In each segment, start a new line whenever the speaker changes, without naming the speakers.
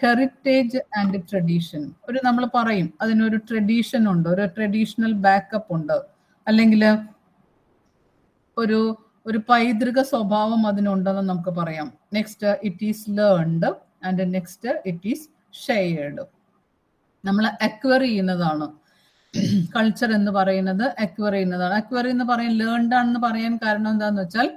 Heritage and tradition ഒരു നമ്മൾ പറയും അതിനൊരു ട്രഡീഷൻ ഉണ്ട് ഒരു ട്രഡീഷണൽ ബാക്കപ്പ് ഉണ്ട്. അല്ലെങ്കിൽ ഒരു ഒരു പൈതൃക സ്വഭാവം അതിനുണ്ടെന്ന് നമുക്ക് പറയാം. Next it is learned and next it is shared നമ്മൾ അക്വയർ ചെയ്യുന്നതാണ്. കൾച്ചർ എന്ന് പറയുന്നത് അക്വയർ ചെയ്യുന്നതാണ്. അക്വയർ എന്ന് പറയാൻ ലേൺഡ് ആണെന്ന് പറയാൻ കാരണം എന്താണെന്ന് വെച്ചാൽ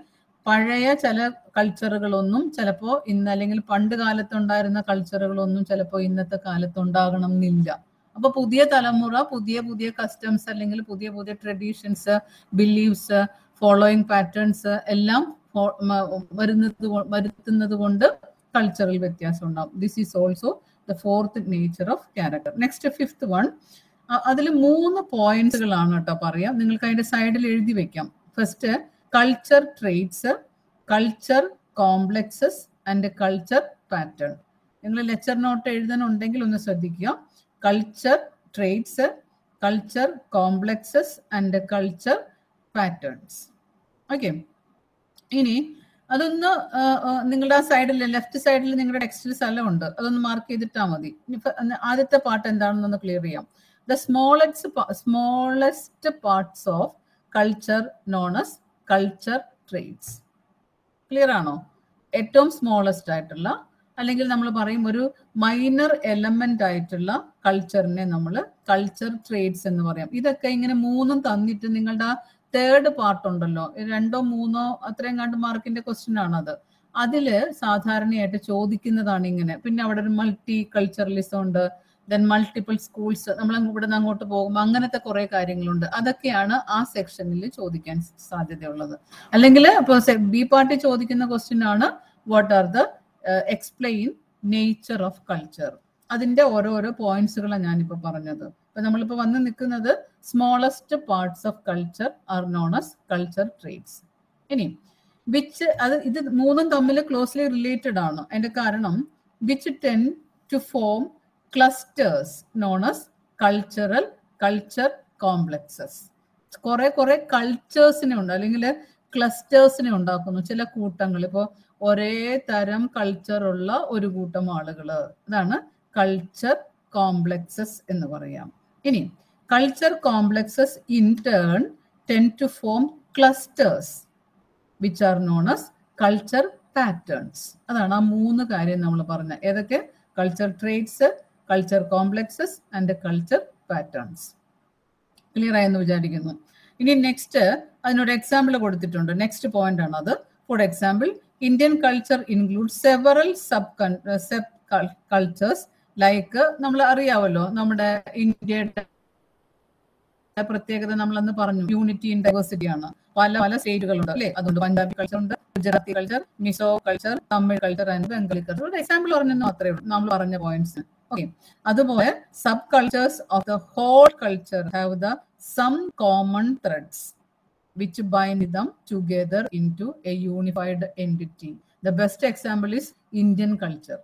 പഴയ ചില കൾച്ചറുകളൊന്നും ചിലപ്പോ ഇന്ന് അല്ലെങ്കിൽ പണ്ട് കാലത്തുണ്ടായിരുന്ന കൾച്ചറുകളൊന്നും ചിലപ്പോ ഇന്നത്തെ കാലത്ത് ഉണ്ടാകണം എന്നില്ല അപ്പൊ പുതിയ തലമുറ പുതിയ പുതിയ കസ്റ്റംസ് അല്ലെങ്കിൽ പുതിയ പുതിയ ട്രഡീഷൻസ് ബിലീവ്സ് ഫോളോയിങ് പാറ്റേൺസ് എല്ലാം വരുന്നത് വരുത്തുന്നത് കൊണ്ട് കൾച്ചറൽ വ്യത്യാസം ഉണ്ടാവും. This is also the fourth nature of character next fifth one അതിൽ മൂന്ന് പോയിന്റ്സുകളാണ് കേട്ടോ പറയാം. നിങ്ങൾക്ക് അതിന്റെ സൈഡിൽ എഴുതി വെക്കാം. First culture traits culture complexes and culture pattern നിങ്ങൾ ലെക്ചർ നോട്ട് എഴുതാനുണ്ടെങ്കിൽ ഒന്ന് ശ്രദ്ധിക്കുക. Culture traits culture complexes and culture patterns okay ഇനി അതൊന്ന് നിങ്ങളുടെ ആ സൈഡിൽ ലെഫ്റ്റ് സൈഡിൽ നിങ്ങളുടെ ടെക്സ്റ്റിൽ സ്ഥലമുണ്ട്. അതൊന്ന് മാർക്ക് ചെയ്തിട്ടാൽ മതി. ആദ്യത്തെ പാർട്ട് എന്താണെന്നൊന്ന് ക്ലിയർ ചെയ്യാം. The smallest smallest parts of culture known as culture trades clear ആണോ? ഏറ്റവും സ്മോളസ്റ്റ് ആയിട്ടുള്ള അല്ലെങ്കിൽ നമ്മൾ പറയും ഒരു മൈനർ എലമെന്റ് ആയിട്ടുള്ള കൾച്ചറിനെ നമ്മൾ കൾച്ചർ ട്രേഡ്സ് എന്ന് പറയാം. ഇതൊക്കെ ഇങ്ങനെ മൂന്നും തന്നിട്ട് നിങ്ങളുടെ തേർഡ് പാർട്ട് ഉണ്ടല്ലോ. രണ്ടോ മൂന്നോ അത്രയും കണ്ട് മാർക്കിന്റെ ക്വസ്റ്റ്യൻ ആണത് അതിൽ സാധാരണയായിട്ട് ചോദിക്കുന്നതാണ് ഇങ്ങനെ. പിന്നെ അവിടെ ഒരു മൾട്ടി കൾച്ചറലിസം ഉണ്ട്. ദെൻ മൾട്ടിപ്പിൾ സ്കൂൾസ് നമ്മൾ ഇവിടെ നിന്ന് അങ്ങോട്ട് പോകുമ്പോൾ അങ്ങനത്തെ കുറെ കാര്യങ്ങളുണ്ട്. അതൊക്കെയാണ് ആ സെക്ഷനിൽ ചോദിക്കാൻ സാധ്യതയുള്ളത്. അല്ലെങ്കിൽ ഇപ്പോൾ ബി പാർട്ടി ചോദിക്കുന്ന ക്വസ്റ്റ്യൻ ആണ് what are the explain nature of culture അതിന്റെ ഓരോരോ പോയിന്റ്സുകളാണ് ഞാനിപ്പോൾ പറഞ്ഞത്. ഇപ്പൊ നമ്മളിപ്പോൾ വന്ന് നിൽക്കുന്നത് smallest parts of culture are known as culture trades ഇനി വിച്ച് അത് ഇത് മൂന്നും തമ്മിൽ ക്ലോസ്ലി റിലേറ്റഡ് ആണ്. അതിന്റെ കാരണം which tend to form clusters known as cultural culture complexes കുറെ കുറെ കൾച്ചേഴ്സിനെ ഉണ്ട്. അല്ലെങ്കിൽ ക്ലസ്റ്റേഴ്സിനെ ഉണ്ടാക്കുന്നു. ചില കൂട്ടങ്ങൾ. ഇപ്പോൾ ഒരേ തരം കൾച്ചറുള്ള ഒരു കൂട്ടം ആളുകൾ ഇതാണ് കൾച്ചർ കോംപ്ലക്സസ് എന്ന് പറയാം. ഇനി culture complexes in turn tend to form clusters which are known as culture patterns അതാണ് ആ മൂന്ന് കാര്യം നമ്മൾ പറഞ്ഞ ഏതൊക്കെ? Culture traits culture complexes and culture patterns clear ആയെന്ന് വിചാരിക്കുന്നു. ഇനി നെക്സ്റ്റ് അതിനൊരു എക്സാമ്പിൾ കൊടുത്തിട്ടുണ്ട്. നെക്സ്റ്റ് പോയിന്റ് ആണ് അത്. For example Indian culture include several sub sub cultures like നമ്മൾ അറിയാവല്ലോ നമ്മുടെ ഇന്ത്യയുടെ പ്രത്യേകത നമ്മൾ അന്ന് പറഞ്ഞു. യൂണിറ്റി ഇൻ ഡൈവേഴ്സിറ്റി ആണ്. പല പല സ്റ്റേറ്റുകളുണ്ട് അല്ലേ? അതുകൊണ്ട് പഞ്ചാബി കൾച്ചർ ഉണ്ട് Gujarati culture Mizo culture Tamil culture and Bengali culture example പറഞ്ഞത് മാത്രമേ ഉള്ളൂ. നമ്മൾ പറഞ്ഞ പോയിന്റ്സ് ഓക്കെ അതുപോലെ sub cultures of the whole culture have the some common threads which bind them together into a unified entity the best example is Indian culture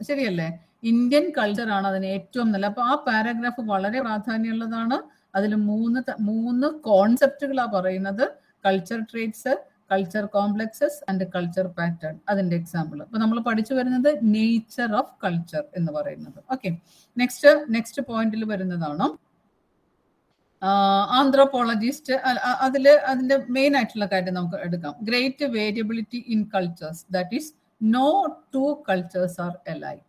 ശരിയല്ലേ? Indian culture ആണ് അതിന് ഏറ്റവും നല്ല. അപ്പൊ ആ പാരാഗ്രാഫ് വളരെ പ്രാധാന്യമുള്ളതാണ്. അതിൽ മൂന്ന് മൂന്ന് കോൺസെപ്റ്റുകളാണ് പറയുന്നത്. Culture traits culture complexes and culture pattern അതിന്റെ എക്സാമ്പിൾ അപ്പൊ നമ്മൾ പഠിച്ചു വരുന്നത് നേച്ചർ ഓഫ് കൾച്ചർ എന്ന് പറയുന്നത്. ഓക്കെ നെക്സ്റ്റ് നെക്സ്റ്റ് പോയിന്റിൽ വരുന്നതാണ് ആന്ത്രോപോളജിസ്റ്റ് അതിൽ അതിന്റെ മെയിൻ ആയിട്ടുള്ള കാര്യം നമുക്ക് എടുക്കാം. Great variability in cultures that is no two cultures are alike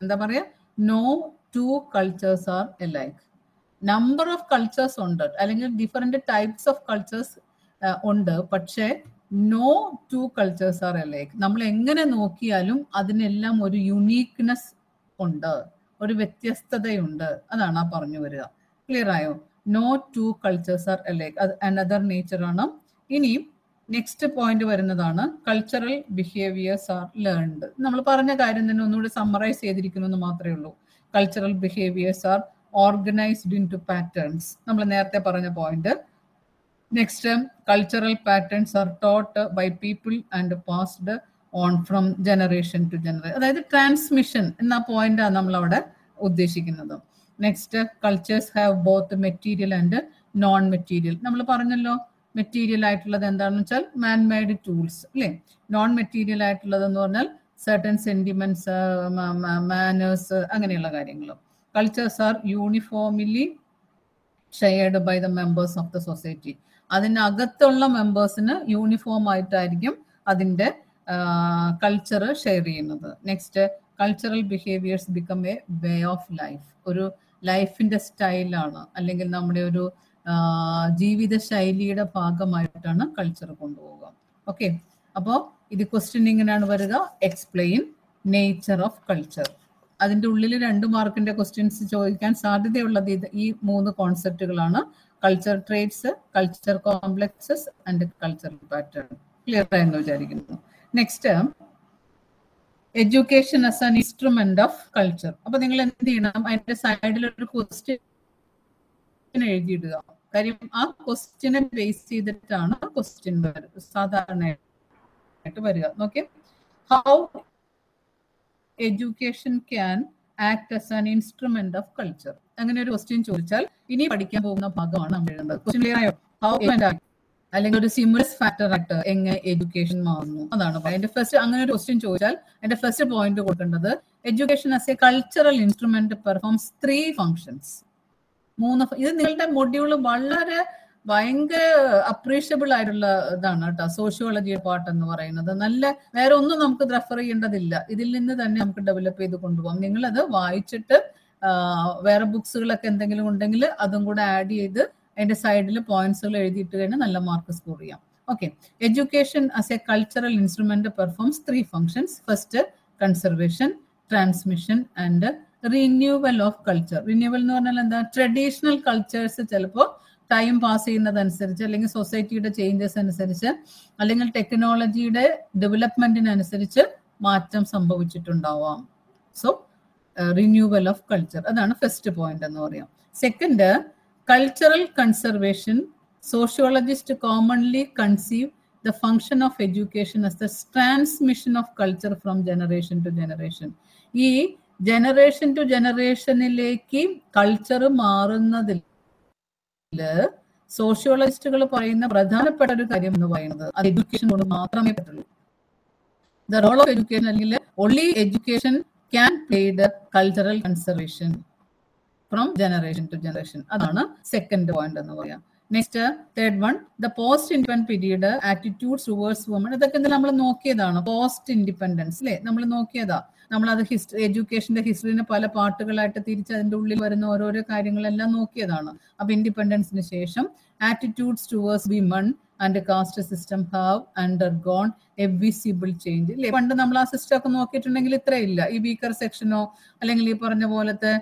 എന്താ പറയാ? No two cultures are alike number of cultures ഉണ്ട് അല്ലെങ്കിൽ ഡിഫറെന്റ് ടൈപ്സ് ഓഫ് കൾച്ചേഴ്സ് ഉണ്ട്. പക്ഷേ no two cultures are alike നമ്മൾ എങ്ങനെ നോക്കിയാലും അതിനെല്ലാം ഒരു യുണീക്നെസ് ഉണ്ട്. ഒരു വ്യത്യസ്തതയുണ്ട്. അതാണ് ആ പറഞ്ഞു വരിക. ക്ലിയർ ആയോ? No two cultures are alike അത് അനദർ നേച്ചർ ആണ്. ഇനിയും നെക്സ്റ്റ് പോയിന്റ് വരുന്നതാണ്. കൾച്ചറൽ ബിഹേവിയേഴ്സ് ആർ ലേൺഡ് നമ്മൾ പറഞ്ഞ കാര്യം തന്നെ ഒന്നുകൂടി സമ്മറൈസ് ചെയ്തിരിക്കുന്നു എന്ന് മാത്രമേ ഉള്ളൂ. Cultural behaviours are organised into patterns നമ്മൾ നേരത്തെ പറഞ്ഞ point next cultural patterns are taught by people and passed on from generation to generation അതായത് ട്രാൻസ്മിഷൻ എന്ന പോയിന്റാണ് നമ്മൾ അവിടെ ഉദ്ദേശിക്കുന്നത്. Next cultures have both material and non material നമ്മൾ പറഞ്ഞല്ലോ മെറ്റീരിയൽ ആയിട്ടുള്ളത് എന്താണെന്ന് വെച്ചാൽ മാൻ മെയ്ഡ് ടൂൾസ് അല്ലേ നോൺ മെറ്റീരിയൽ ആയിട്ടുള്ളത് എന്ന് പറഞ്ഞാൽ സർട്ടൻ സെന്റിമെന്റ്സ് മാനേഴ്സ് അങ്ങനെയുള്ള കാര്യങ്ങൾ. Cultures are uniformly shared by the members of the society അതിനകത്തുള്ള മെമ്പേഴ്സിന് യൂണിഫോം ആയിട്ടായിരിക്കും അതിന്റെ കൾച്ചർ ഷെയർ ചെയ്യുന്നത്. Next cultural behaviours become a way of life ഒരു ലൈഫിന്റെ സ്റ്റൈലാണ് അല്ലെങ്കിൽ നമ്മുടെ ഒരു ജീവിത ശൈലിയുടെ ഭാഗമായിട്ടാണ് കൾച്ചർ കൊണ്ടുപോകുക ഓക്കെ അപ്പോൾ ഇത് ക്വസ്റ്റ്യൻ ഇങ്ങനെയാണ് വരിക. എക്സ്പ്ലെയിൻ നേച്ചർ ഓഫ് കൾച്ചർ അതിന്റെ ഉള്ളിൽ രണ്ട് മാർക്കിന്റെ ക്വസ്റ്റ്യൻസ് ചോദിക്കാൻ സാധ്യതയുള്ളത് ഇത് ഈ മൂന്ന് കോൺസെപ്റ്റുകളാണ് culture trades culture complexes and cultural pattern clear ആയെന്ന് വിചാരിക്കുന്നു. Next education as an instrument of culture അപ്പൊ നിങ്ങൾ എന്ത് ചെയ്യണം? അതിന്റെ സൈഡിൽ ഒരു ക്വസ്റ്റ്യൻ എഴുതിയിടുക. കാര്യം ആ ക്വസ്റ്റ്യനെ ബേസ് ചെയ്തിട്ടാണ് ക്വസ്റ്റ്യൻ സാധാരണയായിട്ട് വരിക. നോക്കിയേ. How education can act as an instrument of culture അങ്ങനെ ഒരു ക്വസ്റ്റ്യൻ ചോദിച്ചാൽ ഇനി പഠിക്കാൻ പോകുന്ന ഭാഗമാണ് നമ്മൾ എഴുതേണ്ടത്. ക്വസ്റ്റ്യൻ ക്ലിയർ ആയോ? ഹൗ അല്ലെങ്കിൽ ഒരു സിമുലസ് ഫാക്ടർ ആയിട്ട് എങ്ങനെ എഡ്യൂക്കേഷൻ മാറുന്നു? അതാണ് എന്റെ ഫസ്റ്റ് അങ്ങനെ ഒരു ക്വസ്റ്റ്യൻ ചോദിച്ചാൽ എന്റെ ഫസ്റ്റ് പോയിന്റ് കൊടുക്കേണ്ടത് education as a cultural instrument performs three functions മൂന്ന് ഇത് നിങ്ങളുടെ മൊഡ്യൂൾ വളരെ ഭയങ്കര അപ്രീഷ്യബിൾ ആയിട്ടുള്ള ഇതാണ് കേട്ടോ. സോഷ്യോളജി പാർട്ട് എന്ന് പറയുന്നത്. നല്ല വേറെ ഒന്നും നമുക്ക് റെഫർ ചെയ്യേണ്ടതില്ല. ഇതിൽ നിന്ന് തന്നെ നമുക്ക് ഡെവലപ്പ് ചെയ്ത് കൊണ്ടുപോകാം. നിങ്ങൾ അത് വായിച്ചിട്ട് വേറെ ബുക്സുകളൊക്കെ എന്തെങ്കിലും ഉണ്ടെങ്കിൽ അതും കൂടെ ആഡ് ചെയ്ത് അതിന്റെ സൈഡിൽ പോയിന്റ്സുകൾ എഴുതിയിട്ട് കഴിഞ്ഞാൽ നല്ല മാർക്ക് സ്കോർ ചെയ്യാം. Okay education as a cultural instrument performs three functions first conservation transmission and renewal of culture renewal എന്ന് പറഞ്ഞാൽ എന്താ? ട്രഡീഷണൽ കൾച്ചേഴ്സ് ചിലപ്പോൾ ടൈം പാസ് ചെയ്യുന്നതനുസരിച്ച് അല്ലെങ്കിൽ സൊസൈറ്റിയുടെ ചേഞ്ചസ് അനുസരിച്ച് അല്ലെങ്കിൽ ടെക്നോളജിയുടെ ഡെവലപ്മെന്റിനനുസരിച്ച് മാറ്റം സംഭവിച്ചിട്ടുണ്ടാവാം. സോ റിന്യൂവൽ ഓഫ് കൾച്ചർ അതാണ് ഫസ്റ്റ് പോയിന്റ് എന്ന് പറയാം. Second cultural conservation sociologist commonly conceive the function of education as the transmission of culture from generation to generation ഈ ജനറേഷൻ ടു ജനറേഷനിലേക്ക് കൾച്ചർ മാറുന്നതിൽ സോഷ്യോളജിസ്റ്റുകൾ പറയുന്ന പ്രധാനപ്പെട്ട ഒരു കാര്യം എന്ന് പറയുന്നത് അത് എഡ്യൂക്കേഷൻ കൊണ്ട് മാത്രമേ പറ്റുള്ളൂ. ദ റോൾ ഓഫ് എഡ്യൂക്കേഷൻ അല്ലെങ്കിൽ only education can play the cultural conservation from generation to generation അതാണ് സെക്കൻഡ് പോയിന്റ് എന്ന് പറയാം. Next third one the post independence period attitudes towards woman ഇതൊക്കെ നമ്മൾ നോക്കിയതാണ്. പോസ്റ്റ് ഇൻഡിപെൻഡൻസ് അല്ലെ നമ്മൾ നോക്കിയതാ. നമ്മൾ അത് ഹിസ്റ്ററി എഡ്യൂക്കേഷന്റെ ഹിസ്റ്ററിനെ പല പാട്ടുകളായിട്ട് തിരിച്ച് അതിന്റെ ഉള്ളിൽ വരുന്ന ഓരോരോ കാര്യങ്ങളെല്ലാം നോക്കിയതാണ്. അപ്പൊ ഇൻഡിപെൻഡൻസിന് ശേഷം attitudes towards women and caste system have undergone a visible change ഇല്ലേ? പണ്ട് നമ്മൾ ആ സിസ്റ്റം ഒക്കെ നോക്കിയിട്ടുണ്ടെങ്കിൽ ഇത്രയില്ല ഈ വീക്കർ സെക്ഷനോ അല്ലെങ്കിൽ ഈ പറഞ്ഞ പോലത്തെ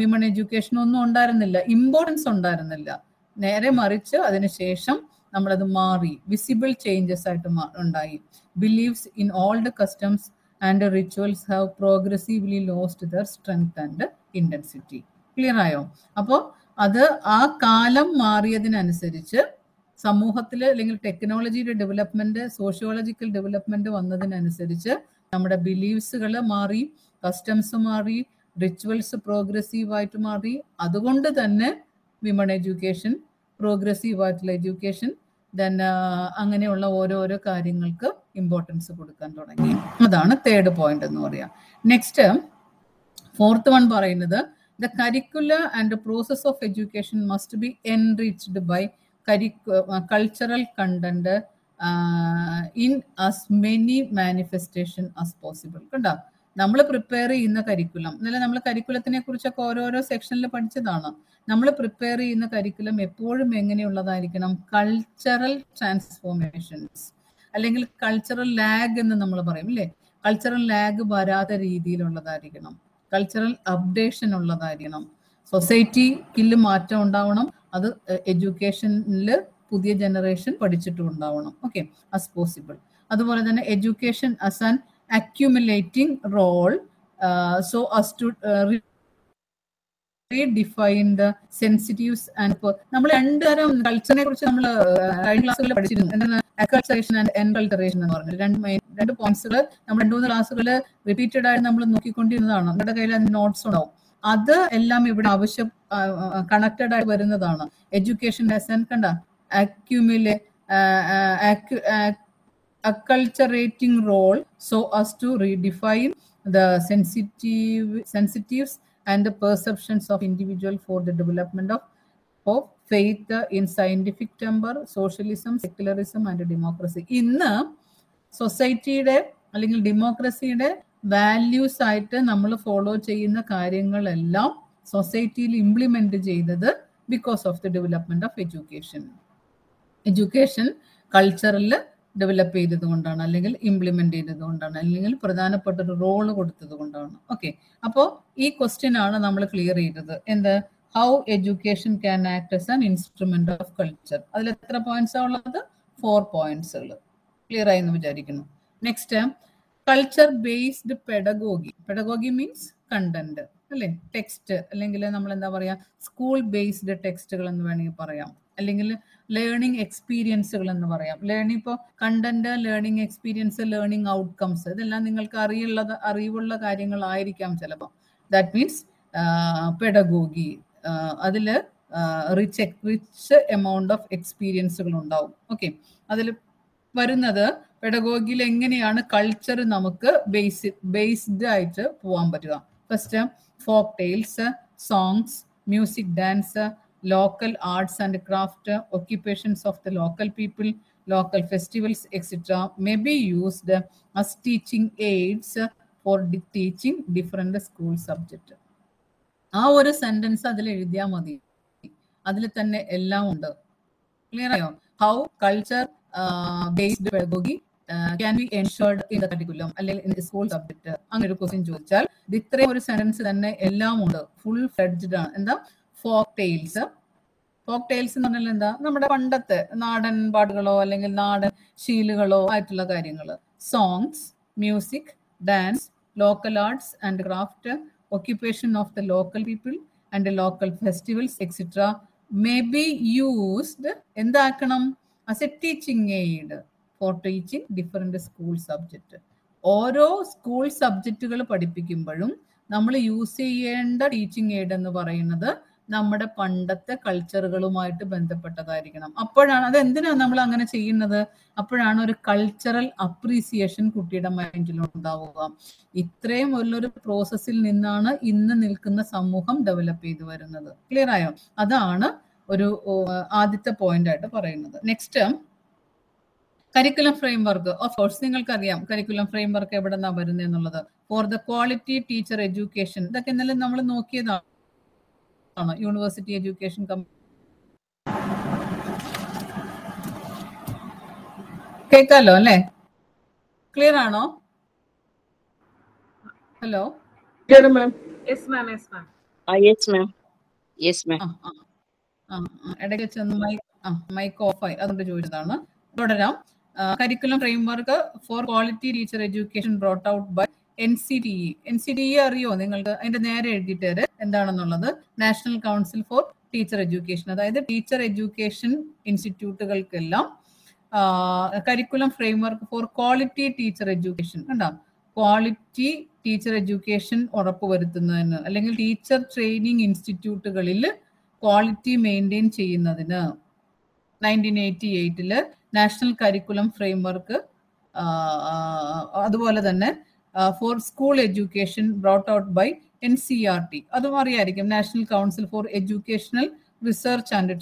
വിമൺ എഡ്യൂക്കേഷനോ ഒന്നും ഉണ്ടായിരുന്നില്ല. ഇമ്പോർട്ടൻസ് ഉണ്ടായിരുന്നില്ല. നേരെ മറിച്ച് അതിനുശേഷം നമ്മളത് മാറി. വിസിബിൾ ചേഞ്ചസ് ആയിട്ട് ഉണ്ടായി. Beliefs in old customs and rituals have progressively lost their strength and intensity clear ആയോ? അപ്പോൾ അത് ആ കാലം മാറിയതിനനുസരിച്ച് സമൂഹത്തിൽ അല്ലെങ്കിൽ ടെക്നോളജിയുടെ ഡെവലപ്മെന്റ് സോഷ്യോളജിക്കൽ ഡെവലപ്മെന്റ് വന്നതിനനുസരിച്ച് നമ്മുടെ ബിലീവ്സുകൾ മാറി കസ്റ്റംസ് മാറി റിച്വൽസ് പ്രോഗ്രസീവ് ആയിട്ട് മാറി. അതുകൊണ്ട് തന്നെ വിമൺ എഡ്യൂക്കേഷൻ പ്രോഗ്രസീവ് ആയിട്ടുള്ള എഡ്യൂക്കേഷൻ ദെൻ അങ്ങനെയുള്ള ഓരോരോ കാര്യങ്ങൾക്ക് ഇമ്പോർട്ടൻസ് കൊടുക്കാൻ തുടങ്ങി. അതാണ് തേർഡ് പോയിന്റ് എന്ന് പറയാം. നെക്സ്റ്റ് ഫോർത്ത് വൺ പറയുന്നത് the curricular and process of education must be enriched by cultural content in as many manifestation as possible കണ്ടോ? നമ്മൾ പ്രിപ്പയർ ചെയ്യുന്ന കരിക്കുലം എന്നാലും നമ്മൾ കരിക്കുലത്തിനെ കുറിച്ചൊക്കെ ഓരോരോ സെക്ഷനിൽ പഠിച്ചതാണ്. നമ്മൾ പ്രിപ്പയർ ചെയ്യുന്ന കരിക്കുലം എപ്പോഴും എങ്ങനെയുള്ളതായിരിക്കണം? കൾച്ചറൽ ട്രാൻസ്ഫോർമേഷൻസ് അല്ലെങ്കിൽ കൾച്ചറൽ ലാഗ് എന്ന് നമ്മൾ പറയും അല്ലേ? കൾച്ചറൽ ലാഗ് വരാത്ത രീതിയിലുള്ളതായിരിക്കണം. കൾച്ചറൽ അപ്ഡേഷൻ ഉള്ളതായിരിക്കണം. സൊസൈറ്റിക്കിൽ മാറ്റം ഉണ്ടാവണം. അത് എഡ്യൂക്കേഷനിൽ പുതിയ ജനറേഷൻ പഠിച്ചിട്ടും ഉണ്ടാവണം. ഓക്കെ അസ് പോസിബിൾ അതുപോലെ തന്നെ education as an accumulating role so as to redefine the sensitives and നമ്മൾ രണ്ടുതരം കൾച്ചറിനെ കുറിച്ച് നമ്മൾ കഴിഞ്ഞ ക്ലാസ്സുകളിൽ പഠിച്ചിരുന്നു. എന്താണ് അക്കൾച്ചറേഷൻ ആൻഡ് എൻകൾട്ടറേഷൻ എന്ന് പറഞ്ഞു. രണ്ട് മെയിൻ രണ്ട് പോയിന്റ്സുകൾ നമ്മൾ രണ്ടു മൂന്ന് ക്ലാസ്സുകൾ റിപ്പീറ്റഡ് ആയിട്ട് നമ്മൾ നോക്കിക്കൊണ്ടിരുന്നതാണ്. നമ്മുടെ കയ്യിൽ അതിന്റെ നോട്ട്സ് ഉണ്ടാവും. അത് എല്ലാം ഇവിടെ ആവശ്യം കണക്റ്റഡ് ആയി വരുന്നതാണ്. എഡ്യൂക്കേഷൻ ലെസൺ കണ്ട? അക്യൂമിലെ acculturating role so as to redefine the sensitive sensitives and the perceptions of individual for the development of of faith in scientific temper socialism secularism and democracy. ഇന്ന് സൊസൈറ്റിയുടെ അല്ലെങ്കിൽ ഡെമോക്രസിയുടെ വാല്യൂസ് ആയിട്ട് നമ്മൾ follow ചെയ്യുന്ന കാര്യങ്ങളെല്ലാം സൊസൈറ്റിയിൽ implement ചെയ്തത് because of the development of education education കൾച്ചറിൽ ഡെവലപ്പ് ചെയ്തത് കൊണ്ടാണ് അല്ലെങ്കിൽ ഇംപ്ലിമെന്റ് ചെയ്തത് കൊണ്ടാണ് അല്ലെങ്കിൽ പ്രധാനപ്പെട്ട ഒരു റോൾ കൊടുത്തത് കൊണ്ടാണ്. ഓക്കെ അപ്പോൾ ഈ ക്വസ്റ്റ്യൻ ആണ് നമ്മൾ ക്ലിയർ ചെയ്തത്. എന്ത്? How education can act as an instrument of culture അതിൽ എത്ര പോയിന്റ്സ് ഉള്ളത്? ഫോർ പോയിന്റ്സുകൾ ക്ലിയർ ആയി എന്ന് വിചാരിക്കുന്നു. Next culture based pedagogy pedagogy means content അല്ലെ? ടെക്സ്റ്റ് അല്ലെങ്കിൽ നമ്മൾ എന്താ പറയാ? സ്കൂൾ ബേസ്ഡ് ടെക്സ്റ്റുകൾ എന്ന് വേണമെങ്കിൽ പറയാം. അല്ലെങ്കിൽ ലേണിംഗ് എക്സ്പീരിയൻസുകൾ എന്ന് പറയാം. ലേണിംഗ് ഇപ്പോൾ content learning experience learning outcomes ഇതെല്ലാം നിങ്ങൾക്ക് അറിയുള്ളത് അറിവുള്ള കാര്യങ്ങളായിരിക്കാം ചിലപ്പോൾ. ദാറ്റ് മീൻസ് പെഡഗോഗി അതിൽ റിച്ച് റിച്ച് എമൗണ്ട് ഓഫ് എക്സ്പീരിയൻസുകൾ ഉണ്ടാവും. ഓക്കെ അതിൽ വരുന്നത് പെഡഗോഗിയിൽ എങ്ങനെയാണ് കൾച്ചർ നമുക്ക് ബേസ്ഡ് ബേസ്ഡ് ആയിട്ട് പോകാൻ പറ്റുക. First folk tales songs music dance local arts and craft occupations of the local people local festivals etcetera may be used as teaching aids for teaching different school subject ആ ഒരു sentence അതിൽ എഴുതിയാൽ മതി. അതിൽ തന്നെ എല്ലാം ഉണ്ട്. ക്ലിയർ ആയോ? How culture based pedagogy can be ensured in the അല്ലെങ്കിൽ സ്കൂൾ സബ്ജക്ട് അങ്ങനെ ഒരു ക്വസ്റ്റ്യൻ ചോദിച്ചാൽ ഇത് ഇത്രയും ഒരു സെന്റൻസ് തന്നെ എല്ലാം ഉണ്ട്. ഫുൾ ഫ്ലെഡ്ജ്ഡ് ആണ്. എന്താ? ഫോക്ക് ടെയിൽസ് ഫോക്ക് ടെയിൽസ് എന്ന് പറഞ്ഞാൽ എന്താ? നമ്മുടെ പണ്ടത്തെ നാടൻ പാട്ടുകളോ അല്ലെങ്കിൽ നാടൻ ശീലുകളോ ആയിട്ടുള്ള കാര്യങ്ങൾ. Songs music dance local arts and craft occupation of the local people and the local festivals etc may be used എന്താക്കണം as a teaching aid for teaching different school subject ഓരോ സ്കൂൾ സബ്ജക്റ്റുകൾ പഠിപ്പിക്കുമ്പോഴും നമ്മൾ യൂസ് ചെയ്യേണ്ട teaching aid എന്ന് പറയുന്നത് നമ്മുടെ പണ്ടത്തെ കൾച്ചറുകളുമായിട്ട് ബന്ധപ്പെട്ടതായിരിക്കണം. അപ്പോഴാണ് അത് എന്തിനാണ് നമ്മൾ അങ്ങനെ ചെയ്യുന്നത്? അപ്പോഴാണ് ഒരു കൾച്ചറൽ അപ്രീസിയേഷൻ കുട്ടിയുടെ മൈൻഡിൽ ഉണ്ടാവുക. ഇത്രയും വലിയൊരു പ്രോസസ്സിൽ നിന്നാണ് ഇന്ന് നിൽക്കുന്ന സമൂഹം ഡെവലപ്പ് ചെയ്തു വരുന്നത്. ക്ലിയർ ആയോ? അതാണ് ഒരു ആദ്യത്തെ പോയിന്റ് ആയിട്ട് പറയുന്നത്. Next curriculum framework of course നിങ്ങൾക്കറിയാം. കരിക്കുലം ഫ്രെയിംവർക്ക് എവിടെ നിന്നാണ് വരുന്നത് എന്നുള്ളത്. For the quality teacher education ഇതൊക്കെ ഇന്നലെ നമ്മൾ നോക്കിയതാണ് ആണ്. യൂണിവേഴ്സിറ്റി എഡ്യൂക്കേഷൻ കേൾക്കാലോ അല്ലേ? ക്ലിയർ ആണോ? ഹലോ.
Ah. Yes, ma'am.
ഇടയ്ക്ക് വെച്ചൊന്ന് മൈക്ക് മൈക്ക് ഓഫ് ആയി. അതുകൊണ്ട് ചോദിച്ചതാണ്. തുടരാം. Curriculum framework for quality teacher education brought out by N C T E N C T E അറിയോ? നിങ്ങൾക്ക് അതിന്റെ നേരെ എഴുതിയിട്ട് എന്താണെന്നുള്ളത്? National council for teacher education അതായത് teacher education ഇൻസ്റ്റിറ്റ്യൂട്ടുകൾക്കെല്ലാം curriculum framework for quality teacher education കണ്ടോ? ക്വാളിറ്റി ടീച്ചർ എഡ്യൂക്കേഷൻ ഉറപ്പുവരുത്തുന്നതിന് അല്ലെങ്കിൽ ടീച്ചർ ട്രെയിനിങ് ഇൻസ്റ്റിറ്റ്യൂട്ടുകളിൽ ക്വാളിറ്റി മെയിന്റെയിൻ ചെയ്യുന്നതിന് നയന്റീൻ എയ്റ്റി എയ്റ്റിൽ നാഷണൽ കരിക്കുലം ഫ്രെയിംവർക്ക് അതുപോലെ തന്നെ for school education brought out by N C R T അതും അറിയായിരിക്കും national council for educational research and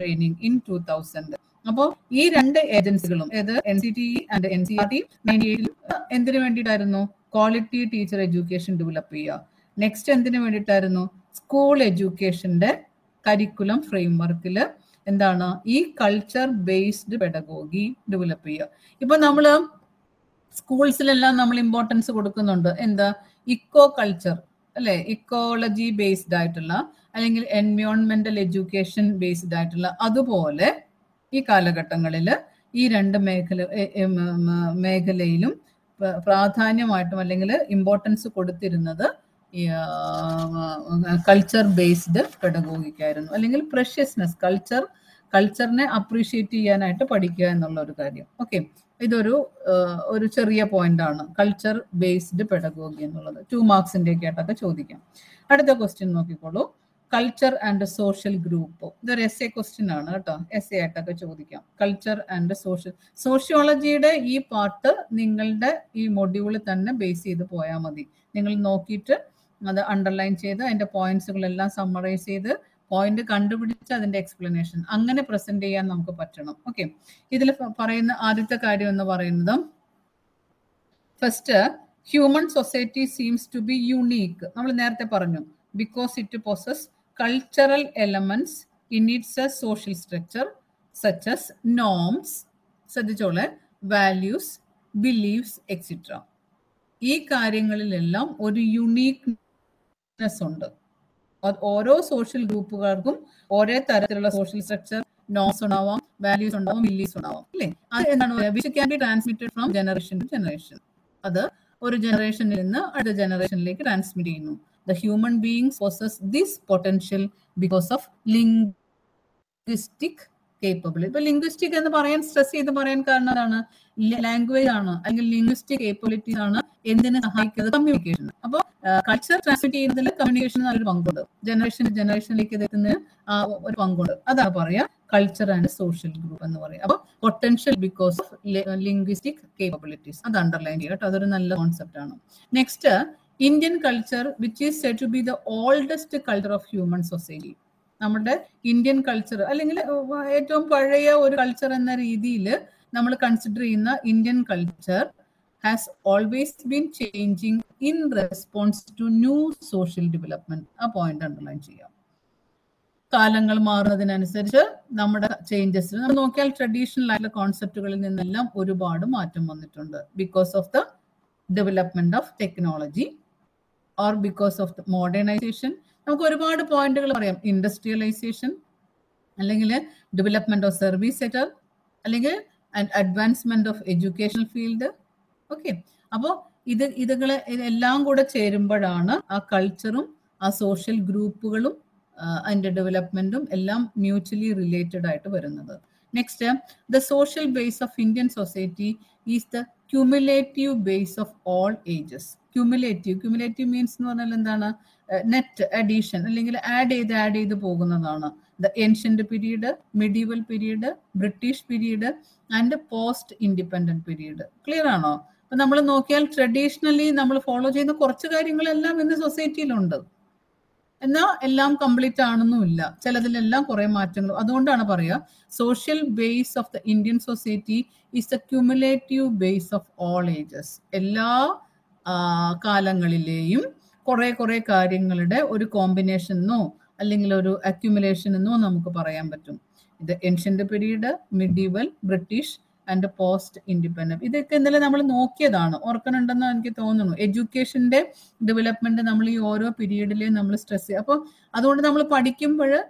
training in two thousand അപ്പോൾ ഈ രണ്ട് ഏജൻസികളും ഏത്? N C T and N C R T എന്തിനു വേണ്ടിയിട്ടായിരുന്നു? ക്വാളിറ്റി ടീച്ചർ എഡ്യൂക്കേഷൻ ഡെവലപ്പ് ചെയ്യുക. നെക്സ്റ്റ് എന്തിനു വേണ്ടിയിട്ടായിരുന്നു? സ്കൂൾ എഡ്യൂക്കേഷന്റെ കരിക്കുലം ഫ്രെയിംവർക്കിൽ എന്താണ്? ഈ കൾച്ചർ ബേസ്ഡ് പെഡഗോഗി ഡെവലപ്പ് ചെയ്യുക. ഇപ്പൊ നമ്മൾ സ്കൂൾസിലെല്ലാം നമ്മൾ ഇമ്പോർട്ടൻസ് കൊടുക്കുന്നുണ്ട്. എന്താ? ഇക്കോ കൾച്ചർ അല്ലെ? ഇക്കോളജി ബേസ്ഡ് ആയിട്ടുള്ള അല്ലെങ്കിൽ എൻവയോൺമെന്റൽ എഡ്യൂക്കേഷൻ ബേസ്ഡ് ആയിട്ടുള്ള അതുപോലെ ഈ കാലഘട്ടങ്ങളിൽ ഈ രണ്ട് മേഖല മേഖലയിലും പ്രാധാന്യമായിട്ടും അല്ലെങ്കിൽ ഇമ്പോർട്ടൻസ് കൊടുത്തിരുന്നത് കൾച്ചർ ബേസ്ഡ് പെഡഗോഗിക്കായിരുന്നു അല്ലെങ്കിൽ പ്രഷ്യസ്നെസ് കൾച്ചർ കൾച്ചറിനെ അപ്രീഷിയേറ്റ് ചെയ്യാനായിട്ട് പഠിക്കുക എന്നുള്ള ഒരു കാര്യം. ഓക്കെ ഇതൊരു ഒരു ചെറിയ പോയിന്റ് ആണ്. കൾച്ചർ ബേസ്ഡ് പെഡഗോഗി എന്നുള്ളത്. ടു മാർക്സിന്റെ ഒക്കെ ആയിട്ടൊക്കെ ചോദിക്കാം. അടുത്ത ക്വസ്റ്റ്യൻ നോക്കിക്കോളൂ. കൾച്ചർ ആൻഡ് സോഷ്യൽ ഗ്രൂപ്പ് ഇതൊരു എസ് എ ക്വസ്റ്റ്യൻ ആണ് കേട്ടോ. എസ് എ ആയിട്ടൊക്കെ ചോദിക്കാം. കൾച്ചർ ആൻഡ് സോഷ്യൽ സോഷ്യോളജിയുടെ ഈ പാർട്ട് നിങ്ങളുടെ ഈ മൊഡ്യൂളിൽ തന്നെ ബേസ് ചെയ്ത് പോയാൽ മതി. നിങ്ങൾ നോക്കിയിട്ട് അത് അണ്ടർലൈൻ ചെയ്ത് അതിന്റെ പോയിന്റ്സുകളെല്ലാം സമ്മറൈസ് ചെയ്ത് പോയിന്റ് കണ്ടുപിടിച്ച് അതിന്റെ എക്സ്പ്ലനേഷൻ അങ്ങനെ പ്രസന്റ് ചെയ്യാൻ നമുക്ക് പറ്റണം. ഓക്കെ ഇതിൽ പറയുന്ന ആദ്യത്തെ കാര്യം എന്ന് പറയുന്നത് first human society seems to be unique നമ്മൾ നേരത്തെ പറഞ്ഞു because it possess cultural elements in its a social structure such as norms ശ്രദ്ധിച്ചോളെ values beliefs etcetera ഈ കാര്യങ്ങളിലെല്ലാം ഒരു യുണീക്നെസ് ഉണ്ട്. ഓരോ സോഷ്യൽ ഗ്രൂപ്പുകാർക്കും ഒരേ തരത്തിലുള്ള സോഷ്യൽ സ്ട്രക്ചർ നോസ് ഉണ്ടാവാം വാല്യൂസ് ഉണ്ടാവും ബിലീവ്സ് ഉണ്ടാവാം അല്ലേ? അത് എന്താണ് which can be transmitted from generation to generation അത് ഒരു ജനറേഷനിൽ നിന്ന് അടുത്ത ജനറേഷനിലേക്ക് ട്രാൻസ്മിറ്റ് ചെയ്യുന്നു. The human beings possess this potential because of linguistic capability ഇപ്പൊ ലിംഗ്വിസ്റ്റിക് എന്ന് പറയാൻ സ്ട്രെസ് ചെയ്ത് പറയാൻ കാരണം അതാണ് ലാംഗ്വേജ് ആണ്. അല്ലെങ്കിൽ ലിംഗ്വിസ്റ്റിക് കേപ്പബിലിറ്റീസ് ആണ് എന്തിനെ സഹായിക്കുന്നത്? കമ്മ്യൂണിക്കേഷൻ അപ്പോൾ കൾച്ചർ ട്രാൻസ്മിറ്റ് ചെയ്യുന്നതിൽ കമ്മ്യൂണിക്കേഷൻ നല്ലൊരു പങ്കുണ്ട്. ജനറേഷൻ ജനറേഷനിലേക്ക് എത്തുന്നതിന് ഒരു പങ്കുണ്ട്. അതാണ് പറയാ കൾച്ചർ ആൻഡ് സോഷ്യൽ ഗ്രൂപ്പ് എന്ന് പറയും. അപ്പോൾ potential because of linguistic capabilities അത് അണ്ടർലൈൻ ചെയ്യുക കേട്ടോ. അതൊരു നല്ല കോൺസെപ്റ്റ് ആണ്. Next Indian culture which is set to be the oldest culture of human society നമ്മുടെ ഇന്ത്യൻ കൾച്ചർ അല്ലെങ്കിൽ ഏറ്റവും പഴയ ഒരു കൾച്ചർ എന്ന രീതിയിൽ നമ്മൾ കൺസിഡർ ചെയ്യുന്ന Indian culture has always been changing in response to new social development ആ പോയിന്റ് അണ്ടർലൈൻ ചെയ്യാം. കാലങ്ങൾ മാറുന്നതിനനുസരിച്ച് നമ്മുടെ ചേഞ്ചസ് നമ്മൾ നോക്കിയാൽ ട്രഡീഷണൽ ആയിട്ടുള്ള കോൺസെപ്റ്റുകളിൽ നിന്നെല്ലാം ഒരുപാട് മാറ്റം വന്നിട്ടുണ്ട്. Because of the development of technology or because of the modernisation നമുക്ക് ഒരുപാട് പോയിന്റുകൾ പറയാം. ഇൻഡസ്ട്രിയലൈസേഷൻ അല്ലെങ്കിൽ ഡെവലപ്മെന്റ് ഓഫ് സർവീസ് സെക്ടർ അല്ലെങ്കിൽ advancement of education field okay അപ്പോൾ ഇത് ഇതുകളെ ഇതെല്ലാം കൂടെ ചേരുമ്പോഴാണ് ആ കൾച്ചറും ആ സോഷ്യൽ ഗ്രൂപ്പുകളും അതിന്റെ ഡെവലപ്മെന്റും എല്ലാം മ്യൂച്വലി റിലേറ്റഡ് ആയിട്ട് വരുന്നത്. Next the social base of Indian society is the cumulative base of all ages cumulative cumulative means എന്ന് പറഞ്ഞാൽ എന്താണ്? നെറ്റ് അഡീഷൻ അല്ലെങ്കിൽ ആഡ് ചെയ്ത് ആഡ് ചെയ്ത് പോകുന്നതാണ്. The ancient period medieval period British period and post independent period clear ആണോ? അപ്പൊ നമ്മൾ നോക്കിയാൽ ട്രഡീഷണലി നമ്മൾ ഫോളോ ചെയ്യുന്ന കുറച്ച് കാര്യങ്ങളെല്ലാം ഇന്ന് സൊസൈറ്റിയിലുണ്ട് എന്നാൽ എല്ലാം കംപ്ലീറ്റ് ആണെന്നുമില്ല. ചിലതിലെല്ലാം കുറെ മാറ്റങ്ങൾ. അതുകൊണ്ടാണ് പറയുക social base of the Indian society is the cumulative base of all ages എല്ലാ കാലങ്ങളിലെയും കുറെ കുറെ കാര്യങ്ങളുടെ ഒരു കോമ്പിനേഷൻ എന്നോ അല്ലെങ്കിൽ ഒരു അക്യുമുലേഷൻ എന്നോ നമുക്ക് പറയാൻ പറ്റും. ഇത് ancient period medieval British and post independent ഇതൊക്കെ ഇന്നലെ നമ്മൾ നോക്കിയതാണ്. ഓർക്കണുണ്ടെന്ന് എനിക്ക് തോന്നുന്നു. എഡ്യൂക്കേഷന്റെ ഡെവലപ്മെന്റ് നമ്മൾ ഈ ഓരോ പീരീഡിലെയും നമ്മൾ സ്ട്രെസ് ചെയ്യുക. അപ്പോൾ അതുകൊണ്ട് നമ്മൾ പഠിക്കുമ്പോൾ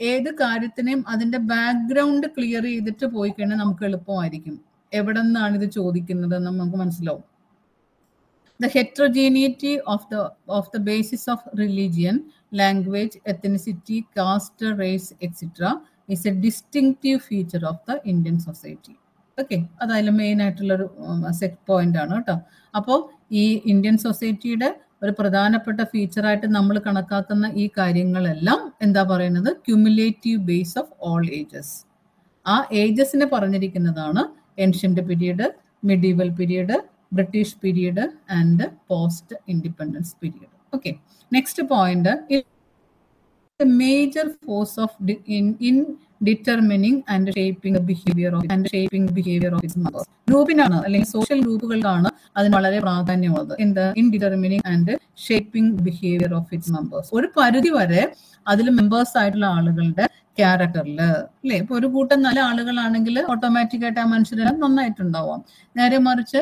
ഏത് കാര്യത്തിനെയും അതിന്റെ ബാക്ക്ഗ്രൗണ്ട് ക്ലിയർ ചെയ്തിട്ട് പോയി കഴിഞ്ഞാൽ നമുക്ക് എളുപ്പമായിരിക്കും. എവിടെ നിന്നാണ് ഇത് ചോദിക്കുന്നത് നമുക്ക് മനസ്സിലാവും. The heterogeneity of the of the basis of religion language ethnicity caste race etc is a distinctive feature of the indian society. Okay അതായാലും മെയിൻ ആയിട്ടുള്ളൊരു സെറ്റ് പോയിന്റ് ആണ് കേട്ടോ. അപ്പോൾ ഈ ഇന്ത്യൻ സൊസൈറ്റിയുടെ ഒരു പ്രധാനപ്പെട്ട ഫീച്ചറായിട്ട് നമ്മൾ കണക്കാക്കുന്ന ഈ കാര്യങ്ങളെല്ലാം എന്താ പറയുന്നത്? Cumulative base of all ages ആ ഏജസിനെ പറഞ്ഞിരിക്കുന്നതാണ് ancient period medieval period British period and post independence period okay next point major force of in determining and shaping behaviour of and shaping behaviour of its members ഗ്രൂപ്പിനാണ് അല്ലെങ്കിൽ social ഗ്രൂപ്പുകൾക്കാണ് അതിന് വളരെ പ്രാധാന്യമുള്ളത്. എന്ത് in determining and shaping behaviour of its members ഒരു പരിധി വരെ അതിൽ മെമ്പേഴ്സ് ആയിട്ടുള്ള ആളുകളുടെ ക്യാരക്ടറിൽ അല്ലെ? ഇപ്പൊ ഒരു കൂട്ടം നല്ല ആളുകളാണെങ്കിൽ ഓട്ടോമാറ്റിക് ആയിട്ട് ആ മനുഷ്യരെല്ലാം നന്നായിട്ടുണ്ടാവാം. നേരെ മറിച്ച്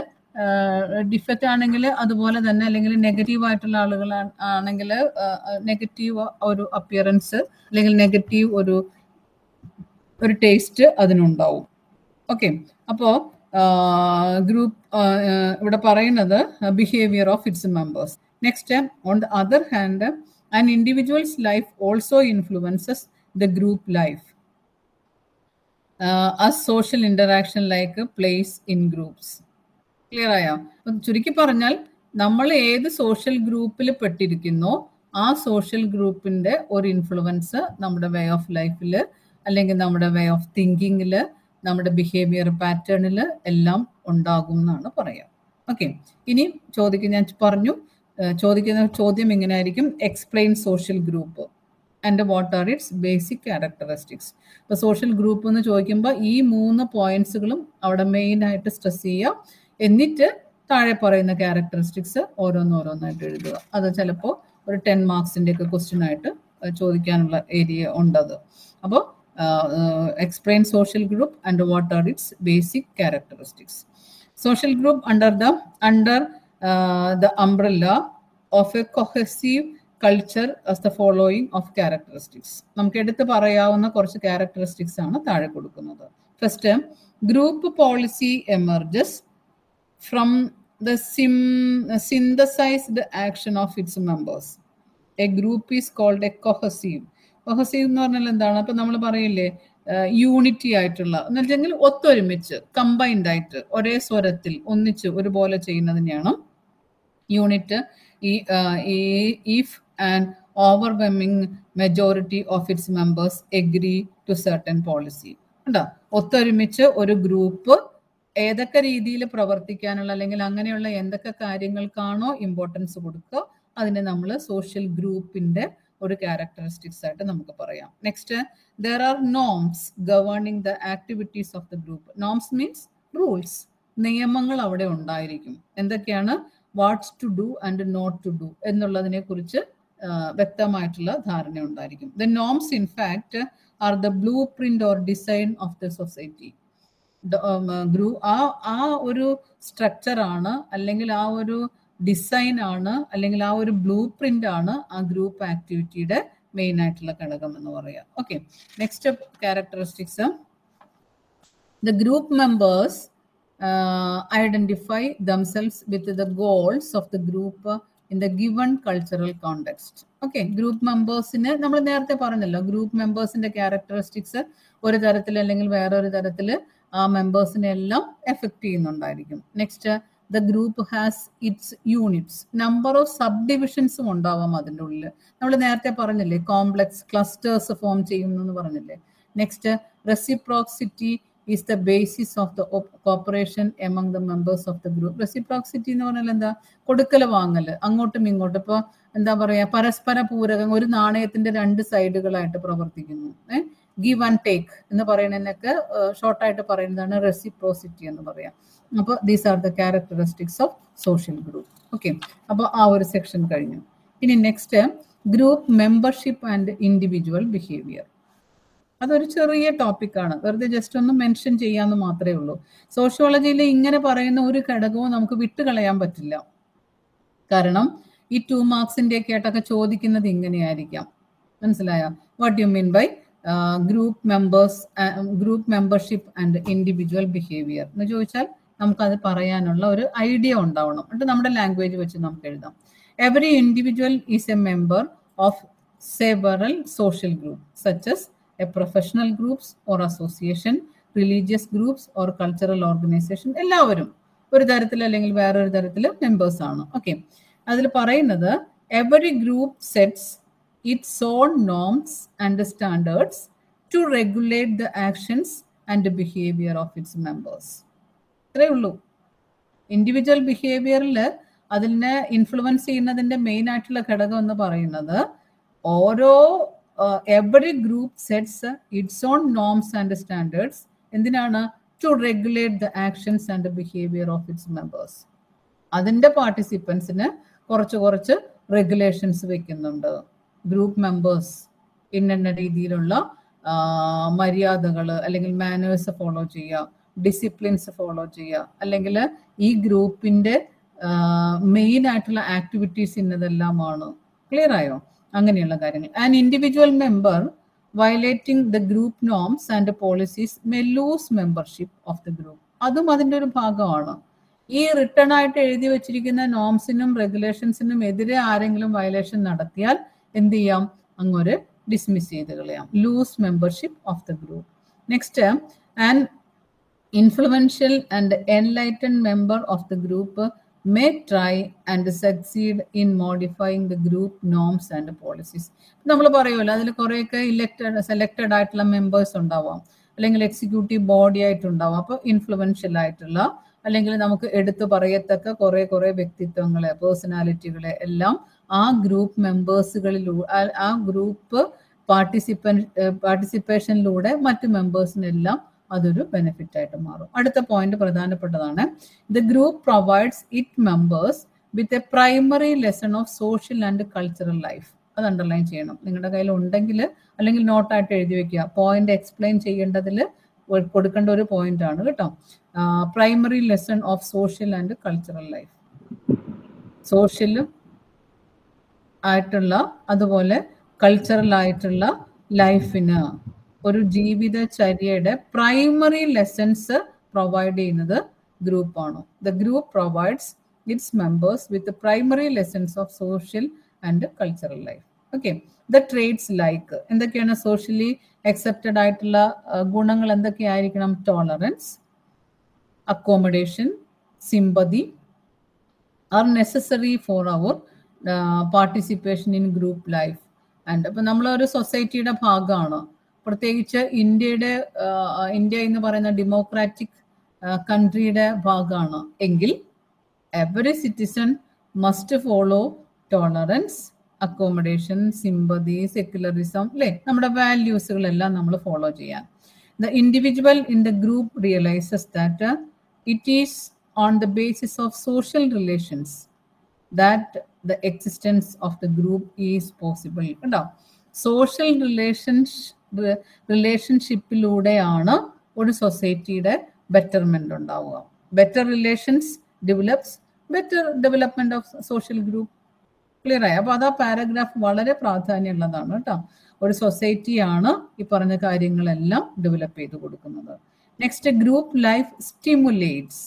ഡിഫക്റ്റ് ആണെങ്കിൽ അതുപോലെ തന്നെ അല്ലെങ്കിൽ നെഗറ്റീവ് ആയിട്ടുള്ള ആളുകൾ ആണെങ്കിൽ നെഗറ്റീവ് ഒരു അപ്പിയറൻസ് അല്ലെങ്കിൽ നെഗറ്റീവ് ഒരു ഒരു ടേസ്റ്റ് അതിനുണ്ടാവും. ഓക്കെ അപ്പോൾ ഗ്രൂപ്പ് ഇവിടെ പറയുന്നത് behaviour of its members next on the other hand an individuals life also influences the group life a social interaction like place in groups clear ആയോ? ചുരുക്കി പറഞ്ഞാൽ നമ്മൾ ഏത് സോഷ്യൽ ഗ്രൂപ്പിൽ പെട്ടിരിക്കുന്നോ ആ സോഷ്യൽ ഗ്രൂപ്പിന്റെ ഒരു ഇൻഫ്ലുവൻസ് നമ്മുടെ വേ ഓഫ് ലൈഫിൽ അല്ലെങ്കിൽ നമ്മുടെ വേ ഓഫ് തിങ്കിങ്ങിൽ നമ്മുടെ ബിഹേവിയർ പാറ്റേണിൽ എല്ലാം ഉണ്ടാകും എന്നാണ് പറയാം. ഓക്കെ ഇനി ചോദിക്കുന്ന ഞാൻ പറഞ്ഞു. ചോദിക്കുന്ന ചോദ്യം ഇങ്ങനെ ആയിരിക്കും explain social group and what are its basic characteristics ഇപ്പൊ സോഷ്യൽ ഗ്രൂപ്പ് എന്ന് ചോദിക്കുമ്പോൾ ഈ മൂന്ന് പോയിന്റ്സുകളും അവിടെ മെയിൻ ആയിട്ട് സ്ട്രെസ് ചെയ്യുക എന്നിട്ട് താഴെ പറയുന്ന ക്യാരക്ടറിസ്റ്റിക്സ് ഓരോന്നോരോന്നായിട്ട് എഴുതുക. അത് ചിലപ്പോൾ ഒരു ടെൻ മാർക്സിന്റെ ഒക്കെ ക്വസ്റ്റ്യൻ ആയിട്ട് ചോദിക്കാനുള്ള ഏരിയ ഉണ്ടത് അപ്പോൾ explain social group and what are its basic characteristics social group under the under the umbrella of a cohesive culture as the following of characteristics നമുക്ക് എടുത്ത് പറയാവുന്ന കുറച്ച് ക്യാരക്ടറിസ്റ്റിക്സ് ആണ് താഴെ കൊടുക്കുന്നത്. First group policy emerges from the sim synthesised action of its members a group is called a cohesive cohesive എന്ന് പറഞ്ഞാൽ എന്താണ്? അപ്പൊ നമ്മൾ പറയില്ലേ യൂണിറ്റി ആയിട്ടുള്ള എന്ന് വെച്ചെങ്കിൽ ഒത്തൊരുമിച്ച് കമ്പൈൻഡ് ആയിട്ട് ഒരേ സ്വരത്തിൽ ഒന്നിച്ച് ഒരുപോലെ ചെയ്യുന്നതിനെയാണ് യൂണിറ്റ് ഈ if and overwhelming majority of its members agree to certain policy ഉണ്ടോ ഒത്തൊരുമിച്ച് ഒരു ഗ്രൂപ്പ് ഏതൊക്കെ രീതിയിൽ പ്രവർത്തിക്കാനുള്ള അല്ലെങ്കിൽ അങ്ങനെയുള്ള എന്തൊക്കെ കാര്യങ്ങൾക്കാണോ ഇമ്പോർട്ടൻസ് കൊടുക്കുക അതിനെ നമ്മൾ സോഷ്യൽ ഗ്രൂപ്പിന്റെ ഒരു ക്യാരക്ടറിസ്റ്റിക്സ് ആയിട്ട് നമുക്ക് പറയാം. Next there are norms governing the activities of the group norms means rules നിയമങ്ങൾ അവിടെ ഉണ്ടായിരിക്കും. എന്തൊക്കെയാണ്? What's to do and not to do എന്നുള്ളതിനെ കുറിച്ച് വ്യക്തമായിട്ടുള്ള ധാരണ ഉണ്ടായിരിക്കും. The norms in fact are the blueprint or design of the society ഗ്രൂ ആ ആ ഒരു സ്ട്രക്ചർ ആണ് അല്ലെങ്കിൽ ആ ഒരു ഡിസൈൻ ആണ് അല്ലെങ്കിൽ ആ ഒരു ബ്ലൂ പ്രിന്റ് ആണ് ആ ഗ്രൂപ്പ് ആക്ടിവിറ്റിയുടെ മെയിൻ ആയിട്ടുള്ള ഘടകം എന്ന് പറയാം okay next characteristics the group members identify themselves with the goals of the group in the given cultural context okay group മെമ്പേഴ്സിന് നമ്മൾ നേരത്തെ പറഞ്ഞല്ലോ ഗ്രൂപ്പ് മെമ്പേഴ്സിന്റെ ക്യാരക്ടറിസ്റ്റിക്സ് ഒരു തരത്തിൽ അല്ലെങ്കിൽ വേറൊരു തരത്തിൽ ആ മെമ്പേഴ്സിനെ എല്ലാം effect ചെയ്യുന്നുണ്ടായിരിക്കും. Next the group has its units number of sub ഡിവിഷൻസും ഉണ്ടാവാം അതിന്റെ ഉള്ളിൽ നമ്മൾ നേരത്തെ പറഞ്ഞില്ലേ കോംപ്ലക്സ് ക്ലസ്റ്റേഴ്സ് ഫോം ചെയ്യുന്നു എന്ന് പറഞ്ഞില്ലേ next reciprocity is the basis of the cooperation among the members of the group reciprocity എന്ന് പറഞ്ഞാൽ എന്താ? കൊടുക്കൽ വാങ്ങൽ അങ്ങോട്ടും ഇങ്ങോട്ടും. ഇപ്പൊ എന്താ പറയാ? പരസ്പര പൂരകം ഒരു നാണയത്തിന്റെ രണ്ട് സൈഡുകളായിട്ട് പ്രവർത്തിക്കുന്നു. ഏഹ് ഗിവ് ആൻഡ് ടേക്ക് എന്ന് പറയുന്നതിനൊക്കെ ഷോർട്ടായിട്ട് പറയുന്നതാണ് റെസിപ്രോസിറ്റി എന്ന് പറയാം. അപ്പോൾ these are the characteristics of social group okay അപ്പോൾ ആ ഒരു സെക്ഷൻ കഴിഞ്ഞു. ഇനി next group membership and individual behaviour അതൊരു ചെറിയ ടോപ്പിക്കാണ് വെറുതെ ജസ്റ്റ് ഒന്ന് മെൻഷൻ ചെയ്യാന്ന് മാത്രമേ ഉള്ളൂ. സോഷ്യോളജിയിൽ ഇങ്ങനെ പറയുന്ന ഒരു ഘടകവും നമുക്ക് വിട്ടുകളയാൻ പറ്റില്ല. കാരണം ഈ ടു മാർക്സിന്റെ ഒക്കെ ആയിട്ടൊക്കെ ചോദിക്കുന്നത് ഇങ്ങനെയായിരിക്കാം. മനസ്സിലായോ? What you mean by group members group membership and individual behaviour എന്ന് ചോദിച്ചാൽ നമുക്കത് പറയാനുള്ള ഒരു ഐഡിയ ഉണ്ടാവണം. എന്നിട്ട് നമ്മുടെ ലാംഗ്വേജ് വെച്ച് നമുക്ക് എഴുതാം. Every individual is a member of several social group such as a professional groups or association religious groups or cultural organisation എല്ലാവരും ഒരു തരത്തിൽ അല്ലെങ്കിൽ വേറൊരു തരത്തിൽ മെമ്പേഴ്സ് ആണ്. ഓക്കെ അതിൽ പറയുന്നത് every group sets its own norms and standards to regulate the actions and behaviour of its members ഇത്രേ ഉള്ളൂ. ഇൻഡിവിജ്വൽ ബിഹേവിയറിൽ അതിനെ ഇൻഫ്ലുവൻസ് ചെയ്യുന്നതിന്റെ മെയിൻ ആയിട്ടുള്ള ഘടകം എന്ന് പറയുന്നത് ഓരോ every group sets its own norms and standards എന്തിനാണ്? To regulate the actions and behaviour of its members അതിന്റെ പാർട്ടിസിപ്പൻസിന് കുറച്ച് കുറച്ച് റെഗുലേഷൻസ് വെക്കുന്നുണ്ട്. ഗ്രൂപ്പ് മെമ്പേഴ്സ് ഇന്ന രീതിയിലുള്ള മര്യാദകൾ അല്ലെങ്കിൽ മാനേഴ്സ് ഫോളോ ചെയ്യുക ഡിസിപ്ലിൻസ് ഫോളോ ചെയ്യുക. അല്ലെങ്കിൽ ഈ ഗ്രൂപ്പിന്റെ മെയിൻ ആയിട്ടുള്ള ആക്ടിവിറ്റീസ് ഇന്നതെല്ലാമാണ്. ക്ലിയർ ആയോ? അങ്ങനെയുള്ള കാര്യങ്ങൾ. And individual member violating the group norms and policies may lose membership of the group അതും അതിന്റെ ഒരു ഭാഗമാണ്. ഈ റിട്ടേൺ ആയിട്ട് എഴുതി വെച്ചിരിക്കുന്ന നോംസിനും റെഗുലേഷൻസിനും എതിരെ ആരെങ്കിലും വയലേഷൻ നടത്തിയാൽ എന്ത് ചെയ്യാം? അങ്ങൊരു ഡിസ്മിസ് ചെയ്ത് കളയാം. Lose membership of the group next and influential and enlighten member of the group may try and succeed in modifying the group norms and policies നമ്മൾ പറയുമല്ലോ അതിൽ കുറേയൊക്കെ ഇലക്ടഡ് സെലക്റ്റഡ് ആയിട്ടുള്ള മെമ്പേഴ്സ് ഉണ്ടാവാം. അല്ലെങ്കിൽ എക്സിക്യൂട്ടീവ് ബോഡി ആയിട്ടുണ്ടാവാം. അപ്പോൾ ഇൻഫ്ലുവൻഷ്യൽ ആയിട്ടുള്ള അല്ലെങ്കിൽ നമുക്ക് എടുത്തു പറയത്തക്ക കുറെ കുറെ വ്യക്തിത്വങ്ങളെ പേഴ്സണാലിറ്റികളെ എല്ലാം ആ ഗ്രൂപ്പ് മെമ്പേഴ്സുകളിലൂടെ ആ ഗ്രൂപ്പ് പാർട്ടിസിപ്പൻ പാർട്ടിസിപ്പേഷനിലൂടെ മറ്റ് മെമ്പേഴ്സിനെല്ലാം അതൊരു ബെനിഫിറ്റ് ആയിട്ട് മാറും. അടുത്ത പോയിന്റ് പ്രധാനപ്പെട്ടതാണ്. The group provides it members with a primary lesson of social and cultural life. അത് അണ്ടർലൈൻ ചെയ്യണം. നിങ്ങളുടെ കയ്യിൽ ഉണ്ടെങ്കിൽ അല്ലെങ്കിൽ നോട്ടായിട്ട് എഴുതി വെക്കുക. പോയിന്റ് എക്സ്പ്ലെയിൻ ചെയ്യേണ്ടതിൽ കൊടുക്കേണ്ട ഒരു പോയിന്റ് ആണ് കേട്ടോ primary lesson of social and cultural life. സോഷ്യലും ആയിട്ടുള്ള അതുപോലെ കൾച്ചറൽ ആയിട്ടുള്ള ലൈഫിന് ഒരു ജീവിതചര്യയുടെ പ്രൈമറി ലെസൺസ് പ്രൊവൈഡ് ചെയ്യുന്നത് ഗ്രൂപ്പാണ് the group provides its members with primary lessons of social and cultural life okay the traits like എന്തൊക്കെയാണ് സോഷ്യലി അക്സെപ്റ്റഡ് ആയിട്ടുള്ള ഗുണങ്ങൾ എന്തൊക്കെയായിരിക്കണം? Tolerance accommodation sympathy are necessary for our participation in group life and അപ്പം നമ്മളൊരു സൊസൈറ്റിയുടെ ഭാഗമാണ്? പ്രത്യേകിച്ച് ഇന്ത്യയുടെ India എന്ന് പറയുന്ന ഡെമോക്രാറ്റിക് കൺട്രിയുടെ ഭാഗമാണ്? എങ്കിൽ every citizen must follow tolerance accommodation sympathy secularism അല്ലേ നമ്മുടെ വാല്യൂസുകളെല്ലാം നമ്മൾ ഫോളോ ചെയ്യാൻ. The individual in the group realises that it is on the basis of social relations that the existence of the group is possible. കേട്ടോ social relations റിലേഷൻഷിപ്പിലൂടെയാണ് ഒരു സൊസൈറ്റിയുടെ betterment ഉണ്ടാവുക. Better relations develops better development of social group clear ആയി? അപ്പൊ അത് ആ paragraph വളരെ പ്രാധാന്യമുള്ളതാണ് കേട്ടോ. ഒരു സൊസൈറ്റിയാണ് ഈ പറഞ്ഞ കാര്യങ്ങളെല്ലാം ഡെവലപ്പ് ചെയ്ത് കൊടുക്കുന്നത്. Next group life stimulates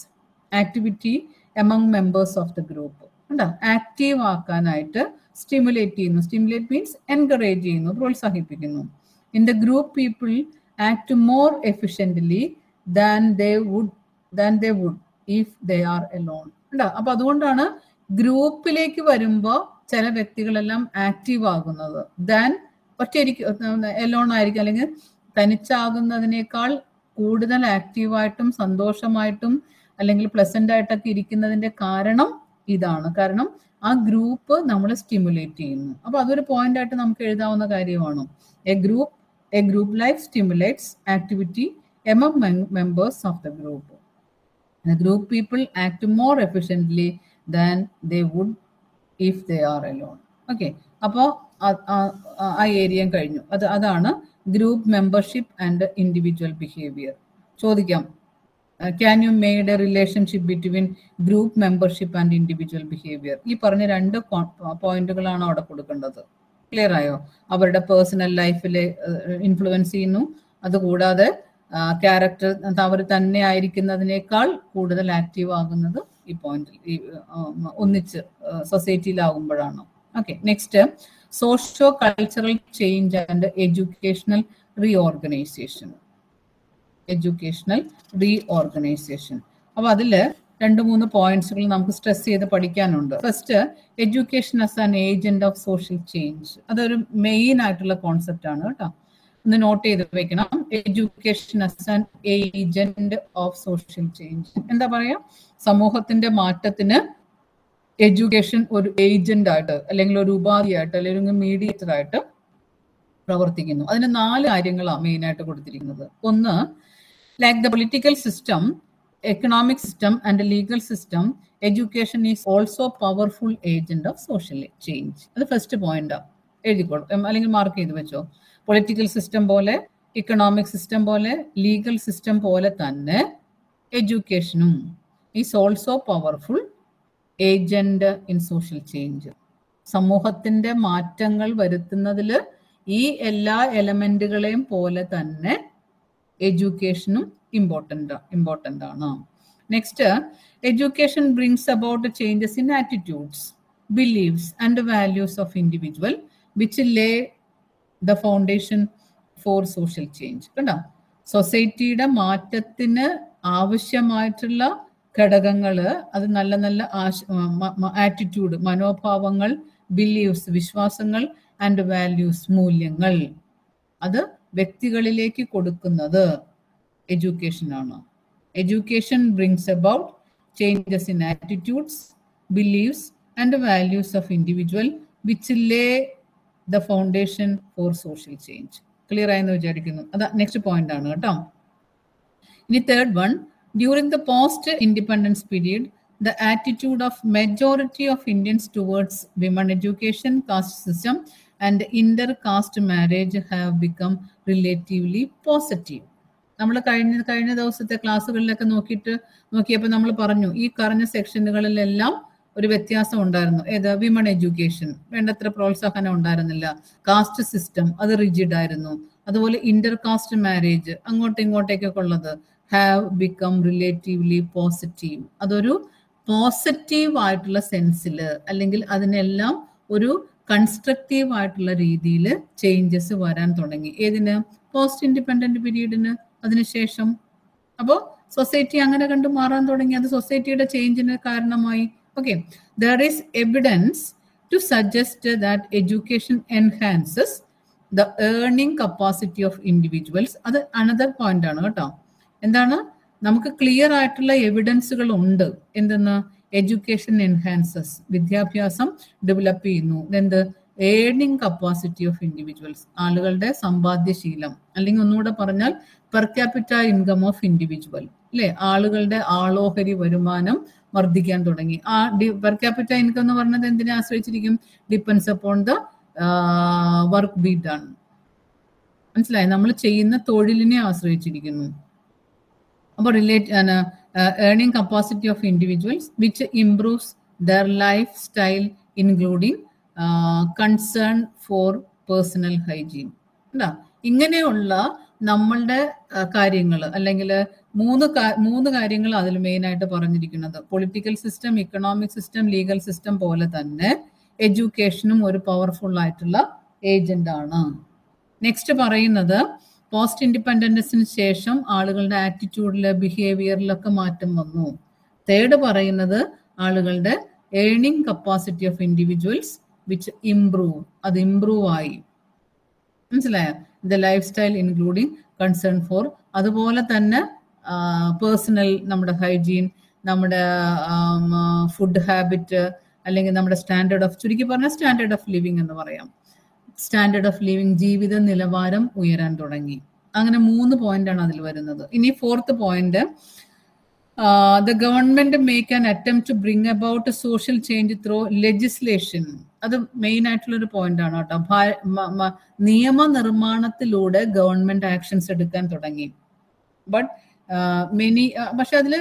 activity among members of the group കണ്ടോ ആക്റ്റീവ് ആക്കാനായിട്ട് സ്റ്റിമുലേറ്റ് ചെയ്യുന്നു. സ്റ്റിമുലേറ്റ് മീൻസ് എൻകറേജ് ചെയ്യുന്നു പ്രോത്സാഹിപ്പിക്കുന്നു. In the group people act more efficiently than they would than they would if they are alone ഉണ്ടോ? അപ്പൊ അതുകൊണ്ടാണ് ഗ്രൂപ്പിലേക്ക് വരുമ്പോൾ ചില വ്യക്തികളെല്ലാം ആക്റ്റീവ് ആകുന്നത്. ദാൻ ഒറ്റയിരിക്കും എലോൺ ആയിരിക്കും. അല്ലെങ്കിൽ തനിച്ചാകുന്നതിനേക്കാൾ കൂടുതൽ ആക്റ്റീവായിട്ടും സന്തോഷമായിട്ടും അല്ലെങ്കിൽ പ്ലസന്റ് ആയിട്ടൊക്കെ ഇരിക്കുന്നതിന്റെ കാരണം ഇതാണ്. കാരണം ആ ഗ്രൂപ്പ് നമ്മൾ സ്റ്റിമുലേറ്റ് ചെയ്യുന്നു. അപ്പൊ അതൊരു പോയിന്റ് ആയിട്ട് നമുക്ക് എഴുതാവുന്ന കാര്യമാണ്. A group a group life stimulates activity among members of the group The group people act more efficiently than they would if they are alone. Okay. അപ്പോൾ ആ ഏരിയ കഴിഞ്ഞു. അത് അതാണ് group membership and individual behaviour ചോദിക്കാം. Can you made a relationship between group membership and individual behaviour ഈ പറഞ്ഞ രണ്ട് പോയിന്റുകളാണ് അവിടെ കൊടുക്കേണ്ടത്. ക്ലിയർ ആയോ? അവരുടെ പേഴ്സണൽ ലൈഫിൽ ഇൻഫ്ലുവൻസ് ചെയ്യുന്നു. അതുകൂടാതെ ക്യാരക്ടർ അവർ തന്നെ ആയിരിക്കുന്നതിനേക്കാൾ കൂടുതൽ ആക്റ്റീവ് ആകുന്നത് ഈ പോയിന്റിൽ ഈ ഒന്നിച്ച് സൊസൈറ്റിയിലാകുമ്പോഴാണ് okay next socio cultural change and educational reorganisation educational reorganisation അപ്പൊ അതിൽ രണ്ട് മൂന്ന് പോയിന്റ്സുകൾ നമുക്ക് സ്ട്രെസ് ചെയ്ത് പഠിക്കാനുണ്ട്. First education as an agent of social change അതൊരു മെയിൻ ആയിട്ടുള്ള കോൺസെപ്റ്റ് ആണ് കേട്ടോ. ഒന്ന് നോട്ട് ചെയ്ത് വെക്കണം. Education as an agent of social change എന്താ പറയാ? സമൂഹത്തിന്റെ മാറ്റത്തിന് എഡ്യൂക്കേഷൻ ഒരു ഏജന്റ് ആയിട്ട് അല്ലെങ്കിൽ ഒരു ഉപാധിയായിട്ട് അല്ലെങ്കിൽ മീഡിയേറ്റർ ആയിട്ട് പ്രവർത്തിക്കുന്നു. അതിന് നാല് കാര്യങ്ങളാണ് മെയിൻ ആയിട്ട് കൊടുത്തിരിക്കുന്നത്. ഒന്ന് like political system, economic system, and the legal system, education is also powerful agent of social change അത് ഫസ്റ്റ് പോയിന്റ് എഴുതിക്കോളും. അല്ലെങ്കിൽ മാർക്ക് ചെയ്ത് വെച്ചോ. പൊളിറ്റിക്കൽ സിസ്റ്റം പോലെ ഇക്കണോമിക് സിസ്റ്റം പോലെ ലീഗൽ സിസ്റ്റം പോലെ തന്നെ എഡ്യൂക്കേഷനും is also powerful agent in social change സമൂഹത്തിന്റെ മാറ്റങ്ങൾ വരുത്തുന്നതിൽ ഈ എല്ലാ എലമെന്റുകളെയും പോലെ തന്നെ എഡ്യൂക്കേഷനും ഇമ്പോർട്ടന്റ് ഇമ്പോർട്ടന്റ് ആണ്. Next education brings about changes in attitudes beliefs and values of individual which lay the foundation for social change കണ്ടോ? സൊസൈറ്റിയുടെ മാറ്റത്തിന് ആവശ്യമായിട്ടുള്ള ഘടകങ്ങൾ അത് നല്ല നല്ല ആറ്റിറ്റ്യൂഡ് മനോഭാവങ്ങൾ ബിലീവ്സ് വിശ്വാസങ്ങൾ ആൻഡ് വാല്യൂസ് മൂല്യങ്ങൾ. അത് വ്യക്തികളിലേക്ക് കൊടുക്കുന്നത് എഡ്യൂക്കേഷൻ ആണ്. Education brings about changes in attitudes beliefs and values of individual which lay the foundation for social change clear ആയെന്ന് വിചാരിക്കുന്നു. അതാ നെക്സ്റ്റ് പോയിന്റ് ആണ് കേട്ടോ. ഇനി third one during the post independence period the attitude of majority of Indians towards women education caste system and inter caste marriage have become relatively positive നമ്മൾ കഴിഞ്ഞ കഴിഞ്ഞ ദിവസത്തെ ക്ലാസ്സുകളിലൊക്കെ നോക്കിയിട്ട് നോക്കിയപ്പോൾ നമ്മൾ പറഞ്ഞു ഈ പറഞ്ഞ സെക്ഷനുകളിലെല്ലാം ഒരു വ്യത്യാസം ഉണ്ടായിരുന്നു. ഏത്? വിമൺ എഡ്യൂക്കേഷൻ വേണ്ടത്ര പ്രോത്സാഹനം ഉണ്ടായിരുന്നില്ല. കാസ്റ്റ് സിസ്റ്റം അത് റിജിഡ് ആയിരുന്നു. അതുപോലെ ഇന്റർ കാസ്റ്റ് മാരേജ് അങ്ങോട്ടും ഇങ്ങോട്ടേക്കൊക്കെ ഉള്ളത് ഹാവ് ബിക്കം റിലേറ്റീവ്ലി പോസിറ്റീവ് അതൊരു പോസിറ്റീവ് ആയിട്ടുള്ള സെൻസിൽ അല്ലെങ്കിൽ അതിനെല്ലാം ഒരു കൺസ്ട്രക്റ്റീവ് ആയിട്ടുള്ള രീതിയിൽ ചേഞ്ചസ് വരാൻ തുടങ്ങി. ഏതിന്? പോസ്റ്റ് ഇൻഡിപെൻഡന്റ് പീരീഡിന് അതിനുശേഷം അപ്പോൾ സൊസൈറ്റി അങ്ങനെ കണ്ട് മാറാൻ തുടങ്ങി. അത് സൊസൈറ്റിയുടെ ചേഞ്ചിന് കാരണമായി. Okay there is evidence to suggest that education enhances the earning capacity of individuals അത് അനദർ പോയിന്റ് ആണ് കേട്ടോ. എന്താണ്? നമുക്ക് ക്ലിയർ ആയിട്ടുള്ള എവിഡൻസുകൾ ഉണ്ട്. എന്തെന്ന്? എഡ്യൂക്കേഷൻ എൻഹാൻസസ് വിദ്യാഭ്യാസം ഡെവലപ്പ് ചെയ്യുന്നു. എന്ത് ഏർണിംഗ് കപ്പാസിറ്റി ഓഫ് ഇൻഡിവിജ്വൽസ് ആളുകളുടെ സമ്പാദ്യശീലം. അല്ലെങ്കിൽ ഒന്നുകൂടെ പറഞ്ഞാൽ per capita income of individual അല്ലെ ആളുകളുടെ ആളോഹരി വരുമാനം വർദ്ധിക്കാൻ തുടങ്ങി. ആ പെർ ക്യാപിറ്റ ഇൻകം എന്ന് പറഞ്ഞത് എന്തിനെ ആശ്രയിച്ചിരിക്കും? Depends upon the work be done മനസ്സിലായി? നമ്മൾ ചെയ്യുന്ന തൊഴിലിനെ ആശ്രയിച്ചിരിക്കുന്നു. അപ്പൊ relate earning capacity of individuals which improves their lifestyle including concern for personal hygiene ഉണ്ടാ ഇങ്ങനെയുള്ള നമ്മളുടെ കാര്യങ്ങൾ അല്ലെങ്കിൽ മൂന്ന് മൂന്ന് കാര്യങ്ങൾ അതിൽ മെയിനായിട്ട് പറഞ്ഞിരിക്കുന്നത്. Political system economic system legal system പോലെ തന്നെ എഡ്യൂക്കേഷനും ഒരു പവർഫുൾ ആയിട്ടുള്ള ഏജന്റ് ആണ്. നെക്സ്റ്റ് പറയുന്നത് പോസ്റ്റ് ഇൻഡിപെൻഡൻസിന് ശേഷം ആളുകളുടെ ആറ്റിറ്റ്യൂഡിൽ ബിഹേവിയറിലൊക്കെ മാറ്റം വന്നു. തേർഡ് പറയുന്നത് ആളുകളുടെ earning capacity of individuals which improve അത് ഇംപ്രൂവ് ആയി. മനസ്സിലായോ? The lifestyle including concern for അതുപോലെ തന്നെ പേഴ്സണൽ നമ്മുടെ ഹൈജീൻ നമ്മുടെ ഫുഡ് ഹാബിറ്റ് അല്ലെങ്കിൽ നമ്മുടെ സ്റ്റാൻഡേർഡ് ഓഫ് ചുരുക്കി പറഞ്ഞാൽ സ്റ്റാൻഡേർഡ് ഓഫ് ലിവിങ് എന്ന് പറയാം. സ്റ്റാൻഡേർഡ് ഓഫ് ലിവിങ് ജീവിത നിലവാരം ഉയരാൻ തുടങ്ങി. അങ്ങനെ മൂന്ന് പോയിന്റ് ആണ് അതിൽ വരുന്നത്. ഇനി fourth point the government make an attempt to bring about social change through legislation അത് മെയിൻ ആയിട്ടുള്ള ഒരു പോയിന്റ് ആണ് കേട്ടോ. നിയമനിർമ്മാണത്തിലൂടെ ഗവൺമെന്റ് ആക്ഷൻസ് എടുക്കാൻ തുടങ്ങി. ബട്ട് മെനി പക്ഷെ അതിൽ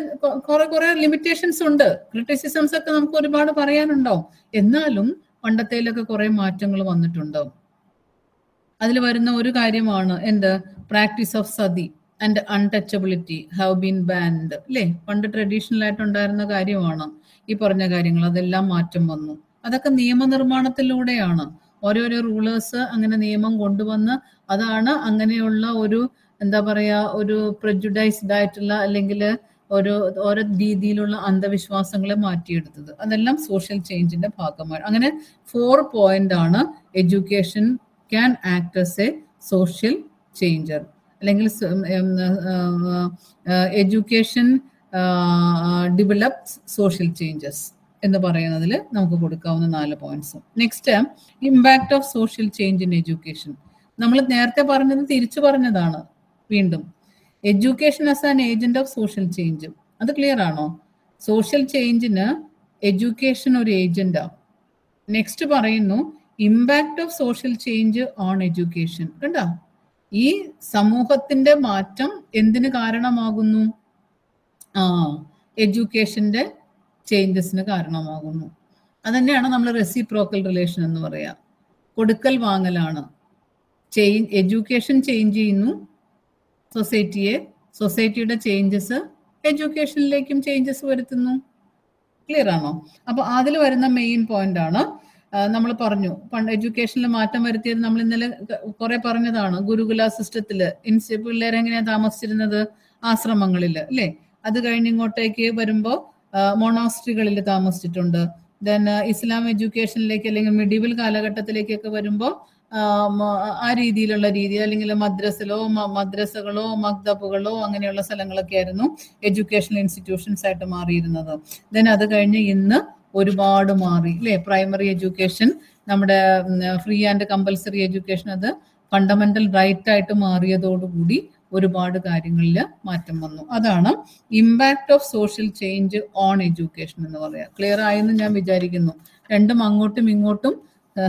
കുറെ കുറെ ലിമിറ്റേഷൻസ് ഉണ്ട്. ക്രിറ്റിസിസംസ് ഒക്കെ നമുക്ക് ഒരുപാട് പറയാനുണ്ടാവും. എന്നാലും പണ്ടത്തേലൊക്കെ കുറെ മാറ്റങ്ങൾ വന്നിട്ടുണ്ട്. അതിൽ വരുന്ന ഒരു കാര്യമാണ് എന്ത്? Practice of sati and untouchability have been banned അല്ലേ പണ്ട് ട്രഡീഷണൽ ആയിട്ട് ഉണ്ടായിരുന്ന കാര്യമാണ് ഈ പറഞ്ഞ കാര്യങ്ങൾ. അതെല്ലാം മാറ്റം വന്നു. അതൊക്കെ നിയമനിർമ്മാണത്തിലൂടെയാണ്. ഓരോരോ റൂളേഴ്സ് അങ്ങനെ നിയമം കൊണ്ടുവന്ന് അതാണ് അങ്ങനെയുള്ള ഒരു എന്താ പറയാ ഒരു പ്രജുഡൈസ്ഡ് ആയിട്ടുള്ള അല്ലെങ്കിൽ ഒരു ഓരോ രീതിയിലുള്ള അന്ധവിശ്വാസങ്ങളെ മാറ്റിയെടുത്തത്. അതെല്ലാം സോഷ്യൽ ചേഞ്ചിന്റെ ഭാഗമാണ് അങ്ങനെ ഫോർ പോയിന്റ് ആണ് education can act as a social changer അല്ലെങ്കിൽ എഡ്യൂക്കേഷൻ ഡെവലപ്സ് സോഷ്യൽ ചേഞ്ചസ് എന്ന് പറയുന്നതിൽ നമുക്ക് കൊടുക്കാവുന്ന നാല് points next impact of social change in education നമ്മൾ നേരത്തെ പറഞ്ഞത് തിരിച്ചു പറഞ്ഞതാണ് വീണ്ടും. Education as an agent of social change അത് ക്ലിയർ ആണോ? സോഷ്യൽ ചേഞ്ചിന് എഡ്യൂക്കേഷൻ ഒരു ഏജന്റാ നെക്സ്റ്റ് പറയുന്നു impact of social change on education കണ്ടോ? ഈ സമൂഹത്തിന്റെ മാറ്റം എന്തിനു കാരണമാകുന്നു? ആ എഡ്യൂക്കേഷന്റെ ചേഞ്ചസിന് കാരണമാകുന്നു. അതന്നെയാണ് നമ്മൾ റെസിപ്രോക്കൽ റിലേഷൻ എന്ന് പറയാ. കൊടുക്കൽ വാങ്ങലാണ്. ചേഞ്ച് എഡ്യൂക്കേഷൻ ചേഞ്ച് ചെയ്യുന്നു. സൊസൈറ്റിയെ സൊസൈറ്റിയുടെ ചേഞ്ചസ് എഡ്യൂക്കേഷനിലേക്കും ചേഞ്ചസ് വരുത്തുന്നു. ക്ലിയർ ആണോ? അപ്പൊ അതിൽ വരുന്ന മെയിൻ പോയിന്റ് ആണ് നമ്മൾ പറഞ്ഞു. പണ്ട് എഡ്യൂക്കേഷനിൽ മാറ്റം വരുത്തിയത് നമ്മൾ ഇന്നലെ കുറെ പറഞ്ഞതാണ്. ഗുരുകുല സിസ്റ്റത്തിൽ ഇൻസ്റ്റി പിള്ളേരെ എങ്ങനെയാ താമസിച്ചിരുന്നത്? ആശ്രമങ്ങളിൽ അല്ലേ? അത് കഴിഞ്ഞ് ഇങ്ങോട്ടേക്ക് വരുമ്പോൾ മൊണോസ്ട്രികളിൽ താമസിച്ചിട്ടുണ്ട്. ദെൻ ഇസ്ലാം എഡ്യൂക്കേഷനിലേക്ക് അല്ലെങ്കിൽ മിഡീവൽ കാലഘട്ടത്തിലേക്കൊക്കെ വരുമ്പോൾ ആ രീതിയിലുള്ള രീതി അല്ലെങ്കിൽ മദ്രസിലോ മദ്രസകളോ മക്തബുകളോ അങ്ങനെയുള്ള സ്ഥലങ്ങളൊക്കെ ആയിരുന്നു എഡ്യൂക്കേഷണൽ ഇൻസ്റ്റിറ്റ്യൂഷൻസ് ആയിട്ട് മാറിയിരുന്നത്. ദെൻ അത് കഴിഞ്ഞ് ഇന്ന് ഒരുപാട് മാറി അല്ലേ പ്രൈമറി എഡ്യൂക്കേഷൻ നമ്മുടെ ഫ്രീ ആൻഡ് കമ്പൽസറി എഡ്യൂക്കേഷൻ അത് ഫണ്ടമെന്റൽ റൈറ്റ് ആയിട്ട് മാറിയതോടുകൂടി ഒരുപാട് കാര്യങ്ങളിൽ മാറ്റം വന്നു. അതാണ് impact of social change on education എന്ന് പറയാം. ക്ലിയർ ആയെന്ന് ഞാൻ വിചാരിക്കുന്നു. രണ്ടും അങ്ങോട്ടും ഇങ്ങോട്ടും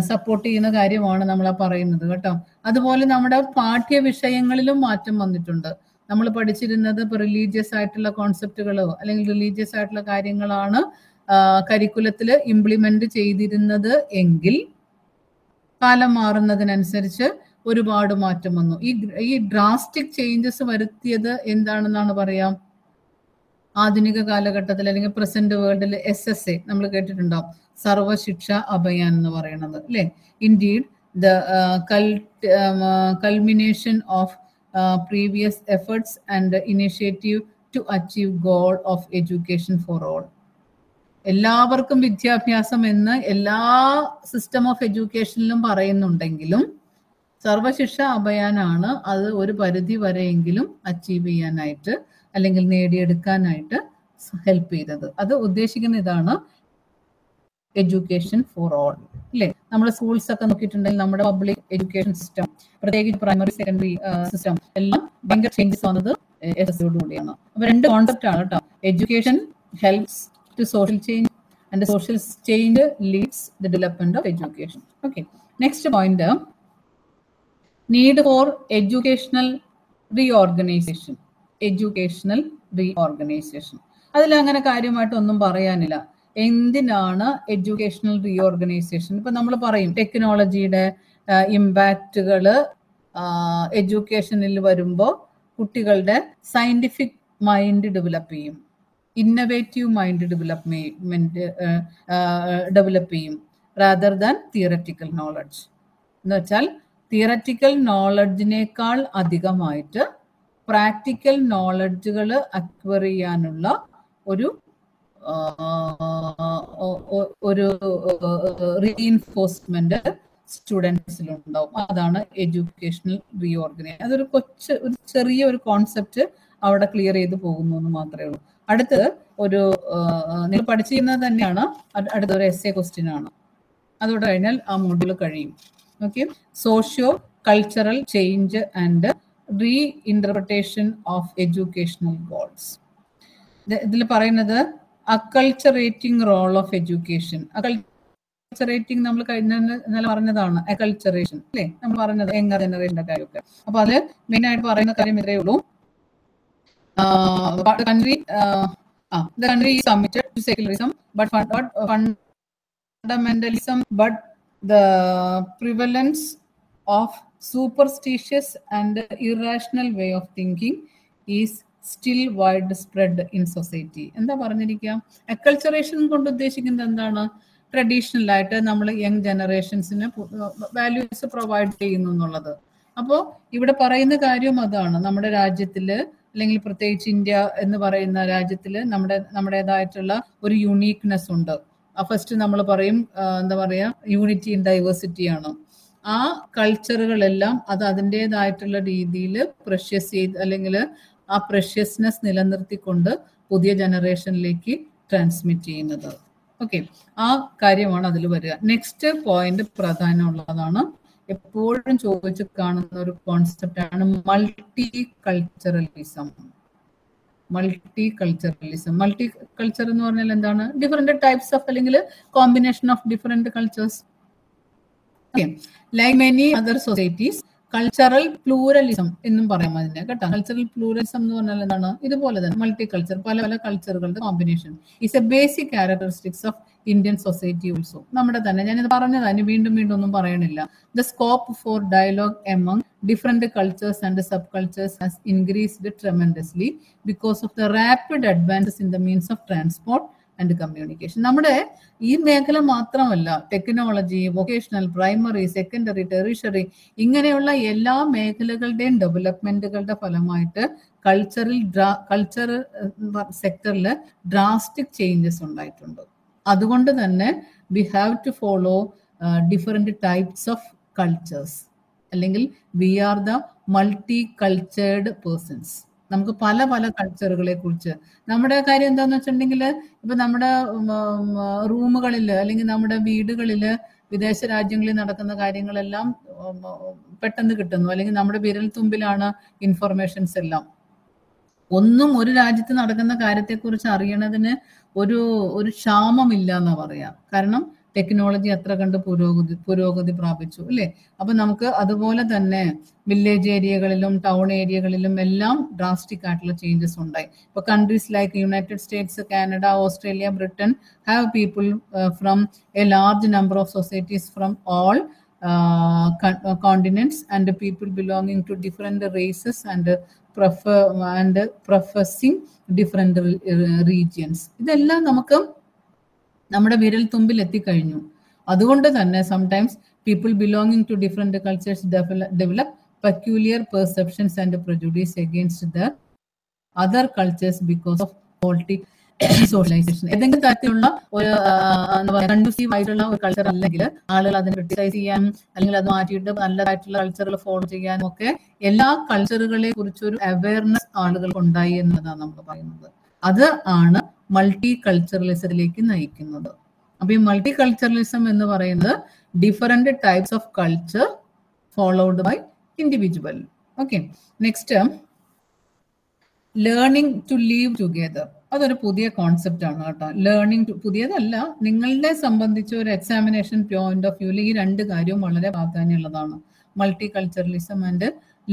സപ്പോർട്ട് ചെയ്യുന്ന കാര്യമാണ് നമ്മൾ പറയുന്നത് കേട്ടോ. അതുപോലെ നമ്മുടെ പാഠ്യ വിഷയങ്ങളിലും മാറ്റം വന്നിട്ടുണ്ട്. നമ്മൾ പഠിച്ചിരുന്നത് ഇപ്പൊ റിലീജിയസ് ആയിട്ടുള്ള കോൺസെപ്റ്റുകളോ അല്ലെങ്കിൽ റിലീജിയസ് ആയിട്ടുള്ള കാര്യങ്ങളാണ് കരിക്കുലത്തിൽ ഇംപ്ലിമെന്റ് ചെയ്തിരുന്നത് എങ്കിൽ കാലം മാറുന്നതിനനുസരിച്ച് ഒരുപാട് മാറ്റം വന്നു. ഈ ഈ ഡ്രാസ്റ്റിക് ചേഞ്ചസ് വരുത്തിയത് എന്താണെന്നാണ് പറയാം? ആധുനിക കാലഘട്ടത്തിൽ അല്ലെങ്കിൽ പ്രസന്റ് വേൾഡിൽ എസ് എസ് എ നമ്മൾ കേട്ടിട്ടുണ്ടാവും. സർവശിക്ഷ അഭയാൻ എന്ന് പറയുന്നത് അല്ലെ? Indeed the culmination of previous efforts and initiative to achieve goal of education for all എല്ലാവർക്കും വിദ്യാഭ്യാസം എന്ന് എല്ലാ സിസ്റ്റം ഓഫ് എഡ്യൂക്കേഷനിലും പറയുന്നുണ്ടെങ്കിലും സർവശിക്ഷ അഭയാനാണ് അത് ഒരു പരിധി വരെയെങ്കിലും അച്ചീവ് ചെയ്യാനായിട്ട് അല്ലെങ്കിൽ നേടിയെടുക്കാനായിട്ട് ഹെൽപ്പ് ചെയ്തത്. അത് ഉദ്ദേശിക്കുന്ന ഇതാണ് എഡ്യൂക്കേഷൻ ഫോർ ഓൾ അല്ലേ? നമ്മുടെ സ്കൂൾസ് ഒക്കെ നോക്കിയിട്ടുണ്ടെങ്കിൽ നമ്മുടെ പബ്ലിക് എഡ്യൂക്കേഷൻ സിസ്റ്റം പ്രത്യേകിച്ച് പ്രൈമറി സെക്കൻഡറി സിസ്റ്റം എല്ലാം ഭയങ്കര ചേഞ്ചസ് വന്നത് എസ് എസ് കൂടിയാണ് അപ്പൊ രണ്ട് കോൺസെപ്റ്റ് ആണ് കേട്ടോ education helps to social change and social change leads the development of education okay next point need for educational reorganisation educational reorganisation അതിൽ അങ്ങനെ കാര്യമായിട്ട് ഒന്നും പറയാനില്ല. എന്തിനാണ് എഡ്യൂക്കേഷണൽ റീഓർഗനൈസേഷൻ ഇപ്പൊ നമ്മൾ പറയും ടെക്നോളജിയുടെ ഇമ്പാക്റ്റുകൾ എഡ്യൂക്കേഷനിൽ വരുമ്പോൾ കുട്ടികളുടെ സയന്റിഫിക് മൈൻഡ് ഡെവലപ്പ് ചെയ്യും. ഇന്നവേറ്റീവ് മൈൻഡ് ഡെവലപ്മെന്റ് ഡെവലപ്പ് ചെയ്യും. റാദർ ദാൻ തിയററ്റിക്കൽ നോളജ് എന്ന് വെച്ചാൽ തിയററ്റിക്കൽ നോളജിനേക്കാൾ അധികമായിട്ട് പ്രാക്ടിക്കൽ നോളജുകൾ അക്വയർ ചെയ്യാനുള്ള ഒരു ഒരു റീഇൻഫോഴ്സ്മെന്റ് സ്റ്റുഡൻസിലുണ്ടാവും അതാണ് എഡ്യൂക്കേഷണൽ റീഓർഗനൈസ് അതൊരു കൊച്ച് ഒരു ചെറിയ ഒരു കോൺസെപ്റ്റ് അവിടെ ക്ലിയർ ചെയ്ത് പോകുന്നു എന്ന് മാത്രമേ ഉള്ളൂ. അടുത്തത് ഒരു നിങ്ങൾ പഠിച്ചിരുന്നത് തന്നെയാണ്. അടുത്ത ഒരു എസ് എ ക്വസ്റ്റ്യൻ ആണ്. അതോടെ കഴിഞ്ഞാൽ ആ മോഡ്യൂൾ കഴിയും. Okay socio cultural change and reinterpretation of educational goals ഇതിൽ പറയുന്നത് acculturating role of education acculturating നമ്മൾ കഴിഞ്ഞ പറഞ്ഞതാണ് അക്കൾച്ചറേഷൻ അല്ലേ? നമ്മൾ പറഞ്ഞത് യങ്ങർ ജനറേഷന്റെ കാര്യമൊക്കെ. അപ്പൊ അത് മെയിൻ ആയിട്ട് പറയുന്ന കാര്യം ഇത്രയേ ഉള്ളൂ. Country the country is submitted to secularism but not fundamentalism but the prevalence of superstitious and irrational way of thinking is still widespread in society എന്താ പറഞ്ഞിരിക്കുക അക്കൾച്ചറേഷൻ കൊണ്ട് ഉദ്ദേശിക്കുന്നത് എന്താണ്? ട്രഡീഷണൽ ആയിട്ട് നമ്മൾ യങ് ജനറേഷൻസിന് വാല്യൂസ് പ്രൊവൈഡ് ചെയ്യുന്നു എന്നുള്ളത്. അപ്പോൾ ഇവിടെ പറയുന്ന കാര്യം അതാണ്. നമ്മുടെ രാജ്യത്തിൽ അല്ലെങ്കിൽ പ്രത്യേകിച്ച് ഇന്ത്യ എന്ന് പറയുന്ന രാജ്യത്തിൽ നമ്മുടെ നമ്മുടേതായിട്ടുള്ള ഒരു യുണീക്നെസ് ഉണ്ട്. ഫസ്റ്റ് നമ്മൾ പറയും എന്താ പറയുക യൂണിറ്റി ഇൻ ഡൈവേഴ്സിറ്റി ആണ്. ആ കൾച്ചറുകളെല്ലാം അത് അതിന്റെതായിട്ടുള്ള രീതിയിൽ പ്രഷ്യസ് ചെയ്ത് അല്ലെങ്കിൽ ആ പ്രഷ്യസ്നെസ് നിലനിർത്തിക്കൊണ്ട് പുതിയ ജനറേഷനിലേക്ക് ട്രാൻസ്മിറ്റ് ചെയ്യുന്നത്. ഓക്കെ ആ കാര്യമാണ് അതിൽ വരിക. നെക്സ്റ്റ് പോയിന്റ് പ്രധാനമുള്ളതാണ് എപ്പോഴും ചോദിച്ചു കാണുന്ന ഒരു കോൺസെപ്റ്റ് ആണ് multi culturalism multi culturalism multi culture എന്ന് പറഞ്ഞാൽ എന്താണ്? ഡിഫറെന്റ് ടൈപ്സ് ഓഫ് അല്ലെങ്കിൽ combination of different cultures like many other societies cultural pluralism എന്നും പറയാം അതിനെ കേട്ടോ. കൾച്ചറൽ പ്ലൂറലിസം എന്ന് പറഞ്ഞാൽ എന്താണ്? ഇതുപോലെ തന്നെ മൾട്ടി കൾച്ചർ പല പല കൾച്ചറുകളുടെ combination is a basic characteristics of Indian society also നമ്മുടെ തന്നെ. ഞാനിത് പറഞ്ഞതാണ് വീണ്ടും വീണ്ടും ഒന്നും പറയണില്ല. The scope for dialogue among different cultures and subcultures has increased tremendously because of the rapid advances in the means of transport and communication നമ്മുടെ ഈ മേഖല മാത്രമല്ല technology vocational primary secondary tertiary ഇങ്ങനെയുള്ള എല്ലാ മേഖലകളുടെയും ഡെവലപ്മെന്റുകളുടെ ഫലമായിട്ട് കൾച്ചറിൽ കൾച്ചർ സെക്ടറിൽ ഡ്രാസ്റ്റിക് ചേഞ്ചസ് ഉണ്ടായിട്ടുണ്ട്. അതുകൊണ്ട് തന്നെ we have to follow different types of cultures അല്ലെങ്കിൽ we are the multicultured persons നമുക്ക് പല പല കൾച്ചറുകളെ കുറിച്ച്. നമ്മുടെ കാര്യം എന്താന്ന് വെച്ചിട്ടുണ്ടെങ്കിൽ ഇപ്പൊ നമ്മുടെ റൂമുകളിൽ അല്ലെങ്കിൽ നമ്മുടെ വീടുകളിൽ വിദേശ രാജ്യങ്ങളിൽ നടക്കുന്ന കാര്യങ്ങളെല്ലാം പെട്ടെന്ന് കിട്ടുന്നു. അല്ലെങ്കിൽ നമ്മുടെ വിരൽ തുമ്പിലാണ് ഇൻഫർമേഷൻസ് എല്ലാം. ഒന്നും ഒരു രാജ്യത്ത് നടക്കുന്ന കാര്യത്തെക്കുറിച്ച് അറിയണതിന് ഒരു ഒരു ക്ഷാമമില്ല എന്ന് പറയാം. കാരണം ടെക്നോളജി അത്ര കണ്ട് പുരോഗതി പുരോഗതി പ്രാപിച്ചു അല്ലേ? അപ്പൊ നമുക്ക് അതുപോലെ തന്നെ വില്ലേജ് ഏരിയകളിലും ടൗൺ ഏരിയകളിലും എല്ലാം ഡ്രാസ്റ്റിക് ആയിട്ടുള്ള ചേഞ്ചസ് ഉണ്ടായി. ഇപ്പൊ countries like United States Canada Australia Britain have people from a large number of societies from all continents and people belonging to different races and prefer and professing different regions ഇതെല്ലാം നമുക്ക് നമ്മുടെ വിരൽ തുമ്പിൽ എത്തിക്കഴിഞ്ഞു. അതുകൊണ്ട് തന്നെ sometimes people belonging to different cultures develop peculiar perceptions and prejudice against the other cultures because of politic socialisation ഏതെങ്കിലും തരത്തിലുള്ള ഒരു എന്താ പറയുക കണ്ടൂസീവ് ആയിട്ടുള്ള ഒരു കൾച്ചർ അല്ലെങ്കിൽ ആളുകൾ അതിനെ ക്രിട്ടിസൈസ് ചെയ്യാനും അല്ലെങ്കിൽ അത് മാറ്റിയിട്ട് നല്ലതായിട്ടുള്ള കൾച്ചറുകൾ ഫോളോ ചെയ്യാനും ഒക്കെ എല്ലാ കൾച്ചറുകളെ കുറിച്ചൊരു അവയർനെസ് ആളുകൾക്ക് ഉണ്ടായി എന്നതാണ് നമ്മൾ പറയുന്നത്. അത് ആണ് മൾട്ടി കൾച്ചറലിസത്തിലേക്ക് നയിക്കുന്നത്. അപ്പൊ ഈ മൾട്ടി കൾച്ചറലിസം എന്ന് പറയുന്നത് different types of culture followed by individual okay next learning to live together അതൊരു പുതിയ കോൺസെപ്റ്റ് ആണ് കേട്ടോ. ലേണിംഗ് പുതിയതല്ല നിങ്ങളുടെ സംബന്ധിച്ച് ഒരു എക്സാമിനേഷൻ പോയിന്റ് ഓഫ് വ്യൂവിൽ ഈ രണ്ട് കാര്യവും വളരെ പ്രാധാന്യമുള്ളതാണ്. Multiculturalism and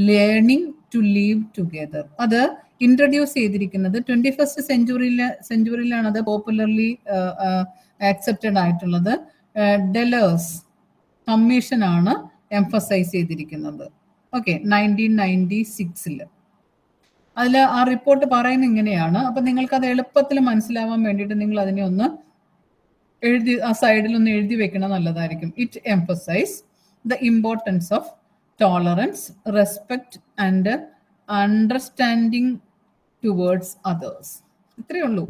learning to live together അത് ഇൻട്രൊഡ്യൂസ് ചെയ്തിരിക്കുന്നത് ട്വന്റി ഫസ്റ്റ് സെഞ്ചുറിയിലെ സെഞ്ചുറിയിലാണ് അത് പോപ്പുലർലി ആക്സെപ്റ്റഡ് ആയിട്ടുള്ളത്. ഡെലേഴ്സ് കമ്മീഷനാണ് എംഫസൈസ് ചെയ്തിരിക്കുന്നത്. ഓക്കെ നയന്റീൻ നയന്റി സിക്സിൽ അതിൽ ആ റിപ്പോർട്ട് പറയുന്ന ഇങ്ങനെയാണ്. അപ്പൊ നിങ്ങൾക്ക് അത് എളുപ്പത്തിൽ മനസ്സിലാവാൻ വേണ്ടിയിട്ട് നിങ്ങൾ അതിനെ ഒന്ന് എഴുതി ആ സൈഡിൽ ഒന്ന് എഴുതി വെക്കണം നല്ലതായിരിക്കും. It emphasise the importance of tolerance respect and understanding towards others ഇത്രയേ ഉള്ളൂ.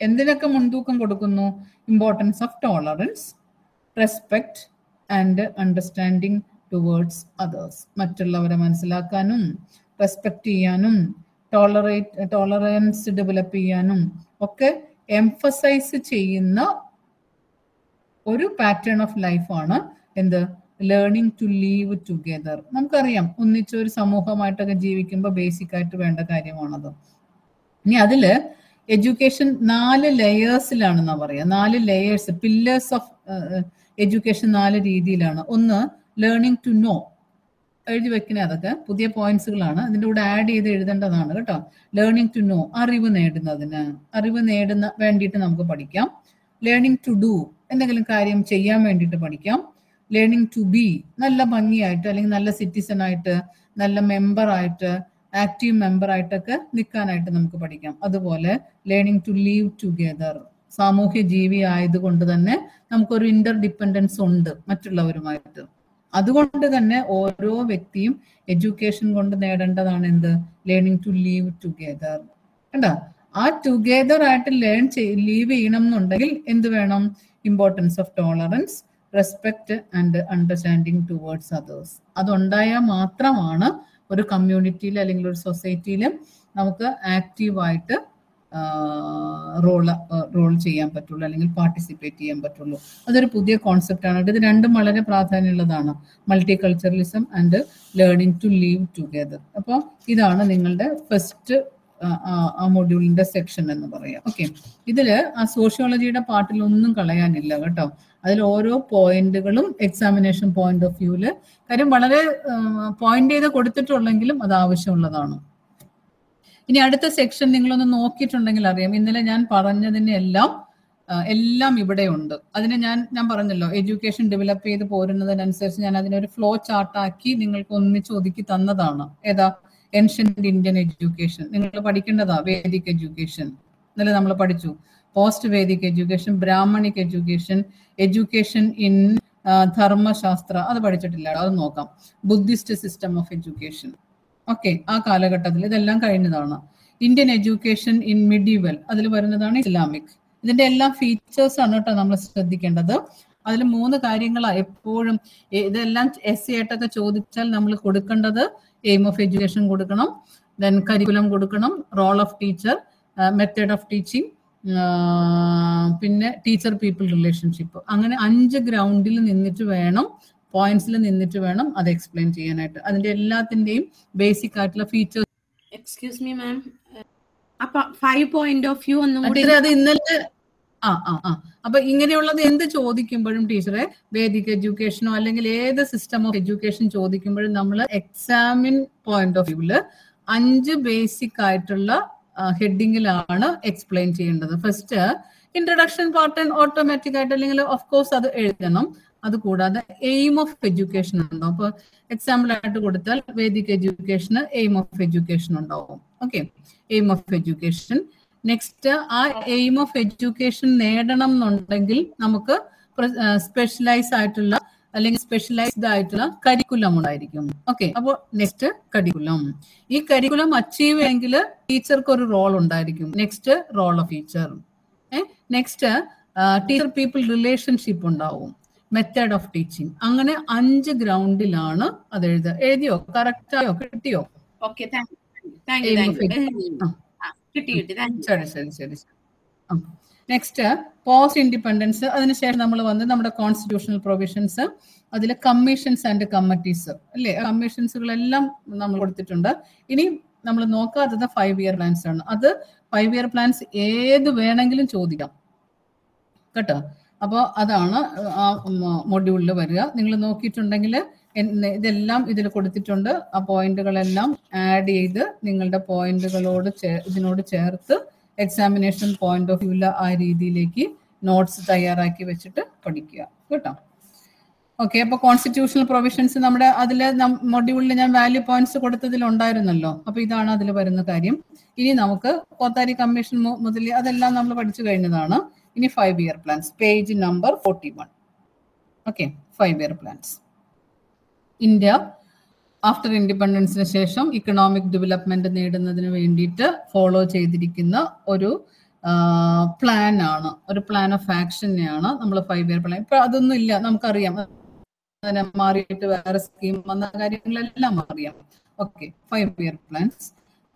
എന്തിനൊക്കെ മുൻതൂക്കം കൊടുക്കുന്നു? Importance of tolerance respect and understanding towards others മറ്റുള്ളവരെ മനസ്സിലാക്കാനും റെസ്പെക്ട് ചെയ്യാനും ടോളറേറ്റ് ടോളറൻസ് ഡെവലപ്പ് ചെയ്യാനും ഒക്കെ എംഫസൈസ് ചെയ്യുന്ന ഒരു പാറ്റേൺ ഓഫ് ലൈഫാണ് എന്ത്? ലേണിംഗ് ടു ലീവ് ടുഗെദർ നമുക്കറിയാം ഒന്നിച്ച ഒരു സമൂഹമായിട്ടൊക്കെ ജീവിക്കുമ്പോൾ ബേസിക് ആയിട്ട് വേണ്ട കാര്യമാണത്. ഇനി അതിൽ എഡ്യൂക്കേഷൻ നാല് ലെയേഴ്സിലാണെന്നാ പറയാ. നാല് ലെയേഴ്സ് പില്ലേഴ്സ് ഓഫ് എഡ്യൂക്കേഷൻ നാല് രീതിയിലാണ്. ഒന്ന് ലേണിംഗ് ടു നോ എഴുതി വെക്കണേ അതൊക്കെ. പുതിയ പോയിന്റ്സുകളാണ് അതിന്റെ കൂടെ ആഡ് ചെയ്ത് എഴുതേണ്ടതാണ് കേട്ടോ. ലേണിംഗ് ടു നോ അറിവ് നേടുന്നതിന്. അറിവ് നേടുന്ന വേണ്ടിയിട്ട് നമുക്ക് പഠിക്കാം. ലേണിംഗ് ടു ഡു എന്തെങ്കിലും കാര്യം ചെയ്യാൻ വേണ്ടിയിട്ട് പഠിക്കാം. ലേണിംഗ് ടു ബി നല്ല ഭംഗിയായിട്ട് അല്ലെങ്കിൽ നല്ല സിറ്റിസൺ ആയിട്ട് നല്ല മെമ്പർ ആയിട്ട് ആക്റ്റീവ് മെമ്പർ ആയിട്ടൊക്കെ നിൽക്കാനായിട്ട് നമുക്ക് പഠിക്കാം. അതുപോലെ ലേണിംഗ് ടു ലീവ് ടുഗെദർ സാമൂഹ്യ ജീവി ആയതുകൊണ്ട് തന്നെ നമുക്കൊരു ഇന്റർ ഡിപ്പെൻഡൻസ് ഉണ്ട് മറ്റുള്ളവരുമായിട്ട്. അതുകൊണ്ട് തന്നെ ഓരോ വ്യക്തിയും എഡ്യൂക്കേഷൻ കൊണ്ട് നേടേണ്ടതാണ് എന്ത്? ലേണിംഗ് ടു ലീവ് ടുഗെദർ കണ്ടോ? ആ ടുഗെദർ ആയിട്ട് ലേൺ ലീവ് ചെയ്യണം എന്നുണ്ടെങ്കിൽ എന്ത് വേണം? Importance of tolerance respect and understanding towards others അതുണ്ടായാൽ മാത്രമാണ് ഒരു കമ്മ്യൂണിറ്റിയിൽ അല്ലെങ്കിൽ ഒരു സൊസൈറ്റിയിലും നമുക്ക് ആക്റ്റീവായിട്ട് റോൾ റോൾ ചെയ്യാൻ പറ്റുള്ളൂ അല്ലെങ്കിൽ പാർട്ടിസിപ്പേറ്റ് ചെയ്യാൻ പറ്റുള്ളൂ. അതൊരു പുതിയ കോൺസെപ്റ്റ് ആണ്. ഇത് രണ്ടും വളരെ പ്രാധാന്യമുള്ളതാണ്. Multiculturalism and learning to live together അപ്പോൾ ഇതാണ് നിങ്ങളുടെ ഫസ്റ്റ് ആ മൊഡ്യൂളിന്റെ സെക്ഷൻ എന്ന് പറയാം. ഓക്കെ ഇതിൽ ആ സോഷ്യോളജിയുടെ പാർട്ടിൽ ഒന്നും കളയാനില്ല കേട്ടോ. അതിൽ ഓരോ പോയിന്റുകളും എക്സാമിനേഷൻ പോയിന്റ് ഓഫ് വ്യൂൽ കാര്യം വളരെ പോയിന്റ് ചെയ്ത് കൊടുത്തിട്ടുള്ളെങ്കിലും അത് ആവശ്യമുള്ളതാണ്. ഇനി അടുത്ത സെക്ഷൻ നിങ്ങളൊന്ന് നോക്കിയിട്ടുണ്ടെങ്കിൽ അറിയാം. ഇന്നലെ ഞാൻ പറഞ്ഞതിനെ എല്ലാം എല്ലാം ഇവിടെ ഉണ്ട്. അതിനെ ഞാൻ ഞാൻ പറഞ്ഞല്ലോ എഡ്യൂക്കേഷൻ ഡെവലപ്പ് ചെയ്ത് പോരുന്നതിനനുസരിച്ച് ഞാൻ അതിനൊരു ഫ്ലോ ചാർട്ടാക്കി നിങ്ങൾക്ക് ഒന്നിച്ച് ഒതുക്കി തന്നതാണ്. ഏതാ? ഏൻഷ്യന്റ് ഇന്ത്യൻ എഡ്യൂക്കേഷൻ നിങ്ങൾ പഠിക്കേണ്ടതാ? വേദിക് എഡ്യൂക്കേഷൻ ഇന്നലെ നമ്മൾ പഠിച്ചു. Post Vedic education Brahmanic education education in Dharmashastra. അത് പഠിച്ചിട്ടില്ല. അത് നോക്കാം. Buddhist system of education okay ആ കാലഘട്ടത്തിൽ ഇതെല്ലാം കഴിഞ്ഞതാണ്. ഇന്ത്യൻ എഡ്യൂക്കേഷൻ ഇൻ മിഡീവൽ അതിൽ വരുന്നതാണ് ഇസ്ലാമിക് ഇതിന്റെ എല്ലാ ഫീച്ചേഴ്സ് ആണ് കേട്ടോ നമ്മൾ ശ്രദ്ധിക്കേണ്ടത്. അതിൽ മൂന്ന് കാര്യങ്ങളാണ് എപ്പോഴും ഇതെല്ലാം എസ് ആയിട്ടൊക്കെ ചോദിച്ചാൽ നമ്മൾ കൊടുക്കേണ്ടത് എയിം ഓഫ് എഡ്യൂക്കേഷൻ കൊടുക്കണം ദെൻ കരിക്കുലം കൊടുക്കണം role of teacher method of teaching പിന്നെ ടീച്ചർ പീപ്പിൾ റിലേഷൻഷിപ്പ് അങ്ങനെ അഞ്ച് ഗ്രൗണ്ടിൽ നിന്നിട്ട് വേണം പോയിന്റ്സിൽ നിന്നിട്ട് വേണം അത് എക്സ്പ്ലെയിൻ ചെയ്യാനായിട്ട്. അതിന്റെ എല്ലാത്തിന്റെയും ബേസിക് ആയിട്ടുള്ള ഫീച്ചേഴ്സ്
എക്സ്ക്യൂസ് മീ മാം അപ്പൊ ഫൈവ് പോയിന്റ് ഓഫ് വ്യൂ ഒന്നും
അത് ഇന്നലെ ആ ആ ആ. അപ്പൊ ഇങ്ങനെയുള്ളത് എന്ത് ചോദിക്കുമ്പോഴും ടീച്ചറെ വേദിക് എഡ്യൂക്കേഷനോ അല്ലെങ്കിൽ ഏത് സിസ്റ്റം ഓഫ് എഡ്യൂക്കേഷൻ ചോദിക്കുമ്പോഴും നമ്മൾ എക്സാമിൻ പോയിന്റ് ഓഫ് വ്യൂൽ അഞ്ച് ബേസിക് ആയിട്ടുള്ള ഹെഡിങ്ങിലാണ് എക്സ്പ്ലെയിൻ ചെയ്യേണ്ടത്. ഫസ്റ്റ് ഇൻട്രഡക്ഷൻ പാർട്ട് ഓട്ടോമാറ്റിക് ആയിട്ട് അല്ലെങ്കിൽ ഓഫ് കോഴ്സ് അത് എഴുതണം. അത് കൂടാതെ എയിം ഓഫ് എഡ്യൂക്കേഷൻ ഉണ്ടാവും അപ്പൊ എക്സാമ്പിൾ ആയിട്ട് കൊടുത്താൽ വേദിക് എഡ്യൂക്കേഷന് എയിം ഓഫ് എഡ്യൂക്കേഷൻ ഉണ്ടാവും. Okay aim of education next ആ എയിം ഓഫ് എഡ്യൂക്കേഷൻ നേടണം എന്നുണ്ടെങ്കിൽ നമുക്ക് സ്പെഷ്യലൈസ് ആയിട്ടുള്ള അല്ലെങ്കിൽ സ്പെഷ്യലൈസ്ഡ് ആയിട്ടുള്ള കരിക്കുലം ഉണ്ടായിരിക്കും. ഓക്കെ അപ്പോൾ നെക്സ്റ്റ് കരിക്കുലം ഈ കരിക്കുലം അച്ചീവ് ചെയ്യെങ്കിൽ ടീച്ചർക്ക് ഒരു റോൾ ഉണ്ടായിരിക്കും. Next role of teacher next teacher people relationship ഉണ്ടാവും. മെത്തേഡ് ഓഫ് ടീച്ചിങ് അങ്ങനെ അഞ്ച് ഗ്രൗണ്ടിലാണ് അത് എഴുതുക. എഴുതിയോ? കറക്റ്റായോ കിട്ടിയോ? ശരി നെക്സ്റ്റ് പോസ്റ്റ് ഇൻഡിപെൻഡൻസ് അതിനുശേഷം നമ്മൾ വന്ന് നമ്മുടെ കോൺസ്റ്റിറ്റ്യൂഷണൽ പ്രൊവിഷൻസ് അതിൽ കമ്മീഷൻസ് ആൻഡ് കമ്മിറ്റീസ് അല്ലേ? കമ്മീഷൻസുകളെല്ലാം നമ്മൾ കൊടുത്തിട്ടുണ്ട്. ഇനി നമ്മൾ നോക്കാത്തത് ഫൈവ് ഇയർ പ്ലാൻസ് ആണ്. അത് ഫൈവ് ഇയർ പ്ലാൻസ് ഏത് വേണമെങ്കിലും ചോദിക്കാം. കേട്ടോ? അപ്പോൾ അതാണ് ആ മൊഡ്യൂളിൽ വരിക. നിങ്ങൾ നോക്കിയിട്ടുണ്ടെങ്കിൽ ഇതെല്ലാം ഇതിൽ കൊടുത്തിട്ടുണ്ട്. ആ പോയിന്റുകളെല്ലാം ആഡ് ചെയ്ത് നിങ്ങളുടെ പോയിന്റുകളോട് ഇതിനോട് ചേർത്ത് എക്സാമിനേഷൻ പോയിന്റ് ഓഫ് വ്യൂല ആ രീതിയിലേക്ക് നോട്ട്സ് തയ്യാറാക്കി വെച്ചിട്ട് പഠിക്കുക. കേട്ടോ? ഓക്കെ അപ്പൊ കോൺസ്റ്റിറ്റ്യൂഷണൽ പ്രൊവിഷൻസ് നമ്മുടെ അതിൽ മൊഡ്യൂളിൽ ഞാൻ വാല്യൂ പോയിന്റ്സ് കൊടുത്തതിൽ ഉണ്ടായിരുന്നല്ലോ. അപ്പൊ ഇതാണ് അതിൽ വരുന്ന കാര്യം. ഇനി നമുക്ക് കോത്താരി കമ്മീഷൻ മുതൽ അതെല്ലാം നമ്മൾ പഠിച്ചു കഴിഞ്ഞതാണ്. ഇനി five year plans page number forty one okay five year plans India after ഇൻഡിപെൻഡൻസിന് ശേഷം ഇക്കണോമിക് ഡെവലപ്മെന്റ് നേടുന്നതിന് വേണ്ടിയിട്ട് ഫോളോ ചെയ്തിരിക്കുന്ന ഒരു പ്ലാൻ ആണ്. ഒരു പ്ലാൻ ഓഫ് ആക്ഷനെയാണ് നമ്മൾ ഫൈവ് ഇയർ പ്ലാൻ ഇപ്പൊ അതൊന്നും ഇല്ല. നമുക്കറിയാം. മാറിയിട്ട് വേറെ സ്കീം വന്ന കാര്യങ്ങളെല്ലാം അറിയാം. ഓക്കെ ഫൈവ് ഇയർ പ്ലാൻസ്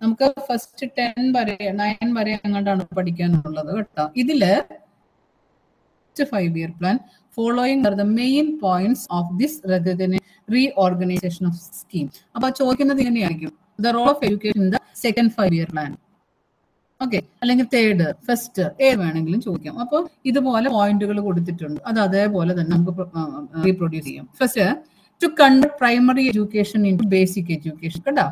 നമുക്ക് ഫസ്റ്റ് ടെൻ വരെ നയൻ വരെ അങ്ങോട്ടാണ് പഠിക്കാനുള്ളത് കേട്ടോ. ഇതിൽ five year plan following are the main points of this reorganisation of scheme അപ്പൊ ചോദിക്കുന്നത് ഇങ്ങനെയായിരിക്കും. The role of education in the second five year plan okay അല്ലെങ്കിൽ തേർഡ് ഫസ്റ്റ് ഏത് വേണമെങ്കിലും ചോദിക്കാം. അപ്പോൾ ഇതുപോലെ പോയിന്റുകൾ കൊടുത്തിട്ടുണ്ട്. അത് അതേപോലെ തന്നെ നമുക്ക് റീപ്രൊഡ്യൂസ് ചെയ്യാം. First to convert primary education in basic education കേട്ടോ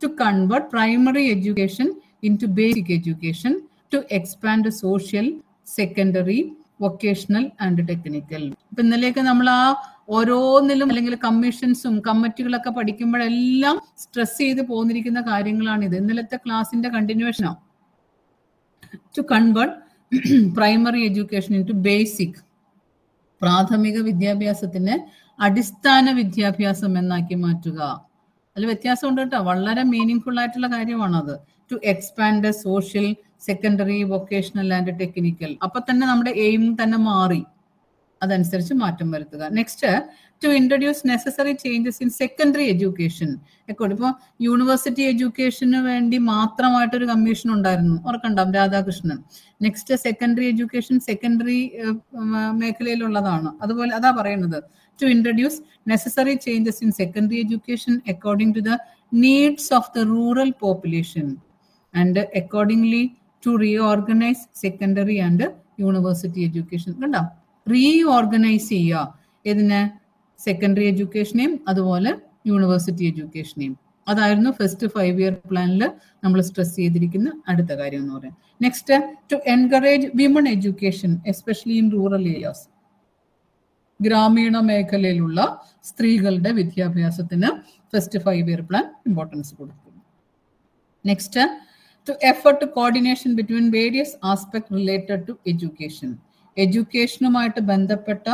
to convert primary education in basic education to expand social secondary vocational and technical ഇപ്പൊ ഇന്നലെയൊക്കെ നമ്മൾ ആ ഓരോന്നിലും അല്ലെങ്കിൽ കമ്മീഷൻസും കമ്മിറ്റികളൊക്കെ പഠിക്കുമ്പോഴെല്ലാം സ്ട്രെസ് ചെയ്ത് പോന്നിരിക്കുന്ന കാര്യങ്ങളാണ് ഇത് ഇന്നലത്തെ ക്ലാസിന്റെ കണ്ടിന്യൂഷനോ to convert primary education into basic പ്രാഥമിക വിദ്യാഭ്യാസത്തിന് അടിസ്ഥാന വിദ്യാഭ്യാസം എന്നാക്കി മാറ്റുക. അതിൽ വ്യത്യാസമുണ്ട് കേട്ടോ. വളരെ മീനിങ് ഫുൾ ആയിട്ടുള്ള കാര്യമാണത്. To expand social secondary vocational and technical അപ്പൊ തന്നെ നമ്മുടെ എയിം തന്നെ മാറി. അതനുസരിച്ച് മാറ്റം വരുത്തുക. Next to introduce necessary changes in secondary education എക്കോട് ഇപ്പോൾ യൂണിവേഴ്സിറ്റി എഡ്യൂക്കേഷന് വേണ്ടി മാത്രമായിട്ട് ഒരു കമ്മീഷൻ ഉണ്ടായിരുന്നു. ഓർക്കണ്ടാവും Radhakrishnan. Next secondary education secondary മേഖലയിലുള്ളതാണ്. അതുപോലെ അതാ പറയുന്നത് to introduce necessary changes in secondary education according to the needs of the rural population and accordingly to reorganise secondary and university education കണ്ടോ? റീഓർഗനൈസ് ചെയ്യുക. ഇതിന് സെക്കൻഡറി എഡ്യൂക്കേഷനെയും അതുപോലെ university എഡ്യൂക്കേഷനെയും അതായിരുന്നു first five year പ്ലാനിൽ നമ്മൾ സ്ട്രെസ് ചെയ്തിരിക്കുന്ന അടുത്ത കാര്യം എന്ന് പറയാം next to encourage women education especially in rural areas ഗ്രാമീണ മേഖലയിലുള്ള സ്ത്രീകളുടെ വിദ്യാഭ്യാസത്തിന് first five year plan importance കൊടുക്കുന്നു. Next to to coordination between various aspects related to education. എഡ്യൂക്കേഷനുമായിട്ട് ബന്ധപ്പെട്ട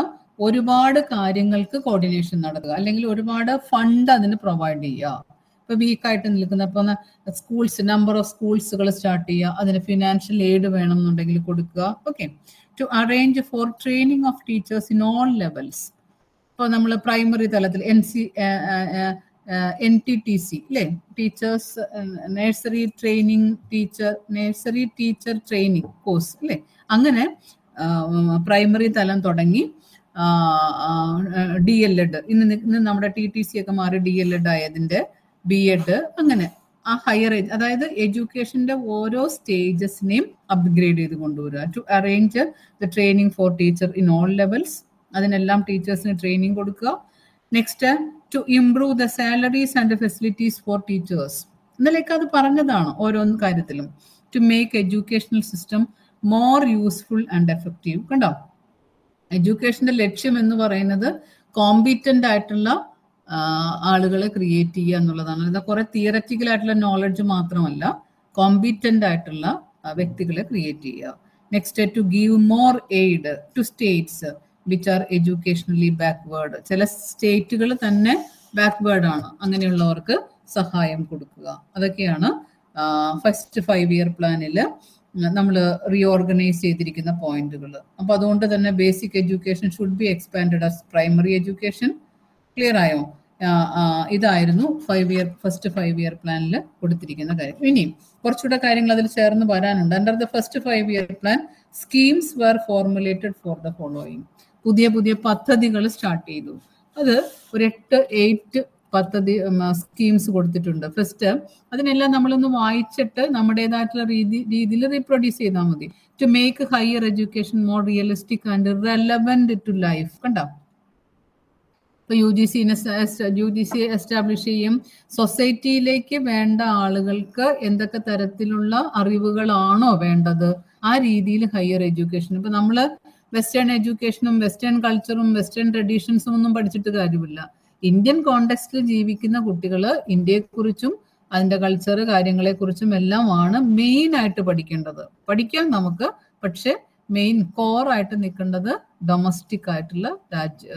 ഒരുപാട് കാര്യങ്ങൾക്ക് കോർഡിനേഷൻ നടത്തുക. അല്ലെങ്കിൽ ഒരുപാട് ഫണ്ട് അതിന് പ്രൊവൈഡ് ചെയ്യുക. ഇപ്പൊ വീക്കായിട്ട് നിൽക്കുന്ന ഇപ്പൊ സ്കൂൾസ് നമ്പർ ഓഫ് സ്കൂൾസുകൾ സ്റ്റാർട്ട് ചെയ്യുക. അതിന് ഫിനാൻഷ്യൽ എയ്ഡ് വേണം എന്നുണ്ടെങ്കിൽ കൊടുക്കുക. Okay to arrange for training of teachers in all levels ഇപ്പോൾ നമ്മൾ പ്രൈമറി തലത്തിൽ N C N T T C അല്ലേ teachers nursery training teacher nursery teacher training course അല്ലേ അങ്ങനെ പ്രൈമറി തലം തുടങ്ങി ഡി എൽ എഡ് ഇന്ന് ഇന്ന് നമ്മുടെ ടി ടി സി ഒക്കെ മാറി ഡി എൽ എഡ് ആയതിന്റെ ബി എഡ് അങ്ങനെ ആ ഹയർ അതായത് എഡ്യൂക്കേഷന്റെ ഓരോ സ്റ്റേജസിനെയും അപ്ഗ്രേഡ് ചെയ്ത് കൊണ്ടുവരിക. To arrange the training for teacher in all levels അതിനെല്ലാം ടീച്ചേഴ്സിന് ട്രെയിനിങ് കൊടുക്കുക. Next to improve the salaries and facilities for teachers ഇന്നലേക്ക് അത് പറഞ്ഞതാണ് ഓരോന്ന് കാര്യത്തിലും. To make educational system more useful and effective കണ്ടോ? എഡ്യൂക്കേഷന്റെ ലക്ഷ്യം എന്ന് പറയുന്നത് കോമ്പീറ്റന്റ് ആയിട്ടുള്ള ആളുകളെ ക്രിയേറ്റ് ചെയ്യുക എന്നുള്ളതാണ്. ഇത് കുറെ തിയററ്റിക്കൽ ആയിട്ടുള്ള നോളജ് മാത്രമല്ല കോമ്പീറ്റന്റ് ആയിട്ടുള്ള വ്യക്തികളെ ക്രിയേറ്റ് ചെയ്യുക. Next to give more aid to states which are educationally backward ചില സ്റ്റേറ്റുകൾ തന്നെ ബാക്ക്വേർഡ് ആണ്. അങ്ങനെയുള്ളവർക്ക് സഹായം കൊടുക്കുക. അതൊക്കെയാണ് ഫസ്റ്റ് ഫൈവ് ഇയർ പ്ലാനിൽ നമ്മൾ റീഓർഗനൈസ് ചെയ്തിരിക്കുന്ന പോയിന്റുകൾ അപ്പൊ അതുകൊണ്ട് തന്നെ basic education should be expand as primary education clear ആയോ? ഇതായിരുന്നു five year first five year പ്ലാനിൽ കൊടുത്തിരിക്കുന്ന കാര്യം. ഇനിയും കുറച്ചുകൂടെ കാര്യങ്ങൾ അതിൽ ചേർന്ന് വരാനുണ്ട്. Under the first five year plan schemes were formulated for the following പുതിയ പുതിയ പദ്ധതികൾ സ്റ്റാർട്ട് ചെയ്തു. അത് ഒരു എട്ട് എയ്റ്റ് പദ്ധതി സ്കീംസ് കൊടുത്തിട്ടുണ്ട്. ഫസ്റ്റ് അതിനെല്ലാം നമ്മളൊന്ന് വായിച്ചിട്ട് നമ്മുടേതായിട്ടുള്ള രീതി രീതിയിൽ റീപ്രൊഡ്യൂസ് ചെയ്താൽ മതി. To make higher education more realistic and relevant to life കണ്ടോ? ഇപ്പൊ യു ജി സിനെ യു ജി സി എസ്റ്റാബ്ലിഷ് ചെയ്യും. സൊസൈറ്റിയിലേക്ക് വേണ്ട ആളുകൾക്ക് എന്തൊക്കെ തരത്തിലുള്ള അറിവുകളാണോ വേണ്ടത്? ആ രീതിയിൽ ഹയർ എഡ്യൂക്കേഷൻ ഇപ്പൊ നമ്മൾ വെസ്റ്റേൺ എഡ്യൂക്കേഷനും വെസ്റ്റേൺ കൾച്ചറും വെസ്റ്റേൺ ട്രഡീഷൻസും ഒന്നും പഠിച്ചിട്ട് കാര്യമില്ല. ഇന്ത്യൻ കോണ്ടെക്സ്റ്റിൽ ജീവിക്കുന്ന കുട്ടികൾ ഇന്ത്യയെക്കുറിച്ചും അതിന്റെ കൾച്ചർ കാര്യങ്ങളെക്കുറിച്ചും എല്ലാമാണ് മെയിൻ ആയിട്ട് പഠിക്കേണ്ടത്. പഠിക്കാം നമുക്ക് പക്ഷെ മെയിൻ കോർ ആയിട്ട് നിൽക്കേണ്ടത് ഡൊമസ്റ്റിക് ആയിട്ടുള്ള രാജ്യ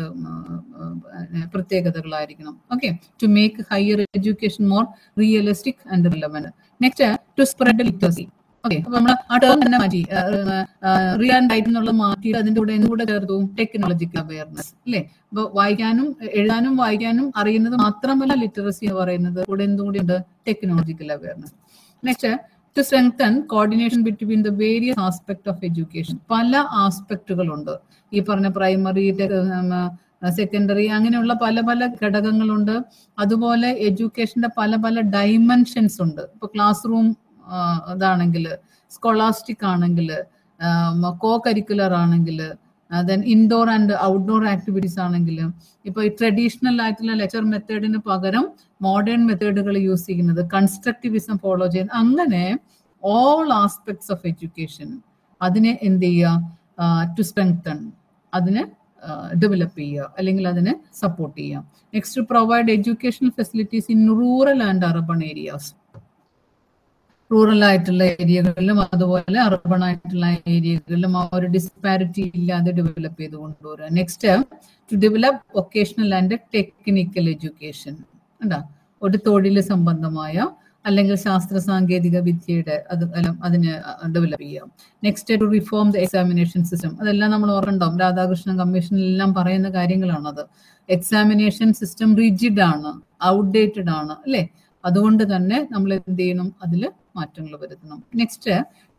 പ്രത്യേകതകളായിരിക്കണം. Okay to make higher education more realistic and relevant next to spread literacy okay അപ്പൊ നമ്മൾ ആ ടേം തന്നെ മാറ്റി. റിയൽ ആൻഡ് റൈറ്റ് എന്നുള്ളത് മാറ്റി അതിന്റെ കൂടെ എന്തുകൂടെ ചേർത്തു ടെക്നോളജിക്കൽ അവയർനെസ് അല്ലേ അപ്പൊ വായിക്കാനും എഴുതാനും വായിക്കാനും അറിയുന്നത് മാത്രമല്ല ലിറ്ററസി എന്ന് പറയുന്നത്. കൂടെ എന്തുകൂടി ഉണ്ട് technological awareness next to strengthen coordination between the various aspect of education പല ആസ്പെക്റ്റുകളുണ്ട് ഈ പറഞ്ഞ പ്രൈമറി സെക്കൻഡറി അങ്ങനെയുള്ള പല പല ഘടകങ്ങളുണ്ട്. അതുപോലെ എഡ്യൂക്കേഷന്റെ പല പല ഡൈമെൻഷൻസ് ഉണ്ട്. ഇപ്പൊ ക്ലാസ് റൂം ഇതാണെങ്കിൽ സ്കോളാസ്റ്റിക് ആണെങ്കിൽ കോ കരിക്കുലർ ആണെങ്കിൽ then indoor and outdoor activities ആണെങ്കിൽ ഇപ്പൊ ഈ ട്രഡീഷണൽ ആയിട്ടുള്ള ലെക്ചർ മെത്തേഡിന് പകരം മോഡേൺ മെത്തേഡുകൾ യൂസ് ചെയ്യുന്നത് കൺസ്ട്രക്റ്റിവിസം ഫോളോ ചെയ്യുന്നത് അങ്ങനെ ഓൾ ആസ്പെക്ട്സ് ഓഫ് എഡ്യൂക്കേഷൻ അതിനെ എന്ത് ചെയ്യുക? ടു സ്ട്രെങ്തൺ അതിനെ ഡെവലപ്പ് ചെയ്യുക അല്ലെങ്കിൽ അതിനെ സപ്പോർട്ട് ചെയ്യുക. Next provide educational facilities in rural and urban areas rural ആയിട്ടുള്ള ഏരിയകളിലും അതുപോലെ അർബൺ ആയിട്ടുള്ള ഏരിയകളിലും ആ ഒരു ഡിസ്പാരിറ്റി ഇല്ലാതെ ഡെവലപ്പ് ചെയ്ത് കൊണ്ടുവരിക next to develop vocational and technical education ഉണ്ടോ ഒരു തൊഴിൽ സംബന്ധമായ അല്ലെങ്കിൽ ശാസ്ത്ര സാങ്കേതിക വിദ്യയുടെ അത് അതിന് ഡെവലപ്പ് ചെയ്യാം. Next to reform the examination system അതെല്ലാം നമ്മൾ ഓർമ്മണ്ടാവും രാധാകൃഷ്ണൻ കമ്മീഷനിലെല്ലാം പറയുന്ന കാര്യങ്ങളാണത്. എക്സാമിനേഷൻ സിസ്റ്റം റിജിഡ് ആണ് ഔട്ട്ഡേറ്റഡ് ആണ് അല്ലേ? അതുകൊണ്ട് തന്നെ നമ്മൾ എന്ത് ചെയ്യണം? അതിൽ മാറ്റങ്ങൾ വരുത്തണം. Next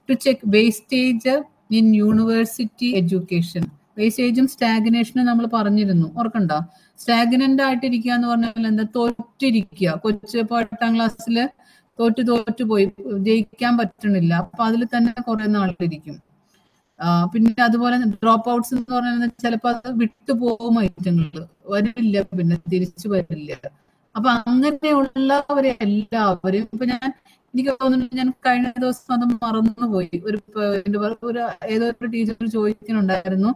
to check wastage in university education വേസ്റ്റേജും സ്റ്റാഗ്നേഷനും നമ്മൾ പറഞ്ഞിരുന്നു. ഓർക്കണ്ട? സ്റ്റാഗ്നന്റ് ആയിട്ടിരിക്കുക എന്ന് പറഞ്ഞാൽ എന്താ? തോറ്റിരിക്കുക. കൊച്ചു എട്ടാം ക്ലാസ്സിൽ തോറ്റു തോറ്റു പോയി. ജയിക്കാൻ പറ്റണില്ല. അപ്പൊ അതിൽ തന്നെ കുറെ നാളിരിക്കും. പിന്നെ അതുപോലെ ഡ്രോപ്പ് ഔട്ട്സ് എന്ന് പറഞ്ഞാൽ ചിലപ്പോൾ അത് വിട്ടുപോകും ഐറ്റങ്ങൾ വരില്ല പിന്നെ തിരിച്ചു വരില്ല. അപ്പൊ അങ്ങനെയുള്ളവരെ എല്ലാവരും ഇപ്പൊ ഞാൻ എനിക്ക് തോന്നുന്നു ഞാൻ കഴിഞ്ഞ ദിവസം അത് മറന്നുപോയി. ഒരു ഒരു ഏതോ ഒരു ടീച്ചർ ചോദിക്കുന്നുണ്ടായിരുന്നു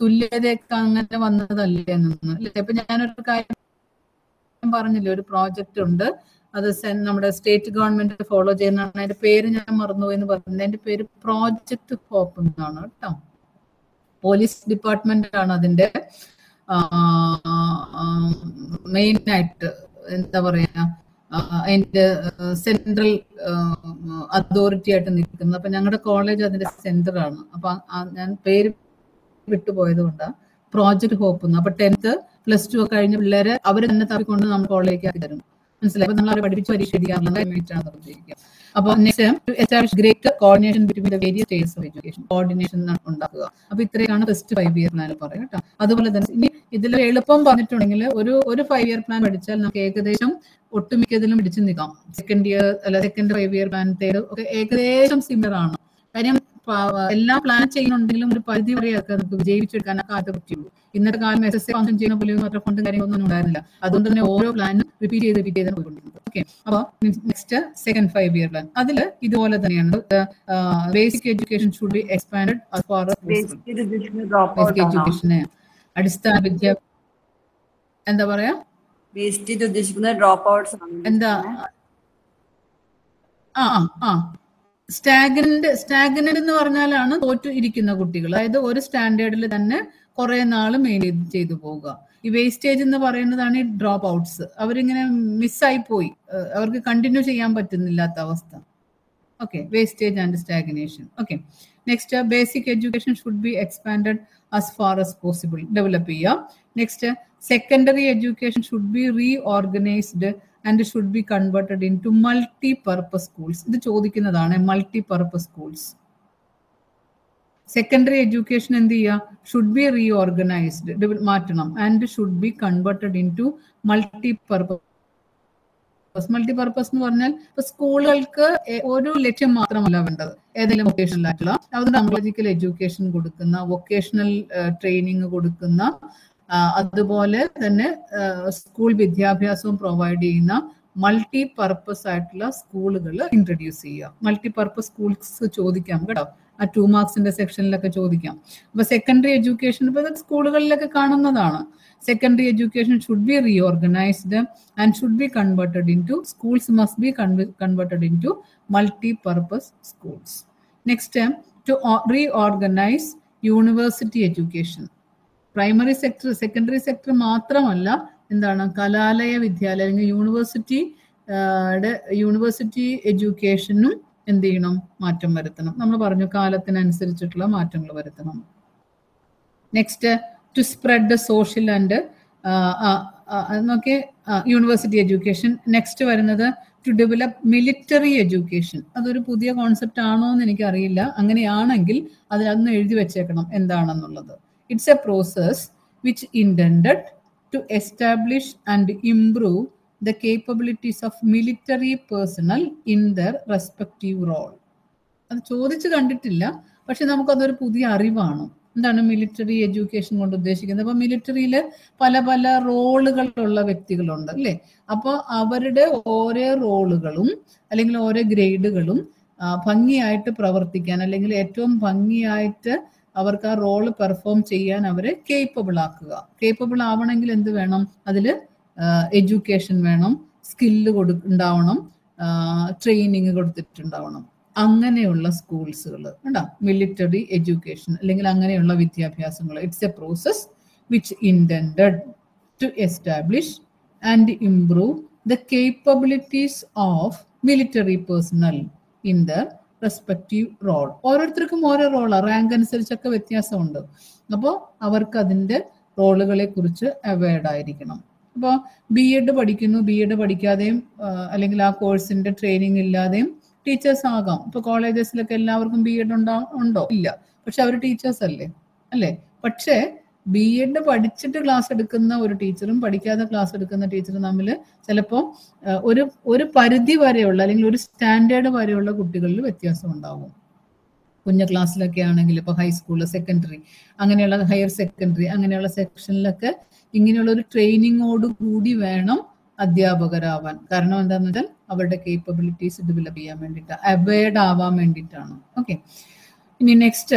തുല്യതയൊക്കെ അങ്ങനെ വന്നതല്ലേ നിന്ന് അപ്പൊ ഞാനൊരു കാര്യം പറഞ്ഞില്ലേ ഒരു പ്രോജക്റ്റ് ഉണ്ട്. അത് നമ്മുടെ സ്റ്റേറ്റ് ഗവൺമെന്റ് ഫോളോ ചെയ്യുന്നതാണ്. അതിന്റെ പേര് ഞാൻ മറന്നുപോയി എന്ന് പറഞ്ഞത് അതിന്റെ പേര് പ്രോജക്റ്റ് ഹോപ്പ് എന്നാണ് കേട്ടോ. പോലീസ് ഡിപ്പാർട്ട്മെന്റ് ആണ് അതിന്റെ മെയിൻ ആയിട്ട് എന്താ പറയാ അതിന്റെ സെൻട്രൽ അതോറിറ്റി ആയിട്ട് നിൽക്കുന്നത്. അപ്പൊ ഞങ്ങളുടെ കോളേജ് അതിന്റെ ആണ്. അപ്പൊ ഞാൻ പേര് വിട്ടുപോയത് കൊണ്ടാണ് പ്രോജക്ട് ഹോപ്പ് അപ്പൊ ടെൻത്ത് പ്ലസ് ടു ഒക്കെ കഴിഞ്ഞ പിള്ളേരെ അവർ തന്നെ തപ്പിക്കൊണ്ട് നമ്മൾ കോളേജിലേക്ക് ആക്കി തരും. മനസ്സിലായി? അപ്പൊ നമ്മൾ അവരെ പഠിപ്പിച്ച് പരീക്ഷ എഴുതിക്കാറുണ്ട് ഉദ്ദേശിക്കുക അപ്പൊ next establish great coordination between the various states of education coordination ഉണ്ടാക്കുക. അപ്പൊ ഇത്രയാണ് ഫസ്റ്റ് ഫൈവ് ഇയർ പ്ലാൻ പറയാം കേട്ടോ. അതുപോലെ തന്നെ ഇനി ഇതിൽ എളുപ്പം പറഞ്ഞിട്ടുണ്ടെങ്കിൽ ഒരു ഒരു ഫൈവ് ഇയർ പ്ലാൻ പഠിച്ചാൽ നമുക്ക് ഏകദേശം ഒട്ടുമിക്കതിലും പിടിച്ചു നിൽക്കാം. സെക്കൻഡ് ഇയർ അല്ല second five year plan third ഒക്കെ ഏകദേശം സിമിലർ ആണ്. കാര്യം എല്ലാം പ്ലാൻ ചെയ്യുന്നുണ്ടെങ്കിലും ഒരു പരിധി വരെ വരെയൊക്കെ നമുക്ക് വിജയിപ്പിച്ചെടുക്കാനൊക്കെ ആദ്യം പറ്റുള്ളൂ ഇന്നത്തെ കാലം എസ് എസ് എ ഫംഗ്ഷൻ ചെയ്യുന്ന പോലെ അത്ര ഫണ്ടും കാര്യങ്ങളൊന്നും ഉണ്ടായിരുന്നില്ല. അതുകൊണ്ട് തന്നെ ഓരോ പ്ലാനും റിപ്പീറ്റ് ചെയ്ത് റിപ്പീറ്റ് ചെയ്ത് പോയിക്കൊണ്ടിരുന്നത് ഓക്കെ അപ്പോൾ next second five year plan അതിൽ ഇതുപോലെ തന്നെയാണ്. Basic education should be expand as far.
Basic
എഡ്യൂക്കേഷന് അടിസ്ഥാന വിദ്യ എന്താ പറയാ?
ഉദ്ദേശിക്കുന്നത് ഡ്രോപ്പ് ഔട്ട്സ്
എന്താ? ആ ആ, ആ. സ്റ്റാഗനന്റ് സ്റ്റാഗ്നന്റ് എന്ന് പറഞ്ഞാലാണ് തോറ്റു ഇരിക്കുന്ന കുട്ടികൾ അതായത് ഒരു സ്റ്റാൻഡേർഡിൽ തന്നെ കുറെ നാൾ മെയിൻ ചെയ്തു പോവുക. ഈ വേസ്റ്റേജ് എന്ന് പറയുന്നതാണ് ഈ ഡ്രോപ്പ് ഔട്ട്സ് അവരിങ്ങനെ മിസ്സായി പോയി. അവർക്ക് കണ്ടിന്യൂ ചെയ്യാൻ പറ്റുന്നില്ലാത്ത അവസ്ഥ. Okay wastage and stagnation okay next basic education should be expand as far as possible develop ചെയ്യുക next secondary education should be reorganised and should be converted into multi purpose schools ഇത് ചോദിക്കുന്നതാണ് multi purpose schools secondary education എന്ത് ചെയ്യുക? Should be reorganised മാറ്റണം. And should be converted into multi purpose multi purpose എന്ന് പറഞ്ഞാൽ ഇപ്പൊ സ്കൂളുകൾക്ക് ഒരു ലക്ഷ്യം മാത്രമല്ല വേണ്ടത്. ഏതെങ്കിലും വൊക്കേഷണൽ അതുകൊണ്ട് അംബോളജിക്കൽ എഡ്യൂക്കേഷൻ കൊടുക്കുന്ന വൊക്കേഷണൽ ട്രെയിനിങ് കൊടുക്കുന്ന അതുപോലെ തന്നെ സ്കൂൾ വിദ്യാഭ്യാസവും പ്രൊവൈഡ് ചെയ്യുന്ന മൾട്ടി പർപ്പസ് ആയിട്ടുള്ള സ്കൂളുകൾ ഇൻട്രൊഡ്യൂസ് ചെയ്യുക. മൾട്ടി പർപ്പസ് സ്കൂൾസ് ചോദിക്കാം കേട്ടോ. ആ ടു മാർക്സിന്റെ സെക്ഷനിലൊക്കെ ചോദിക്കാം. അപ്പൊ സെക്കൻഡറി എഡ്യൂക്കേഷൻ ഇപ്പോൾ സ്കൂളുകളിലൊക്കെ കാണുന്നതാണ്. Secondary education should be reorganised and should be converted into schools must be converted into multi purpose schools next to reorganise university education primary sector secondary sector മാത്രമല്ല എന്താണ് കലാലയ വിദ്യാലയ അല്ലെങ്കിൽ യൂണിവേഴ്സിറ്റി യൂണിവേഴ്സിറ്റി എഡ്യൂക്കേഷനും എന്ത് ചെയ്യണം? മാറ്റം വരുത്തണം. നമ്മൾ പറഞ്ഞു കാലത്തിനനുസരിച്ചിട്ടുള്ള മാറ്റങ്ങൾ വരുത്തണം. Next to spread social and നോക്കി യൂണിവേഴ്സിറ്റി എഡ്യൂക്കേഷൻ. നെക്സ്റ്റ് വരുന്നത് ടു ഡെവലപ്പ് മിലിറ്ററി എഡ്യൂക്കേഷൻ അതൊരു പുതിയ കോൺസെപ്റ്റ് ആണോ എന്ന് എനിക്കറിയില്ല. അങ്ങനെയാണെങ്കിൽ അതിലൊന്ന് എഴുതി വെച്ചേക്കണം എന്താണെന്നുള്ളത്. It's a process which intended to establish and improve the capabilities of military personnel in their respective role അത് ചോദിച്ചു കണ്ടിട്ടില്ല പക്ഷെ നമുക്കതൊരു പുതിയ അറിവാണ്. എന്താണ് മിലിറ്ററി എഡ്യൂക്കേഷൻ കൊണ്ട് ഉദ്ദേശിക്കുന്നത്? അപ്പൊ മിലിറ്ററിയിൽ പല പല റോളുകളുള്ള വ്യക്തികളുണ്ട് അല്ലേ? അപ്പോൾ അവരുടെ ഓരോ റോളുകളും അല്ലെങ്കിൽ ഓരോ ഗ്രേഡുകളും ഭംഗിയായിട്ട് പ്രവർത്തിക്കാൻ അല്ലെങ്കിൽ ഏറ്റവും ഭംഗിയായിട്ട് അവർക്ക് ആ റോൾ പെർഫോം ചെയ്യാൻ അവരെ കേപ്പബിൾ ആക്കുക. കേപ്പബിൾ ആവണമെങ്കിൽ എന്ത് വേണം? അതിൽ എഡ്യൂക്കേഷൻ വേണം സ്കില്ല് കൊടു ഉണ്ടാവണം ട്രെയിനിങ് കൊടുത്തിട്ടുണ്ടാവണം. അങ്ങനെയുള്ള സ്കൂൾസുകൾ കണ്ടോ? മിലിറ്ററി എഡ്യൂക്കേഷൻ അല്ലെങ്കിൽ അങ്ങനെയുള്ള വിദ്യാഭ്യാസങ്ങൾ it's a process which intend to establish and improve the capabilities of military personnel in the respective role ഓരോരുത്തർക്കും ഓരോ റോളാണ് റാങ്ക് അനുസരിച്ചൊക്കെ വ്യത്യാസമുണ്ട്. അപ്പോൾ അവർക്ക് അതിന്റെ റോളുകളെ കുറിച്ച് അവയർഡ് ആയിരിക്കണം. അപ്പോൾ ബി എഡ് പഠിക്കുന്നു. ബി എഡ് പഠിക്കാതെയും അല്ലെങ്കിൽ ആ കോഴ്സിന്റെ ട്രെയിനിങ് ഇല്ലാതെയും ടീച്ചേഴ്സ് ആകാം. ഇപ്പൊ കോളേജസിലൊക്കെ എല്ലാവർക്കും ബി എഡ് ഉണ്ടാ ഉണ്ടോ? ഇല്ല. പക്ഷെ അവർ ടീച്ചേഴ്സ് അല്ലേ? അല്ലേ? പക്ഷേ ബി എഡ് പഠിച്ചിട്ട് ക്ലാസ് എടുക്കുന്ന ഒരു ടീച്ചറും പഠിക്കാതെ ക്ലാസ് എടുക്കുന്ന ടീച്ചറും തമ്മിൽ ചിലപ്പോൾ ഒരു ഒരു പരിധി വരെയുള്ള അല്ലെങ്കിൽ ഒരു സ്റ്റാൻഡേർഡ് വരെയുള്ള കുട്ടികളിൽ വ്യത്യാസം ഉണ്ടാവും. കുഞ്ഞ ക്ലാസ്സിലൊക്കെ ആണെങ്കിൽ ഇപ്പോൾ ഹൈസ്കൂൾ സെക്കൻഡറി അങ്ങനെയുള്ള ഹയർ സെക്കൻഡറി അങ്ങനെയുള്ള സെക്ഷനിലൊക്കെ ഇങ്ങനെയുള്ള ഒരു ട്രെയിനിങ്ങോട് കൂടി വേണം അധ്യാപകരാവാൻ. കാരണം എന്താണെന്ന് വെച്ചാൽ അവരുടെ കേപ്പബിലിറ്റീസ് ഡെവലപ്പ് ചെയ്യാൻ വേണ്ടിയിട്ട് അവയർഡ് ആവാൻ വേണ്ടിയിട്ടാണ്. ഓക്കെ ഇനി നെക്സ്റ്റ്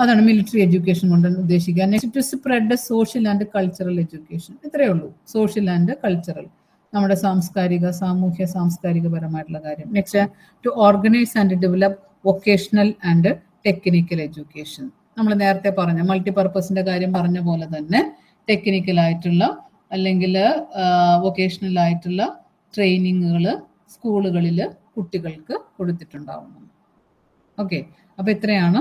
അതാണ് മിലിറ്ററി എഡ്യൂക്കേഷൻ കൊണ്ട് ഉദ്ദേശിക്കുക. Next to spread social and cultural education ഇത്രയേ ഉള്ളൂ. സോഷ്യൽ ആൻഡ് കൾച്ചറൽ നമ്മുടെ സാംസ്കാരിക സാമൂഹ്യ സാംസ്കാരികപരമായിട്ടുള്ള കാര്യം. Next to organise and develop vocational and technical education നമ്മൾ നേരത്തെ പറഞ്ഞ മൾട്ടി മൾട്ടിപർപ്പസിന്റെ കാര്യം പറഞ്ഞ പോലെ തന്നെ ടെക്നിക്കൽ ആയിട്ടുള്ള അല്ലെങ്കിൽ വൊക്കേഷണൽ ആയിട്ടുള്ള ട്രെയിനിങ്ങുകൾ സ്കൂളുകളിൽ കുട്ടികൾക്ക് കൊടുത്തിട്ടുണ്ടാവണം ഓക്കെ അപ്പൊ ഇത്രയാണ്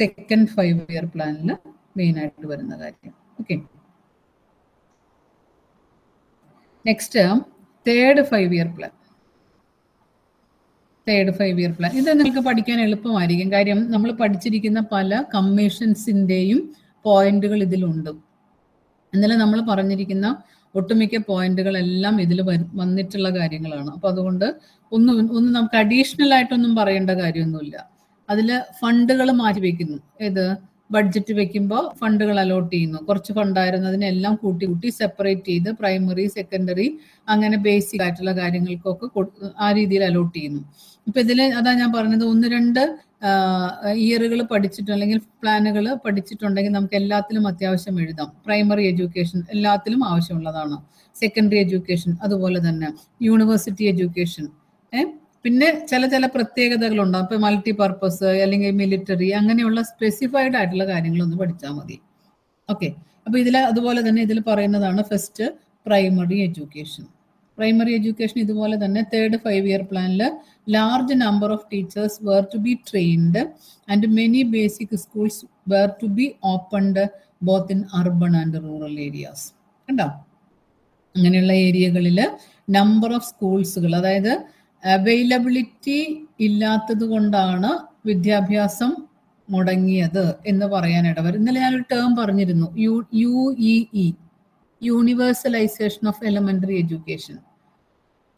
സെക്കൻഡ് ഫൈവ് ഇയർ പ്ലാനിൽ മെയിൻ ആയിട്ട് വരുന്ന കാര്യം. Okay next third five year plan third five year plan ഇത് നിങ്ങൾക്ക് പഠിക്കാൻ എളുപ്പമായിരിക്കും. കാര്യം നമ്മൾ പഠിച്ചിരിക്കുന്ന പല കമ്മീഷൻസിന്റെയും പോയിന്റുകൾ ഇതിലുണ്ട്. ഇന്നലെ നമ്മൾ പറഞ്ഞിരിക്കുന്ന ഒട്ടുമിക്ക പോയിന്റുകളെല്ലാം ഇതിൽ വന്നിട്ടുള്ള കാര്യങ്ങളാണ്. അപ്പൊ അതുകൊണ്ട് ഒന്നും ഒന്നും നമുക്ക് അഡീഷണൽ ആയിട്ടൊന്നും പറയേണ്ട കാര്യമൊന്നുമില്ല. അതിൽ ഫണ്ടുകൾ മാറ്റി വെക്കുന്നു. ഏത്? ബഡ്ജറ്റ് വെക്കുമ്പോൾ ഫണ്ടുകൾ അലോട്ട് ചെയ്യുന്നു. കുറച്ച് ഫണ്ടായിരുന്നതിനെല്ലാം കൂട്ടി കൂട്ടി സെപ്പറേറ്റ് ചെയ്ത് പ്രൈമറി സെക്കൻഡറി അങ്ങനെ ബേസിക് ആയിട്ടുള്ള കാര്യങ്ങൾക്കൊക്കെ ആ രീതിയിൽ അലോട്ട് ചെയ്യുന്നു. ഇപ്പൊ ഇതിൽ അതാ ഞാൻ പറഞ്ഞത് ഒന്ന് രണ്ട് ഇയറുകൾ പഠിച്ചിട്ട് അല്ലെങ്കിൽ പ്ലാനുകൾ പഠിച്ചിട്ടുണ്ടെങ്കിൽ നമുക്ക് എല്ലാത്തിലും അത്യാവശ്യം എഴുതാം. പ്രൈമറി എഡ്യൂക്കേഷൻ എല്ലാത്തിലും ആവശ്യമുള്ളതാണ്. സെക്കൻഡറി എഡ്യൂക്കേഷൻ അതുപോലെ തന്നെ. University education. ഏഹ് പിന്നെ ചില ചില പ്രത്യേകതകളുണ്ടാവും ഇപ്പൊ മൾട്ടി പർപ്പസ് അല്ലെങ്കിൽ മിലിറ്ററി അങ്ങനെയുള്ള സ്പെസിഫൈഡ് ആയിട്ടുള്ള കാര്യങ്ങളൊന്ന് പഠിച്ചാൽ മതി. ഓക്കെ അപ്പൊ ഇതിൽ അതുപോലെ തന്നെ ഇതിൽ പറയുന്നതാണ് first primary education primary education ഇതുപോലെ തന്നെ തേർഡ് ഫൈവ് ഇയർ പ്ലാനിൽ large number of teachers were to be trained and many basic schools were to be opened both in urban and rural areas കണ്ടോ? അങ്ങനെയുള്ള ഏരിയകളിൽ നമ്പർ ഓഫ് സ്കൂൾസുകൾ അതായത് availability ഇല്ലാത്തത് കൊണ്ടാണ് വിദ്യാഭ്യാസം മുടങ്ങിയത് എന്ന് പറയാൻ ഇടവരും ഇന്നലെ ഞാനൊരു ടേം പറഞ്ഞിരുന്നു. U U E E universalisation of elementary education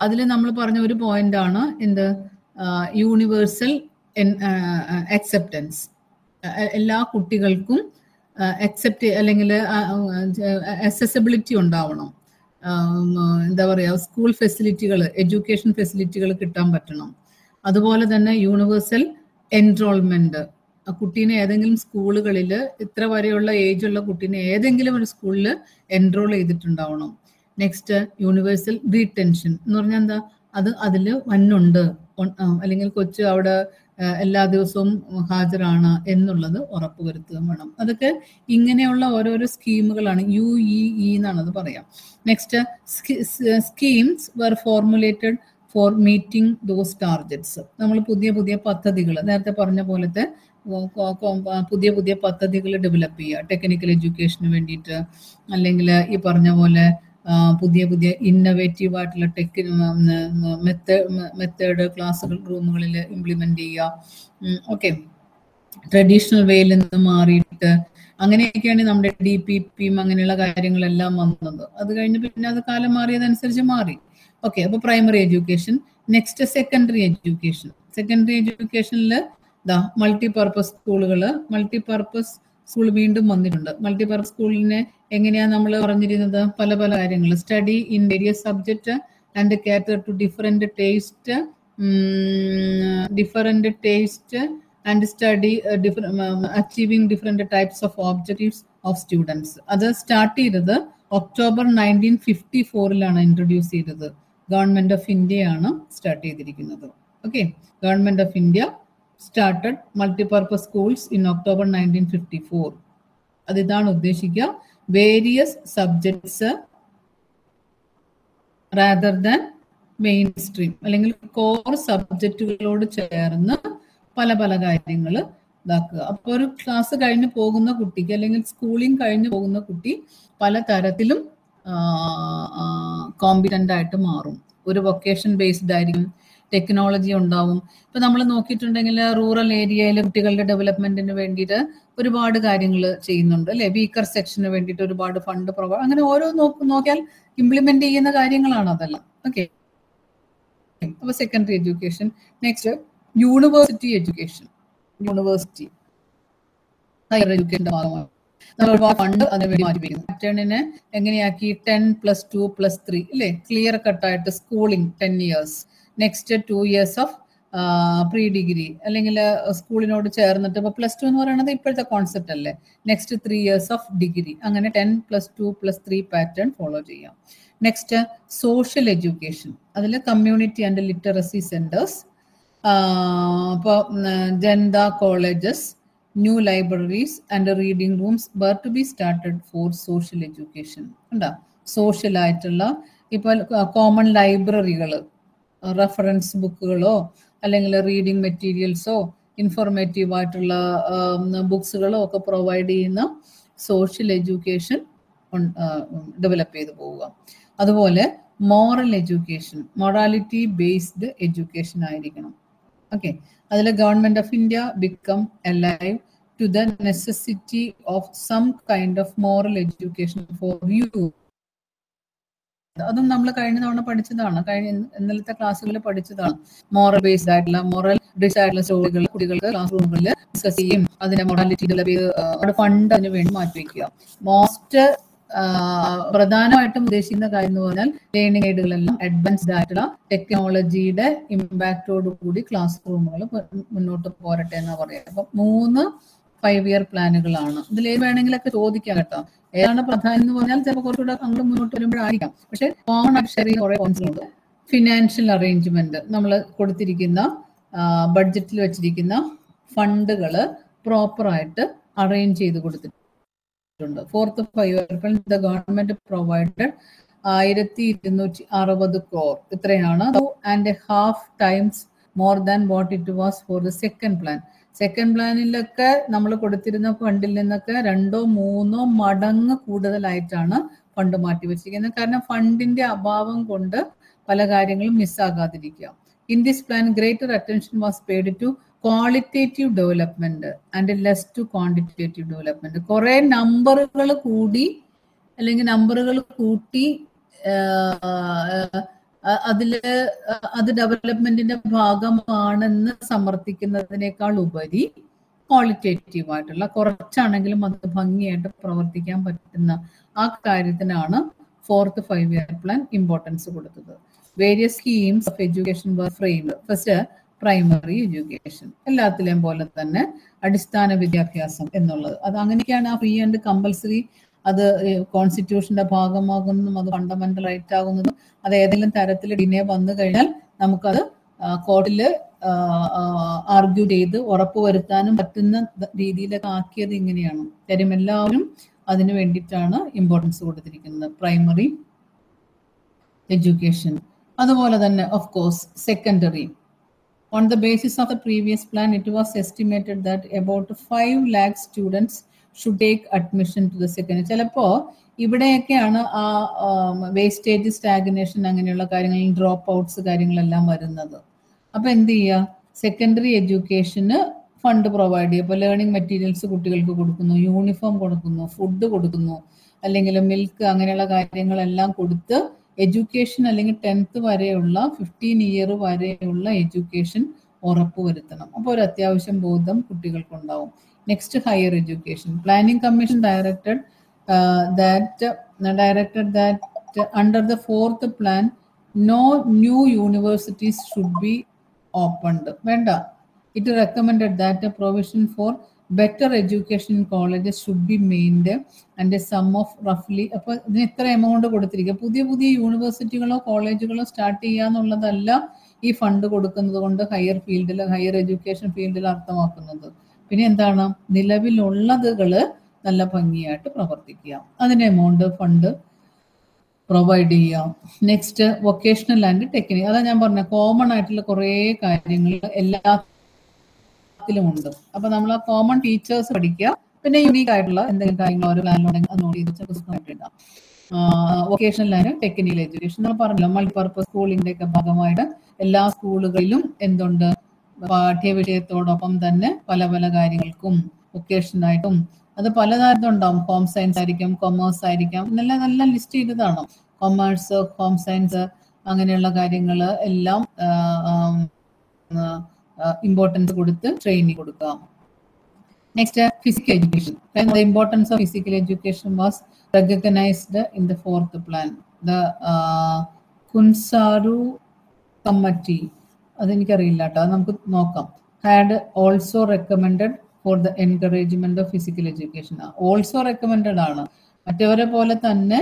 അതിൽ നമ്മൾ പറഞ്ഞ ഒരു പോയിന്റ് ആണ് എന്ത്? യൂണിവേഴ്സൽ അക്സെപ്റ്റൻസ് എല്ലാ കുട്ടികൾക്കും അക്സെപ്റ്റ് അല്ലെങ്കിൽ അക്സസിബിലിറ്റി ഉണ്ടാവണം. എന്താ പറയുക സ്കൂൾ ഫെസിലിറ്റികൾ എഡ്യൂക്കേഷൻ ഫെസിലിറ്റികൾ കിട്ടാൻ പറ്റണം. അതുപോലെ തന്നെ യൂണിവേഴ്സൽ എൻറോൾമെന്റ് കുട്ടീനെ ഏതെങ്കിലും സ്കൂളുകളിൽ ഇത്ര വരെയുള്ള ഏജ് ഉള്ള കുട്ടീനെ ഏതെങ്കിലും ഒരു സ്കൂളിൽ എൻറോൾ ചെയ്തിട്ടുണ്ടാവണം. നെക്സ്റ്റ് യൂണിവേഴ്സൽ റീടെൻഷൻ എന്ന് പറഞ്ഞാൽ എന്താ? അത് അതിൽ വന്നുണ്ട്. അല്ലെങ്കിൽ കൊച്ച് അവിടെ എല്ലാ ദിവസവും ഹാജരാണ് എന്നുള്ളത് ഉറപ്പുവരുത്തുകയും വേണം. അതൊക്കെ ഇങ്ങനെയുള്ള ഓരോരോ സ്കീമുകളാണ് യു ഇ ഇ എന്നാണത് പറയാം. Next schemes were formulated for meeting those targets നമ്മൾ പുതിയ പുതിയ പദ്ധതികൾ നേരത്തെ പറഞ്ഞ പോലത്തെ പുതിയ പുതിയ പദ്ധതികൾ ഡെവലപ്പ് ചെയ്യുക. ടെക്നിക്കൽ എഡ്യൂക്കേഷന് വേണ്ടിയിട്ട് അല്ലെങ്കിൽ ഈ പറഞ്ഞ പോലെ പുതിയ പുതിയ ഇന്നവേറ്റീവ് ആയിട്ടുള്ള ടെക് മെത്തേഡ് ക്ലാസ്സുകൾ റൂമുകളിൽ ഇംപ്ലിമെന്റ് ചെയ്യുക. ഓക്കെ ട്രഡീഷണൽ വേയിൽ നിന്ന് മാറിയിട്ട് അങ്ങനെയൊക്കെയാണ് നമ്മുടെ ഡി പി പിയും അങ്ങനെയുള്ള കാര്യങ്ങളെല്ലാം വന്നത്. അത് കഴിഞ്ഞ് പിന്നെ അത് കാലം മാറിയതനുസരിച്ച് മാറി. ഓക്കെ അപ്പൊ primary education next secondary education secondary എഡ്യൂക്കേഷനിൽ ദാ മൾട്ടി പർപ്പസ് സ്കൂളുകൾ മൾട്ടി പർപ്പസ് സ്കൂൾ വീണ്ടും വന്നിട്ടുണ്ട്. മൾട്ടിപർപ്പസ് സ്കൂളിനെ എങ്ങനെയാ നമ്മൾ പറഞ്ഞിരുന്നത്? പല പല കാര്യങ്ങൾ study in various subject and cater to different taste different taste and study achieving different types of objectives of students അത് സ്റ്റാർട്ട് ചെയ്തത് ഒക്ടോബർ നയന്റീൻ ഫിഫ്റ്റി ഫോറിലാണ് ഇൻട്രൊഡ്യൂസ് ചെയ്തത് ഗവൺമെന്റ് ഓഫ് ഇന്ത്യയാണ് സ്റ്റാർട്ട് ചെയ്തിരിക്കുന്നത്. Okay government of India started multipurpose schools in October nineteen fifty four അത് ഇതാണ് ഉദ്ദേശിക്കുക. Various subjects rather than main stream അല്ലെങ്കിൽ core സബ്ജക്റ്റുകളോട് ചേർന്ന് പല പല കാര്യങ്ങൾ ഇതാക്കുക. അപ്പോൾ ഒരു ക്ലാസ് കഴിഞ്ഞ് പോകുന്ന കുട്ടിക്ക് അല്ലെങ്കിൽ സ്കൂളിംഗ് കഴിഞ്ഞ് പോകുന്ന കുട്ടി പല തരത്തിലും കോമ്പിറ്റന്റ് ആയിട്ട് മാറും. ഒരു വൊക്കേഷൻ ബേസ്ഡ് ആയിരിക്കും. ടെക്നോളജി ഉണ്ടാവും. ഇപ്പൊ നമ്മൾ നോക്കിയിട്ടുണ്ടെങ്കിൽ റൂറൽ ഏരിയയിൽ കുട്ടികളുടെ ഡെവലപ്മെന്റിന് വേണ്ടിയിട്ട് ഒരുപാട് കാര്യങ്ങൾ ചെയ്യുന്നുണ്ട് അല്ലെ? വീക്കർ സെക്ഷന് വേണ്ടിയിട്ട് ഒരുപാട് ഫണ്ട് പ്രൊവൈഡ് അങ്ങനെ ഓരോ നോക്കിയാൽ ഇംപ്ലിമെന്റ് ചെയ്യുന്ന കാര്യങ്ങളാണ് അതെല്ലാം. ഓക്കെ അപ്പൊ secondary education next university education university higher എഡ്യൂക്കേഷന്റെ ഭാഗമാണ്. നമ്മൾ ഒരുപാട് ഫണ്ട് അതിന് വേണ്ടി മാറ്റി വയ്ക്കുന്നു പാറ്റേണിനെ എങ്ങനെയാക്കി? Ten plus two plus three അല്ലേ clear കട്ടായിട്ട് schooling ten years next two years of pre degree അല്ലെങ്കിൽ സ്കൂളിനോട് ചേർന്നിട്ട് ഇപ്പൊ പ്ലസ് ടു എന്ന് പറയുന്നത് ഇപ്പോഴത്തെ കോൺസെപ്റ്റ് അല്ലേ? Next three years of degree അങ്ങനെ ten plus two plus three pattern follow ചെയ്യാം. നെക്സ്റ്റ് സോഷ്യൽ എഡ്യൂക്കേഷൻ അതിൽ കമ്മ്യൂണിറ്റി ആൻഡ് ലിറ്ററസി സെന്റേഴ്സ് ഇപ്പോൾ Janata colleges new libraries and reading rooms were to be started for social education ഉണ്ടോ? Social ആയിട്ടുള്ള ഇപ്പോൾ common ലൈബ്രറികൾ reference ബുക്കുകളോ അല്ലെങ്കിൽ reading മെറ്റീരിയൽസോ informative ആയിട്ടുള്ള ബുക്സുകളോ ഒക്കെ പ്രൊവൈഡ് ചെയ്യുന്ന സോഷ്യൽ എഡ്യൂക്കേഷൻ ഡെവലപ്പ് ചെയ്തു പോവുക. അതുപോലെ moral education morality based education ആയിരിക്കണം. ഓക്കെ അതിൽ government of India become alive to the necessity of some kind of moral education for you അതും നമ്മൾ കഴിഞ്ഞ തവണ പഠിച്ചതാണ്. കഴിഞ്ഞ ഇന്നലത്തെ ക്ലാസ്സുകളിൽ പഠിച്ചതാണ്. മോറൽ ബേസ്ഡ് ആയിട്ടുള്ള മോറൽ ബേസ്ഡ് ആയിട്ടുള്ള സ്റ്റോറികൾ കുട്ടികൾക്ക് ക്ലാസ് റൂമുകളിൽ ഡിസ്കസ് ചെയ്യും. അതിന്റെ മൊറാലിറ്റി ഫണ്ട് അതിന് വേണ്ടി മാറ്റിവെക്കുക മോസ്റ്റ് പ്രധാനമായിട്ടും ഉദ്ദേശിക്കുന്ന കാര്യം എന്ന് പറഞ്ഞാൽ ലേണിംഗ് എയ്ഡുകളെല്ലാം അഡ്വാൻസ്ഡ് ആയിട്ടുള്ള ടെക്നോളജിയുടെ ഇമ്പാക്റ്റോട് കൂടി ക്ലാസ് റൂമുകൾ മുന്നോട്ട് പോരട്ടെ എന്ന് പറയാം അപ്പൊ മൂന്ന് ഫൈവ് ഇയർ പ്ലാനുകളാണ്. ഇതിൽ ഏത് വേണമെങ്കിലൊക്കെ ചോദിക്കാം കേട്ടോ. ഏതാണ് പ്രധാനം എന്ന് പറഞ്ഞാൽ ചിലപ്പോൾ കുറച്ചുകൂടെ അങ്ങോട്ട് മുന്നോട്ട് വരുമ്പോഴായിരിക്കാം. പക്ഷെ കോമൺ ആയിട്ട് ചെയ്യുന്ന കുറെ പോയിന്റ്സ് ഉണ്ട്. ഫിനാൻഷ്യൽ അറേഞ്ച്മെന്റ് നമ്മൾ കൊടുത്തിരിക്കുന്ന ബഡ്ജറ്റിൽ വെച്ചിരിക്കുന്ന ഫണ്ടുകൾ പ്രോപ്പറായിട്ട് അറേഞ്ച് ചെയ്ത് കൊടുത്തിട്ടുണ്ട്. Fourth five year plan the government provided ആയിരത്തി ഇരുന്നൂറ്റി അറുപത് ക്രോർ ഇത്രയാണ് and half times more than what it was for the second plan second പ്ലാനിലൊക്കെ നമ്മൾ കൊടുത്തിരുന്ന ഫണ്ടിൽ നിന്നൊക്കെ രണ്ടോ മൂന്നോ മടങ്ങ് കൂടുതലായിട്ടാണ് ഫണ്ട് മാറ്റി വെച്ചിരിക്കുന്നത്. കാരണം ഫണ്ടിന്റെ അഭാവം കൊണ്ട് പല കാര്യങ്ങളും മിസ്സാകാതിരിക്കുക in this plan greater attention was paid to qualitative development and less to quantitative development കുറെ നമ്പറുകൾ കൂടി അല്ലെങ്കിൽ നമ്പറുകൾ കൂട്ടി അതിൽ അത് ഡെവലപ്മെന്റിന്റെ ഭാഗമാണെന്ന് സമർത്ഥിക്കുന്നതിനേക്കാൾ ഉപരി ക്വാളിറ്റേറ്റീവ് ആയിട്ടുള്ള കുറച്ചാണെങ്കിലും അത് ഭംഗിയായിട്ട് പ്രവർത്തിക്കാൻ പറ്റുന്ന ആ കാര്യത്തിനാണ് fourth five year plan importance കൊടുത്തത്. Various schemes of education were first primary education എല്ലാത്തിലെയും പോലെ തന്നെ അടിസ്ഥാന വിദ്യാഭ്യാസം എന്നുള്ളത്. അത് അങ്ങനെയൊക്കെയാണ് ആ ഫ്രീ ആൻഡ് കമ്പൽസറി അത് കോൺസ്റ്റിറ്റ്യൂഷന്റെ ഭാഗമാകുന്നതും അത് ഫണ്ടമെന്റൽ റൈറ്റ് ആകുന്നതും അത് ഏതെങ്കിലും തരത്തിൽ ഡിനെ വന്നു കഴിഞ്ഞാൽ നമുക്കത് കോർട്ടിൽ ആർഗ്യൂ ചെയ്ത് ഉറപ്പുവരുത്താനും പറ്റുന്ന രീതിയിലൊക്കെ ആക്കിയത് ഇങ്ങനെയാണ്. കാര്യം എല്ലാവരും അതിന് വേണ്ടിയിട്ടാണ് ഇമ്പോർട്ടൻസ് കൊടുത്തിരിക്കുന്നത്. പ്രൈമറി എഡ്യൂക്കേഷൻ അതുപോലെ തന്നെ of course secondary on the basis of the previous plan it was estimated that about five lakh students should take admission to the second ചിലപ്പോൾ ഇവിടെയൊക്കെയാണ് ആ വേസ്റ്റേജ് സ്റ്റാഗ്നേഷൻ അങ്ങനെയുള്ള കാര്യങ്ങൾ ഡ്രോപ്പ് ഔട്ട്സ് കാര്യങ്ങളെല്ലാം വരുന്നത്. അപ്പൊ എന്ത് ചെയ്യുക സെക്കൻഡറി എഡ്യൂക്കേഷന് ഫണ്ട് പ്രൊവൈഡ് ചെയ്യുക. ഇപ്പോൾ ലേണിംഗ് മെറ്റീരിയൽസ് കുട്ടികൾക്ക് കൊടുക്കുന്നു യൂണിഫോം കൊടുക്കുന്നു ഫുഡ് കൊടുക്കുന്നു അല്ലെങ്കിൽ മിൽക്ക് അങ്ങനെയുള്ള കാര്യങ്ങളെല്ലാം കൊടുത്ത് എഡ്യൂക്കേഷൻ അല്ലെങ്കിൽ ടെൻത്ത് വരെയുള്ള ഫിഫ്റ്റീൻ ഇയർ വരെയുള്ള എഡ്യൂക്കേഷൻ ഉറപ്പുവരുത്തണം. അപ്പോൾ ഒരു അത്യാവശ്യം ബോധം കുട്ടികൾക്കുണ്ടാവും. Next higher education planning commission directed that directed that under the fourth plan no new universities should be opened വേണ്ട. It recommended that a provision for better education colleges should be maintained and a sum of റഫ്ലി അപ്പോൾ ഇതിന് ഇത്ര amount കൊടുത്തിരിക്കുക. പുതിയ പുതിയ യൂണിവേഴ്സിറ്റികളോ കോളേജുകളോ start ചെയ്യുക എന്നുള്ളതല്ല ഈ fund കൊടുക്കുന്നത് കൊണ്ട് ഹയർ ഫീൽഡിൽ ഹയർ എഡ്യൂക്കേഷൻ ഫീൽഡിൽ അർത്ഥമാക്കുന്നത്. പിന്നെ എന്താണ്? നിലവിലുള്ളതുകൾ നല്ല ഭംഗിയായിട്ട് പ്രവർത്തിക്കുക. അതിന് എമൗണ്ട് ഫണ്ട് പ്രൊവൈഡ് ചെയ്യാം നെക്സ്റ്റ് വൊക്കേഷണൽ ആൻഡ് ടെക്നിക് അതാ ഞാൻ പറഞ്ഞ കോമൺ ആയിട്ടുള്ള കുറേ കാര്യങ്ങൾ എല്ലാത്തിലും ഉണ്ട്. അപ്പൊ നമ്മൾ ആ കോമൺ ടീച്ചേഴ്സ് പഠിക്കുക. പിന്നെ യുണീക്ക് ആയിട്ടുള്ള എന്തെങ്കിലും കാര്യങ്ങൾ ഓരോ പ്ലാനിലുണ്ടെങ്കിൽ അത് നോട്ട് ചെയ്ത് വൊക്കേഷണൽ ആൻഡ് ടെക്നിക്കൽ എഡ്യൂക്കേഷൻ നമ്മൾ പറഞ്ഞല്ലോ മൾട്ടിപർപ്പസ് സ്കൂളിന്റെ ഒക്കെ ഭാഗമായിട്ട് എല്ലാ സ്കൂളുകളിലും എന്തുണ്ട്? പാഠ്യവിഷയത്തോടൊപ്പം തന്നെ പല പല കാര്യങ്ങൾക്കും വൊക്കേഷനായിട്ടും അത് പലതരത്തിലും ഉണ്ടാവും ഹോം സയൻസ് ആയിരിക്കും കൊമേഴ്സ് ആയിരിക്കാം. നല്ല നല്ല ലിസ്റ്റ് ചെയ്തതാണ്? കൊമേഴ്സ് ഹോം സയൻസ് അങ്ങനെയുള്ള കാര്യങ്ങൾ എല്ലാം ഇമ്പോർട്ടൻസ് കൊടുത്ത് ട്രെയിനിങ് കൊടുക്കുക next physical education the importance of physical education was recognised in the fourth plan the Kunzru committee അതെനിക്കറിയില്ല കേട്ടോ അത് നമുക്ക് നോക്കാം. Had also recommended for the encouragement of physical education also recommended ആണ്. മറ്റവരെ പോലെ തന്നെ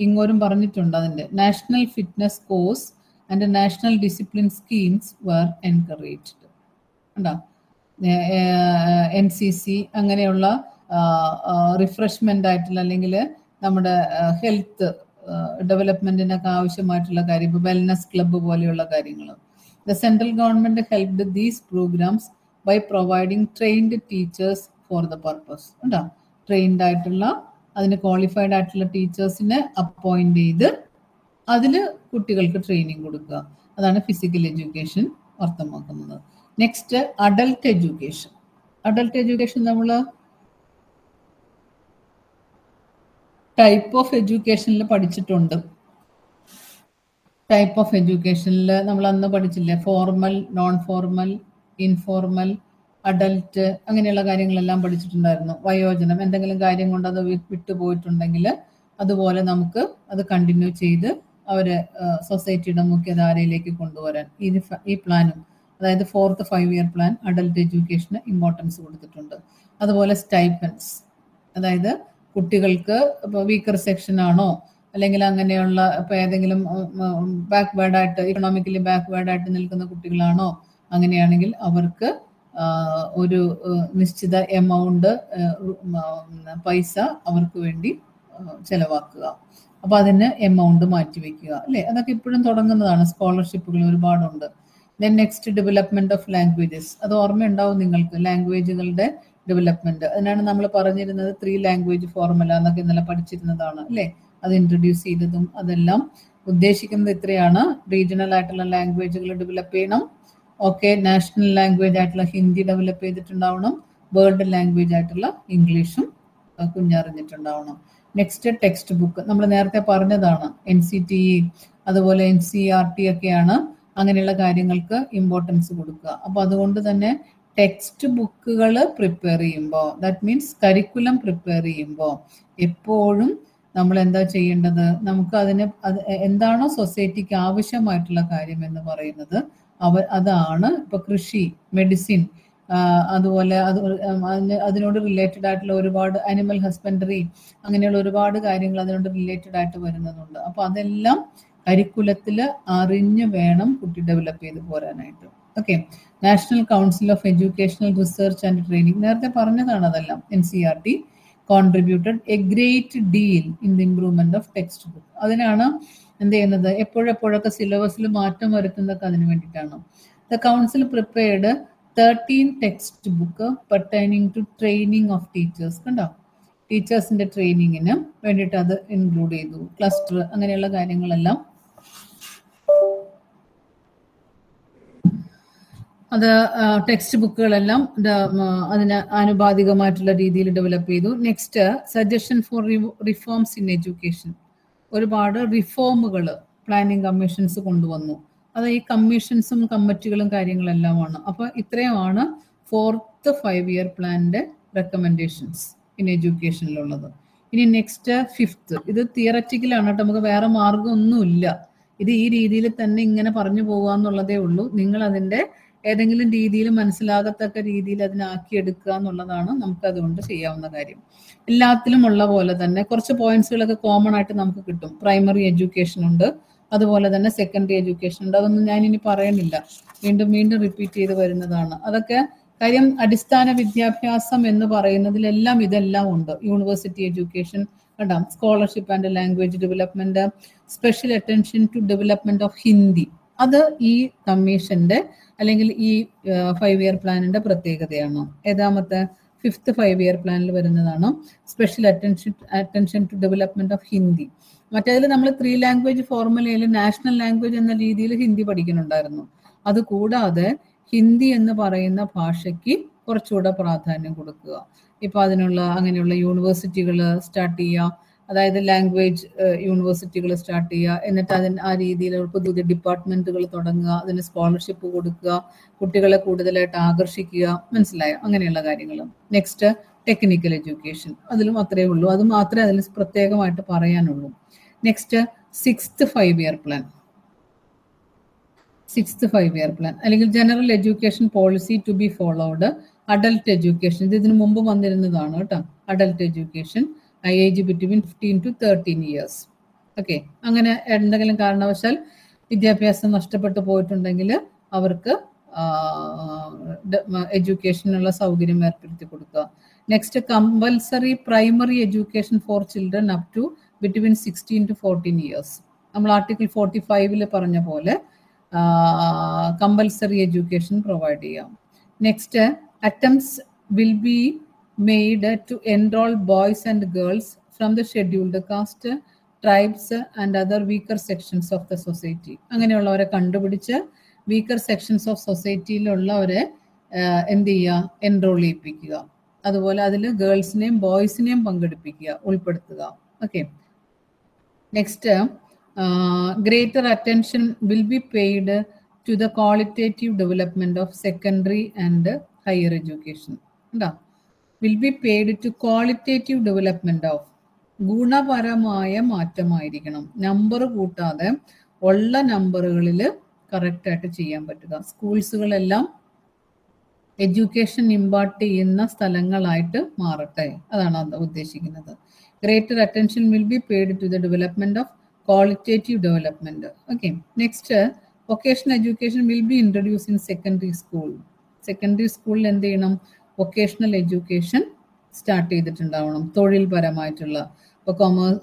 ഇങ്ങോരും പറഞ്ഞിട്ടുണ്ട് അതിന്റെ national fitness course and national discipline schemes were encouraged N C C അങ്ങനെയുള്ള റിഫ്രഷ്മെന്റ് ആയിട്ടുള്ള അല്ലെങ്കിൽ നമ്മുടെ ഹെൽത്ത് ഡെവലപ്മെന്റിനൊക്കെ ആവശ്യമായിട്ടുള്ള കാര്യം. ഇപ്പോൾ വെൽനസ് ക്ലബ്ബ് പോലെയുള്ള കാര്യങ്ങൾ the central government helped these programs by providing trained teachers for the purpose. ഉണ്ടോ? ട്രെയിൻഡ് ആയിട്ടുള്ള അതിന് ക്വാളിഫൈഡ് ആയിട്ടുള്ള ടീച്ചേഴ്സിനെ അപ്പോയിന്റ് ചെയ്ത് അതിൽ കുട്ടികൾക്ക് ട്രെയിനിങ് കൊടുക്കുക. അതാണ് ഫിസിക്കൽ എഡ്യൂക്കേഷൻ അർത്ഥമാക്കുന്നത്. Next adult education adult education നമ്മൾ ടൈപ്പ് ഓഫ് എഡ്യൂക്കേഷനിൽ പഠിച്ചിട്ടുണ്ട്. ടൈപ്പ് ഓഫ് എഡ്യൂക്കേഷനിൽ നമ്മൾ അന്ന് പഠിച്ചില്ലേ? Formal non formal informal adult അങ്ങനെയുള്ള കാര്യങ്ങളെല്ലാം പഠിച്ചിട്ടുണ്ടായിരുന്നു. വയോജനം എന്തെങ്കിലും കാര്യം കൊണ്ട് അത് വിട്ടുപോയിട്ടുണ്ടെങ്കിൽ അതുപോലെ നമുക്ക് അത് കണ്ടിന്യൂ ചെയ്ത് അവരെ സൊസൈറ്റിയുടെ മുഖ്യധാരയിലേക്ക് കൊണ്ടുവരാൻ ഈ ഈ പ്ലാനും അതായത് fourth five year plan adult എഡ്യൂക്കേഷന് ഇമ്പോർട്ടൻസ് കൊടുത്തിട്ടുണ്ട്. അതുപോലെ സ്റ്റൈപ്പൻസ് അതായത് കുട്ടികൾക്ക് ഇപ്പോൾ വീക്കർ സെക്ഷൻ ആണോ അല്ലെങ്കിൽ അങ്ങനെയുള്ള ഇപ്പൊ ഏതെങ്കിലും ബാക്ക്വേർഡ് ആയിട്ട് ഇക്കണോമിക്കലി ബാക്ക്വേർഡ് ആയിട്ട് നിൽക്കുന്ന കുട്ടികളാണോ? അങ്ങനെയാണെങ്കിൽ അവർക്ക് ഒരു നിശ്ചിത എമൗണ്ട് പൈസ അവർക്ക് വേണ്ടി ചെലവാക്കുക. അപ്പൊ അതിന് എമൗണ്ട് മാറ്റിവെക്കുക അല്ലെ? അതൊക്കെ ഇപ്പോഴും തുടങ്ങുന്നതാണ്. സ്കോളർഷിപ്പുകൾ ഒരുപാടുണ്ട്. Then next development of languages അത് ഓർമ്മയുണ്ടാവും നിങ്ങൾക്ക് ലാംഗ്വേജുകളുടെ ഡെവലപ്മെന്റ് അതിനാണ് നമ്മൾ പറഞ്ഞിരുന്നത് ത്രീ ലാംഗ്വേജ് ഫോർമുല എന്നൊക്കെ ഇന്നലെ പഠിച്ചിരുന്നതാണ് അല്ലെ? അത് ഇൻട്രൊഡ്യൂസ് ചെയ്തതും അതെല്ലാം ഉദ്ദേശിക്കുന്നത് ഇത്രയാണ്. റീജിയണൽ ആയിട്ടുള്ള ലാംഗ്വേജുകൾ ഡെവലപ്പ് ചെയ്യണം. ഓക്കെ നാഷണൽ ലാംഗ്വേജ് ആയിട്ടുള്ള ഹിന്ദി ഡെവലപ്പ് ചെയ്തിട്ടുണ്ടാവണം. വേൾഡ് ലാംഗ്വേജ് ആയിട്ടുള്ള ഇംഗ്ലീഷും കുഞ്ഞറിഞ്ഞിട്ടുണ്ടാവണം. നെക്സ്റ്റ് ടെക്സ്റ്റ് ബുക്ക് നമ്മൾ നേരത്തെ പറഞ്ഞതാണ് എൻ സി ടി ഇ അതുപോലെ എൻ സി ആർ ടി ഒക്കെയാണ് അങ്ങനെയുള്ള കാര്യങ്ങൾക്ക് ഇമ്പോർട്ടൻസ് കൊടുക്കുക. അപ്പൊ അതുകൊണ്ട് തന്നെ ടെക്സ്റ്റ് ബുക്കുകൾ പ്രിപ്പയർ ചെയ്യുമ്പോൾ ദാറ്റ് മീൻസ് കരിക്കുലം പ്രിപ്പയർ ചെയ്യുമ്പോൾ എപ്പോഴും നമ്മൾ എന്താ ചെയ്യേണ്ടത്? നമുക്ക് അതിന് അത് എന്താണോ സൊസൈറ്റിക്ക് ആവശ്യമായിട്ടുള്ള കാര്യം എന്ന് പറയുന്നത് അവ അതാണ് ഇപ്പൊ കൃഷി മെഡിസിൻ അതുപോലെ അത് അതിന് അതിനോട് റിലേറ്റഡ് ആയിട്ടുള്ള ഒരുപാട് അനിമൽ ഹസ്ബൻഡറി അങ്ങനെയുള്ള ഒരുപാട് കാര്യങ്ങൾ അതിനോട് റിലേറ്റഡ് ആയിട്ട് വരുന്നതുണ്ട്. അപ്പൊ അതെല്ലാം കരിക്കുലത്തിൽ അറിഞ്ഞു വേണം കുട്ടി ഡെവലപ്പ് ചെയ്ത് പോരാനായിട്ട്. Okay national council of educational research and training നേരത്തെ പറഞ്ഞതാണ് അതെല്ലാം N C R T contributed a great deal in the improvement of text book അതിനാണ് എന്ത് ചെയ്യുന്നത്? എപ്പോഴെപ്പോഴൊക്കെ സിലബസിൽ മാറ്റം വരുത്തുന്നതൊക്കെ അതിന് വേണ്ടിയിട്ടാണ്. The council prepared thirteen text book pertaining to training of teachers കണ്ടോ? ടീച്ചേഴ്സിന്റെ ട്രെയിനിങ്ങിന് വേണ്ടിയിട്ട് അത് ഇൻക്ലൂഡ് ചെയ്തു. ക്ലസ്റ്റർ അങ്ങനെയുള്ള കാര്യങ്ങളെല്ലാം അത് ടെക്സ്റ്റ് ബുക്കുകളെല്ലാം അതിന് ആനുപാതികമായിട്ടുള്ള രീതിയിൽ ഡെവലപ്പ് ചെയ്തു. Next suggestion for reforms in education ഒരുപാട് റിഫോമുകൾ പ്ലാനിങ് കമ്മീഷൻസ് കൊണ്ടുവന്നു. അത് ഈ കമ്മീഷൻസും കമ്മിറ്റികളും കാര്യങ്ങളെല്ലാമാണ്. അപ്പൊ ഇത്രയുമാണ് ഫോർത്ത് ഫൈവ് ഇയർ പ്ലാനിന്റെ റെക്കമെൻഡേഷൻസ് ഇൻ എഡ്യൂക്കേഷനിലുള്ളത് ഇനി നെക്സ്റ്റ് ഫിഫ്ത്ത് ഇത് തിയററ്റിക്കലാണ് കേട്ടോ. നമുക്ക് വേറെ മാർഗമൊന്നുമില്ല. ഇത് ഈ രീതിയിൽ തന്നെ ഇങ്ങനെ പറഞ്ഞു പോകുക എന്നുള്ളതേ ഉള്ളൂ. നിങ്ങൾ അതിന്റെ ഏതെങ്കിലും രീതിയിൽ മനസ്സിലാകത്തക്ക രീതിയിൽ അതിനാക്കി എടുക്കുക എന്നുള്ളതാണ് നമുക്ക് അതുകൊണ്ട് ചെയ്യാവുന്ന കാര്യം. എല്ലാത്തിലും ഉള്ള പോലെ തന്നെ കുറച്ച് പോയിന്റ്സുകളൊക്കെ കോമൺ ആയിട്ട് നമുക്ക് കിട്ടും. പ്രൈമറി എഡ്യൂക്കേഷൻ ഉണ്ട് അതുപോലെ തന്നെ സെക്കൻഡറി എഡ്യൂക്കേഷൻ ഉണ്ട്. അതൊന്നും ഞാൻ ഇനി പറയുന്നില്ല വീണ്ടും വീണ്ടും റിപ്പീറ്റ് ചെയ്ത് വരുന്നതാണ്. അതൊക്കെ കാര്യം അടിസ്ഥാന വിദ്യാഭ്യാസം എന്ന് പറയുന്നതിലെല്ലാം ഇതെല്ലാം ഉണ്ട്. University education കണ്ടാം? Scholarship and language development special attention to development of Hindi അത് ഈ കമ്മീഷന്റെ അല്ലെങ്കിൽ ഈ ഫൈവ് ഇയർ പ്ലാനിന്റെ പ്രത്യേകതയാണോ? ഏതാമത്തെ ഫിഫ്ത്ത് ഫൈവ് ഇയർ പ്ലാനിൽ വരുന്നതാണ്? Special attention attention to development of Hindi മറ്റേതിൽ നമ്മൾ ത്രീ ലാംഗ്വേജ് ഫോർമുലയിൽ നാഷണൽ ലാംഗ്വേജ് എന്ന രീതിയിൽ ഹിന്ദി പഠിക്കുന്നുണ്ടായിരുന്നു. അതുകൂടാതെ ഹിന്ദി എന്ന് പറയുന്ന ഭാഷയ്ക്ക് കുറച്ചുകൂടെ പ്രാധാന്യം കൊടുക്കുക. ഇപ്പൊ അതിനുള്ള അങ്ങനെയുള്ള യൂണിവേഴ്സിറ്റികൾ സ്റ്റാർട്ട് ചെയ്യുക. അതായത് ലാംഗ്വേജ് യൂണിവേഴ്സിറ്റികൾ സ്റ്റാർട്ട് ചെയ്യുക. എന്നിട്ട് അതിന് ആ രീതിയിൽ പുതിയ പുതിയ ഡിപ്പാർട്ട്മെന്റുകൾ തുടങ്ങുക. അതിന് സ്കോളർഷിപ്പ് കൊടുക്കുക. കുട്ടികളെ കൂടുതലായിട്ട് ആകർഷിക്കുക. മനസ്സിലായോ? അങ്ങനെയുള്ള കാര്യങ്ങൾ. നെക്സ്റ്റ് ടെക്നിക്കൽ എഡ്യൂക്കേഷൻ അതിലും അത്രേ ഉള്ളൂ. അത് മാത്രമേ അതിൽ പ്രത്യേകമായിട്ട് പറയാനുള്ളൂ. Next sixth five year plan sixth five year plan അല്ലെങ്കിൽ general education policy to be followed adult education ഇത് ഇതിനു മുമ്പ് വന്നിരുന്നതാണ് കേട്ടോ. Adult education age between fifteen to thirteen years okay അങ്ങനെ എന്തെങ്കിലും കാരണവശാൽ വിദ്യാഭ്യാസം നഷ്ടപ്പെട്ടു പോയിട്ടുണ്ടെങ്കിൽ അവർക്ക് എഡ്യൂക്കേഷനുള്ള സൗകര്യം ഏർപ്പെടുത്തി കൊടുക്കുക. Next compulsory primary education for children up to between sixteen to fourteen years നമ്മൾ ആർട്ടിക്കിൾ ഫോർട്ടി ഫൈവിൽ പറഞ്ഞ പോലെ കമ്പൽസറി എഡ്യൂക്കേഷൻ പ്രൊവൈഡ് ചെയ്യാം. Next attempts will be made to enrol boys and girls from the scheduled caste tribes and other weaker sections of the society അങ്ങനെയുള്ളവരെ കണ്ടുപിടിച്ച് weaker sections of സൊസൈറ്റിയിലുള്ളവരെ എന്ത് ചെയ്യുക? എൻറോൾ ചെയ്യിപ്പിക്കുക. അതുപോലെ അതിൽ ഗേൾസിനെയും ബോയ്സിനെയും പങ്കെടുപ്പിക്കുക ഉൾപ്പെടുത്തുക. Okay next greater attention will be paid to the qualitative development of secondary and higher education ഉണ്ടോ? Will be paid to qualitative development of ഗുണപരമായ മാറ്റമായിരിക്കണം. നമ്പർ കൂട്ടാതെ ഉള്ള നമ്പറുകളിൽ കറക്റ്റായിട്ട് ചെയ്യാൻ പറ്റുക. സ്കൂൾസുകളെല്ലാം എഡ്യൂക്കേഷൻ ഇമ്പാർട്ട് ചെയ്യുന്ന സ്ഥലങ്ങളായിട്ട് മാറട്ടെ. അതാണ് അത് ഉദ്ദേശിക്കുന്നത്. Greater attention will be paid to the development of qualitative development okay next vocational education will be introduce in secondary school secondary സ്കൂളിൽ എന്ത് ചെയ്യണം? വൊക്കേഷണൽ എഡ്യൂക്കേഷൻ സ്റ്റാർട്ട് ചെയ്തിട്ടുണ്ടാവണം. തൊഴിൽപരമായിട്ടുള്ള. ഇപ്പോൾ കൊമേഴ്സ്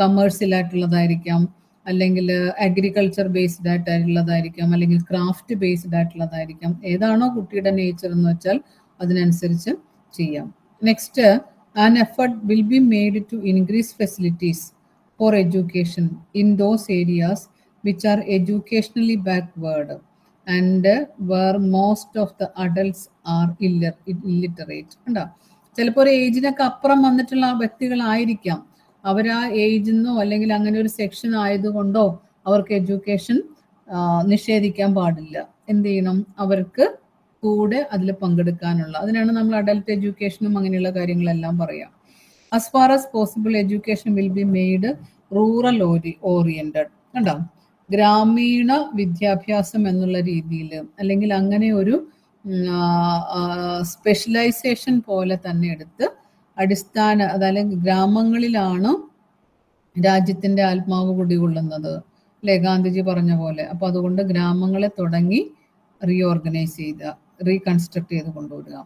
കമേഴ്സ്യലായിട്ടുള്ളതായിരിക്കാം അല്ലെങ്കിൽ അഗ്രികൾച്ചർ ബേസ്ഡ് ആയിട്ടുള്ളതായിരിക്കാം. അല്ലെങ്കിൽ ക്രാഫ്റ്റ് ബേസ്ഡ് ആയിട്ടുള്ളതായിരിക്കാം. ഏതാണോ കുട്ടിയുടെ നേച്ചർ എന്ന് വെച്ചാൽ അതിനനുസരിച്ച് ചെയ്യാം. Next an effort will be made to increase facilities for education in those areas which are educationally backward and where most of the adults are ഇല്ല illiterate ഉണ്ടോ ചിലപ്പോൾ ഒരു ഏജിനൊക്കെ അപ്പുറം വന്നിട്ടുള്ള വ്യക്തികളായിരിക്കാം. അവർ ആ ഏജിൽ നിന്നോ അല്ലെങ്കിൽ അങ്ങനെ ഒരു സെക്ഷൻ ആയതുകൊണ്ടോ അവർക്ക് എഡ്യൂക്കേഷൻ നിഷേധിക്കാൻ പാടില്ല. എന്ത് ചെയ്യണം? അവർക്ക് കൂടെ അതിൽ പങ്കെടുക്കാനുള്ള. അതിനാണ് നമ്മൾ അഡൽട്ട് എഡ്യൂക്കേഷനും അങ്ങനെയുള്ള കാര്യങ്ങളെല്ലാം പറയാം. Far as possible education will be made rural ഓരി oriented കണ്ടോ? ഗ്രാമീണ വിദ്യാഭ്യാസം എന്നുള്ള രീതിയിൽ അല്ലെങ്കിൽ അങ്ങനെ ഒരു സ്പെഷ്യലൈസേഷൻ പോലെ തന്നെ എടുത്ത് അടിസ്ഥാന അതായത് ഗ്രാമങ്ങളിലാണ് രാജ്യത്തിന്റെ ആത്മാവ് കുടികൊള്ളുന്നത്. അല്ലെ? ഗാന്ധിജി പറഞ്ഞ പോലെ. അപ്പൊ അതുകൊണ്ട് ഗ്രാമങ്ങളെ തുടങ്ങി റീഓർഗനൈസ് ചെയ്ത റീകൺസ്ട്രക്ട് ചെയ്ത് കൊണ്ടുവരിക.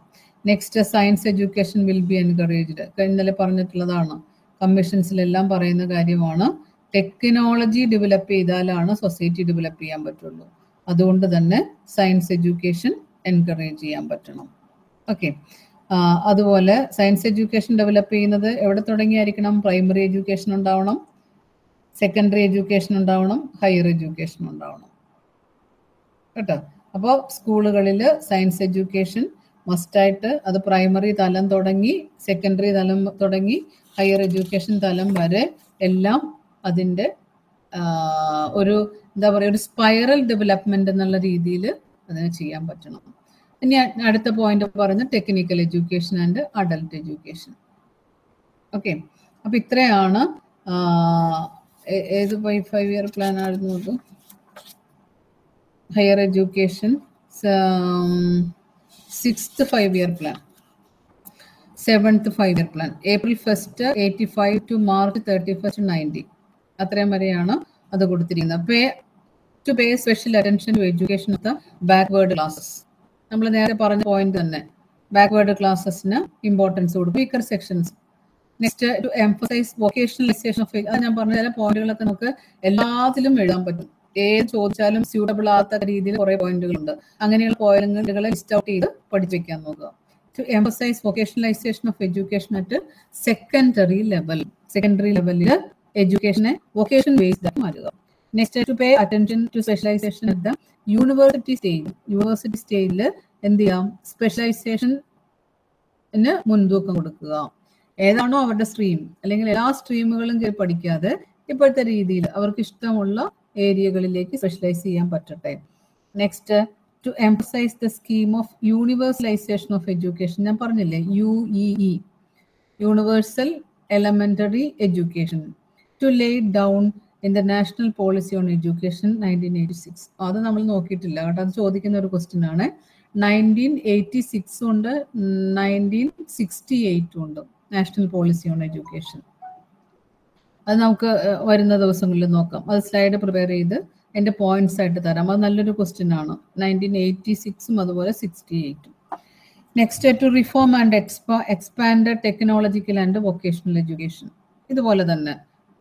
Next science education will be encouraged ഇന്നലെ പറഞ്ഞിട്ടുള്ളതാണ്. കമ്മീഷൻസിലെല്ലാം പറയുന്ന കാര്യമാണ് ടെക്നോളജി ഡെവലപ്പ് ചെയ്താലാണ് സൊസൈറ്റി ഡെവലപ്പ് ചെയ്യാൻ പറ്റുള്ളൂ. അതുകൊണ്ട് തന്നെ സയൻസ് എഡ്യൂക്കേഷൻ എൻകറേജ് ചെയ്യാൻ പറ്റണം. ഓക്കെ. അതുപോലെ സയൻസ് എഡ്യൂക്കേഷൻ ഡെവലപ്പ് ചെയ്യുന്നത് എവിടെ തുടങ്ങിയായിരിക്കണം? പ്രൈമറി എഡ്യൂക്കേഷൻ ഉണ്ടാവണം സെക്കൻഡറി എഡ്യൂക്കേഷൻ ഉണ്ടാവണം ഹയർ എഡ്യൂക്കേഷൻ ഉണ്ടാവണം. കേട്ടോ? അപ്പോൾ സ്കൂളുകളിൽ സയൻസ് എഡ്യൂക്കേഷൻ മസ്റ്റായിട്ട് അത് പ്രൈമറി തലം തുടങ്ങി സെക്കൻഡറി തലം തുടങ്ങി ഹയർ എഡ്യൂക്കേഷൻ തലം വരെ എല്ലാം അതിന്റെ ഒരു എന്താ പറയുക ഒരു സ്പൈറൽ ഡെവലപ്മെന്റ് എന്നുള്ള രീതിയിൽ അതിനെ ചെയ്യാൻ പറ്റണം. ഇനി അടുത്ത പോയിന്റ് പറഞ്ഞ technical education and adult education okay അപ്പൊ ഇത്രയാണ് ഏത് ഫൈവ് ഇയർ പ്ലാൻ ആയിരുന്നു അത്? Higher education sixth five year plan seventh five year plan April first eighty five to March thirty first ninety അത്രയും വരെയാണ് അത് കൊടുത്തിരിക്കുന്നത്. Pay to pay special attention to education of the backward classes നമ്മൾ നേരെ പറഞ്ഞ point തന്നെ. Backward ക്ലാസ്സസിന് importance കൊടുക്കും. Weaker sections next to emphasise vocationalisation of അത് ഞാൻ പറഞ്ഞ ചില പോയിന്റുകളൊക്കെ നമുക്ക് എല്ലാത്തിലും എഴുതാൻ പറ്റും. ഏത് ചോദിച്ചാലും സ്യൂട്ടബിൾ ആകാത്ത രീതിയിൽ കുറെ പോയിന്റുകളുണ്ട് അങ്ങനെയുള്ള പോയിന്റുകളെ ലിസ്റ്റ് ഔട്ട് ചെയ്ത് പഠിച്ചു വെക്കാൻ നോക്കുക to emphasise vocationalisation of education at secondary level secondary ലെവലിൽ എഡ്യൂക്കേഷനെ വൊക്കേഷൻ ബേസ്ഡ് ആക്കി മാറ്റുക. Next to pay attention to specialisation at the university stage university സ്റ്റേജിൽ എന്ത് ചെയ്യാം? സ്പെഷ്യലൈസേഷന് മുൻതൂക്കം കൊടുക്കുക. ഏതാണോ അവരുടെ സ്ട്രീം അല്ലെങ്കിൽ എല്ലാ സ്ട്രീമുകളും കയറി പഠിക്കാതെ ഇപ്പോഴത്തെ രീതിയിൽ അവർക്ക് ഇഷ്ടമുള്ള ഏരിയകളിലേക്ക് സ്പെഷ്യലൈസ് ചെയ്യാൻ പറ്റട്ടെ. Next to emphasise the scheme of universalisation of education ഞാൻ പറഞ്ഞില്ലേ? U E universal elementary education to lay down in the national policy on education nineteen eighty six അത് നമ്മൾ നോക്കിയിട്ടില്ല കേട്ടോ. അത് ചോദിക്കുന്ന ഒരു ക്വസ്റ്റ്യൻ ആണ്. നയന്റീൻ എയ്റ്റി സിക്സും ഉണ്ട് നയന്റീൻ സിക്സ്റ്റി എയ്റ്റും ഉണ്ട് നാഷണൽ പോളിസി ഓൺ എഡ്യൂക്കേഷൻ അത് നമുക്ക് വരുന്ന ദിവസങ്ങളിൽ നോക്കാം. അത് സ്ലൈഡ് പ്രിപ്പയർ ചെയ്ത് എന്റെ പോയിന്റ്സ് ആയിട്ട് തരാം. അത് നല്ലൊരു ക്വസ്റ്റ്യൻ ആണ്. നയന്റീൻ എയ്റ്റി സിക്സും അതുപോലെ സിക്സ്റ്റി എയ്റ്റും next to reform and എക്സ്പാ expand technological and vocational education ഇതുപോലെ തന്നെ.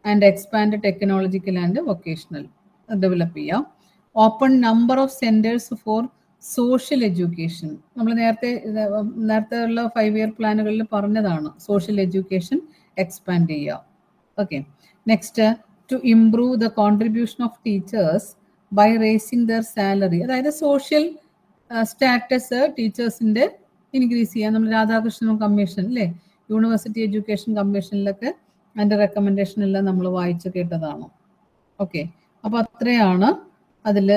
And expand technological and vocational develop ചെയ്യാം. Open number of centres for social education നമ്മൾ നേരത്തെ നേരത്തെ ഉള്ള ഫൈവ് ഇയർ പ്ലാനുകളിൽ പറഞ്ഞതാണ്. സോഷ്യൽ എഡ്യൂക്കേഷൻ എക്സ്പാൻഡ് ചെയ്യുക okay next to improve the contribution of teachers by raising their salary അതായത് സോഷ്യൽ സ്റ്റാറ്റസ് ടീച്ചേഴ്സിന്റെ ഇൻക്രീസ് ചെയ്യാൻ നമ്മൾ രാധാകൃഷ്ണൻ കമ്മീഷൻ അല്ലേ യൂണിവേഴ്സിറ്റി എഡ്യൂക്കേഷൻ കമ്മീഷനിലൊക്കെ അതിന്റെ റെക്കമെൻഡേഷൻ എല്ലാം നമ്മൾ വായിച്ചു കേട്ടതാണ്. ഓക്കെ അപ്പൊ അത്രയാണ് അതിൽ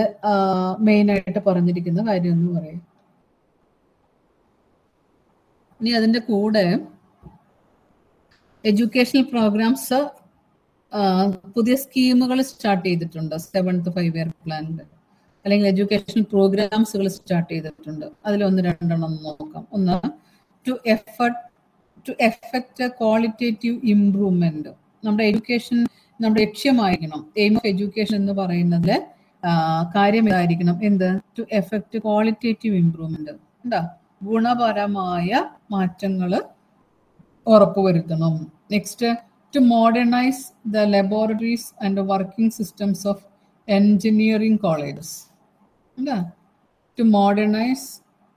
മെയിൻ ആയിട്ട് പറഞ്ഞിരിക്കുന്ന കാര്യം എന്ന് പറയും. ഇനി അതിന്റെ കൂടെ എഡ്യൂക്കേഷണൽ പ്രോഗ്രാംസ് പുതിയ സ്കീമുകൾ സ്റ്റാർട്ട് ചെയ്തിട്ടുണ്ട്. സെവൻത്ത് ഫൈവ് ഇയർ പ്ലാനിൽ അല്ലെങ്കിൽ എഡ്യൂക്കേഷണൽ പ്രോഗ്രാംസുകൾ സ്റ്റാർട്ട് ചെയ്തിട്ടുണ്ട്. അതിൽ ഒന്ന് രണ്ടെണ്ണം നോക്കാം. ഒന്ന് to effort to effect qualitative improvement നമ്മുടെ എഡ്യൂക്കേഷൻ നമ്മുടെ ലക്ഷ്യമായിരിക്കണം. എയിം ഓഫ് എഡ്യൂക്കേഷൻ എന്ന് പറയുന്നത് കാര്യം ഇതായിരിക്കണം. എന്ത്? ടു എഫക്റ്റ് ക്വാളിറ്റേറ്റീവ് ഇംപ്രൂവ്മെന്റ് എന്താ? ഗുണപരമായ മാറ്റങ്ങൾ ഉറപ്പുവരുത്തണം. Next to modernise the laboratories and working systems of engineering colleges എന്താ? To modernise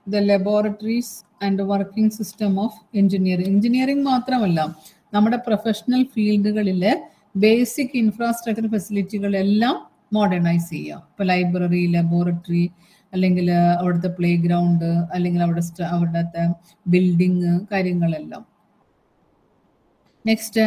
the laboratories and working system of engineering engineering മാത്രമല്ല നമ്മുടെ പ്രൊഫഷണൽ ഫീൽഡുകളിലെ ബേസിക് ഇൻഫ്രാസ്ട്രക്ചർ ഫെസിലിറ്റികളെല്ലാം മോഡേണൈസ് ചെയ്യുക. ഇപ്പൊ ലൈബ്രറി ലബോറട്ടറി അല്ലെങ്കിൽ അവിടുത്തെ പ്ലേ ഗ്രൗണ്ട് അല്ലെങ്കിൽ അവിടെ അവിടുത്തെ ബിൽഡിങ് കാര്യങ്ങളെല്ലാം. Next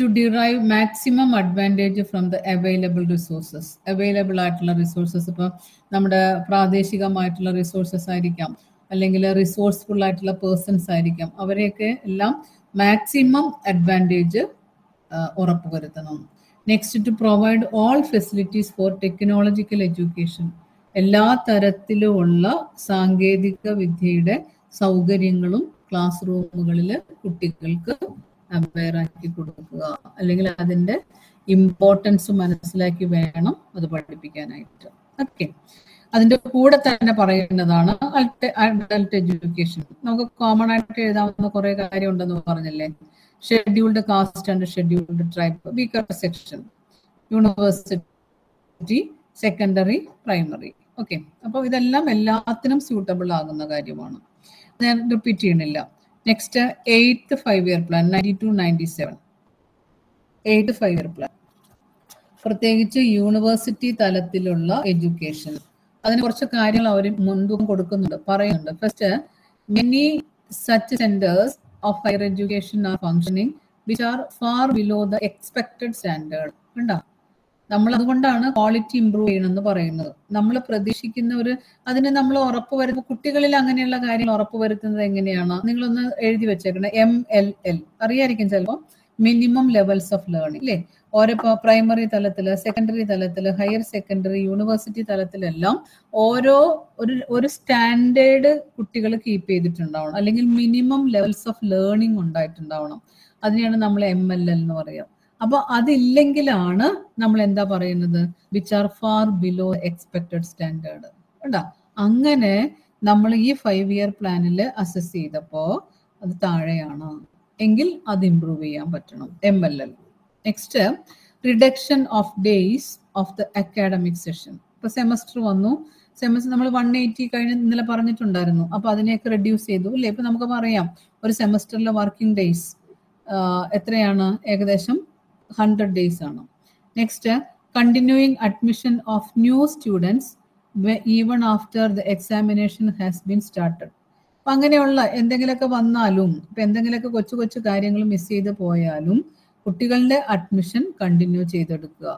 to derive maximum advantage from the available resources available ആയിട്ടുള്ള റിസോഴ്സസ് ഇപ്പോൾ നമ്മുടെ പ്രാദേശികമായിട്ടുള്ള റിസോഴ്സസ് ആയിരിക്കാം. അല്ലെങ്കിൽ റിസോഴ്സ്ഫുൾ ആയിട്ടുള്ള പേഴ്സൺസ് ആയിരിക്കാം. അവരെയൊക്കെ എല്ലാം മാക്സിമം അഡ്വാന്റേജ് ഉറപ്പുവരുത്തണം. Next to provide all facilities for technological education എല്ലാ തരത്തിലുമുള്ള സാങ്കേതിക വിദ്യയുടെ സൗകര്യങ്ങളും ക്ലാസ് റൂമുകളിൽ കുട്ടികൾക്ക് അവയറാക്കി ആക്കി കൊടുക്കുക. അല്ലെങ്കിൽ അതിന്റെ ഇമ്പോർട്ടൻസ് മനസ്സിലാക്കി വേണം അത് പഠിപ്പിക്കാനായിട്ട്. ഓക്കെ അതിന്റെ കൂടെ തന്നെ പറയുന്നതാണ് അഡൽട്ട് എഡ്യൂക്കേഷൻ നമുക്ക് കോമൺ ആയിട്ട് എഴുതാവുന്ന കുറെ കാര്യം ഉണ്ടെന്ന് പറഞ്ഞല്ലേ scheduled caste and scheduled tribe weaker section university secondary primary okay അപ്പോൾ ഇതെല്ലാം എല്ലാത്തിനും സ്യൂട്ടബിൾ ആകുന്ന കാര്യമാണ്. ഞാൻ റിപ്പീറ്റ് ചെയ്യണില്ല. Next eighth five year plan ninety two ninety seven eighth five year plan പ്രത്യേകിച്ച് യൂണിവേഴ്സിറ്റി തലത്തിലുള്ള എഡ്യൂക്കേഷൻ അതിന് കുറച്ച് കാര്യങ്ങൾ അവർ മുൻപും കൊടുക്കുന്നുണ്ട് പറയുന്നുണ്ട്. First many such centres of higher education are functioning which are far below the expected standard കണ്ടോ? നമ്മൾ അതുകൊണ്ടാണ് ക്വാളിറ്റി ഇമ്പ്രൂവ് ചെയ്യണമെന്ന് പറയുന്നത്. നമ്മൾ പ്രതീക്ഷിക്കുന്ന ഒരു അതിന് നമ്മൾ ഉറപ്പ് വരുന്ന കുട്ടികളിൽ അങ്ങനെയുള്ള കാര്യങ്ങൾ ഉറപ്പ് വരുത്തുന്നത് എങ്ങനെയാണ്? നിങ്ങളൊന്ന് എഴുതി വെച്ചേക്കണം എം എൽ എൽ അറിയായിരിക്കും ചിലപ്പോൾ മിനിമം ലെവൽസ് ഓഫ് ലേണിംഗ് അല്ലേ ഓരോ പ്രൈമറി തലത്തിൽ സെക്കൻഡറി തലത്തിൽ ഹയർ സെക്കൻഡറി യൂണിവേഴ്സിറ്റി തലത്തിലെല്ലാം ഓരോ ഒരു ഒരു സ്റ്റാൻഡേർഡ് കുട്ടികൾ കീപ്പ് ചെയ്തിട്ടുണ്ടാവണം. അല്ലെങ്കിൽ മിനിമം ലെവൽസ് ഓഫ് ലേണിംഗ് ഉണ്ടായിട്ടുണ്ടാവണം. അതിനെയാണ് നമ്മൾ എം എൽ എൽ എന്ന് പറയുക അപ്പൊ അതില്ലെങ്കിലാണ് നമ്മൾ എന്താ പറയുന്നത്? Which are far below expected standard ഉണ്ടാ അങ്ങനെ നമ്മൾ ഈ ഫൈവ് ഇയർ പ്ലാനിൽ അസസ് ചെയ്തപ്പോ അത് താഴെയാണ്. എങ്കിൽ അത് ഇമ്പ്രൂവ് ചെയ്യാൻ പറ്റണം. M L L next reduction of days of the academic session ഇപ്പൊ സെമസ്റ്റർ വന്നു. സെമസ്റ്റർ നമ്മൾ വൺ എയ്റ്റി കഴിഞ്ഞ് ഇന്നലെ പറഞ്ഞിട്ടുണ്ടായിരുന്നു. അപ്പൊ അതിനെയൊക്കെ റെഡ്യൂസ് ചെയ്തു. അല്ലേ? ഇപ്പൊ നമുക്ക് പറയാം. ഒരു സെമസ്റ്ററിലെ വർക്കിംഗ് ഡേയ്സ് എത്രയാണ്? ഏകദേശം ഹൺഡ്രഡ് ഡേയ്സ് ആണ്. Next continuing admission of new students even after the examination has been started അപ്പൊ അങ്ങനെയുള്ള എന്തെങ്കിലുമൊക്കെ വന്നാലും ഇപ്പൊ എന്തെങ്കിലുമൊക്കെ കൊച്ചു കൊച്ചു കാര്യങ്ങൾ മിസ് ചെയ്ത് പോയാലും കുട്ടികളുടെ അഡ്മിഷൻ കണ്ടിന്യൂ ചെയ്തെടുക്കുക.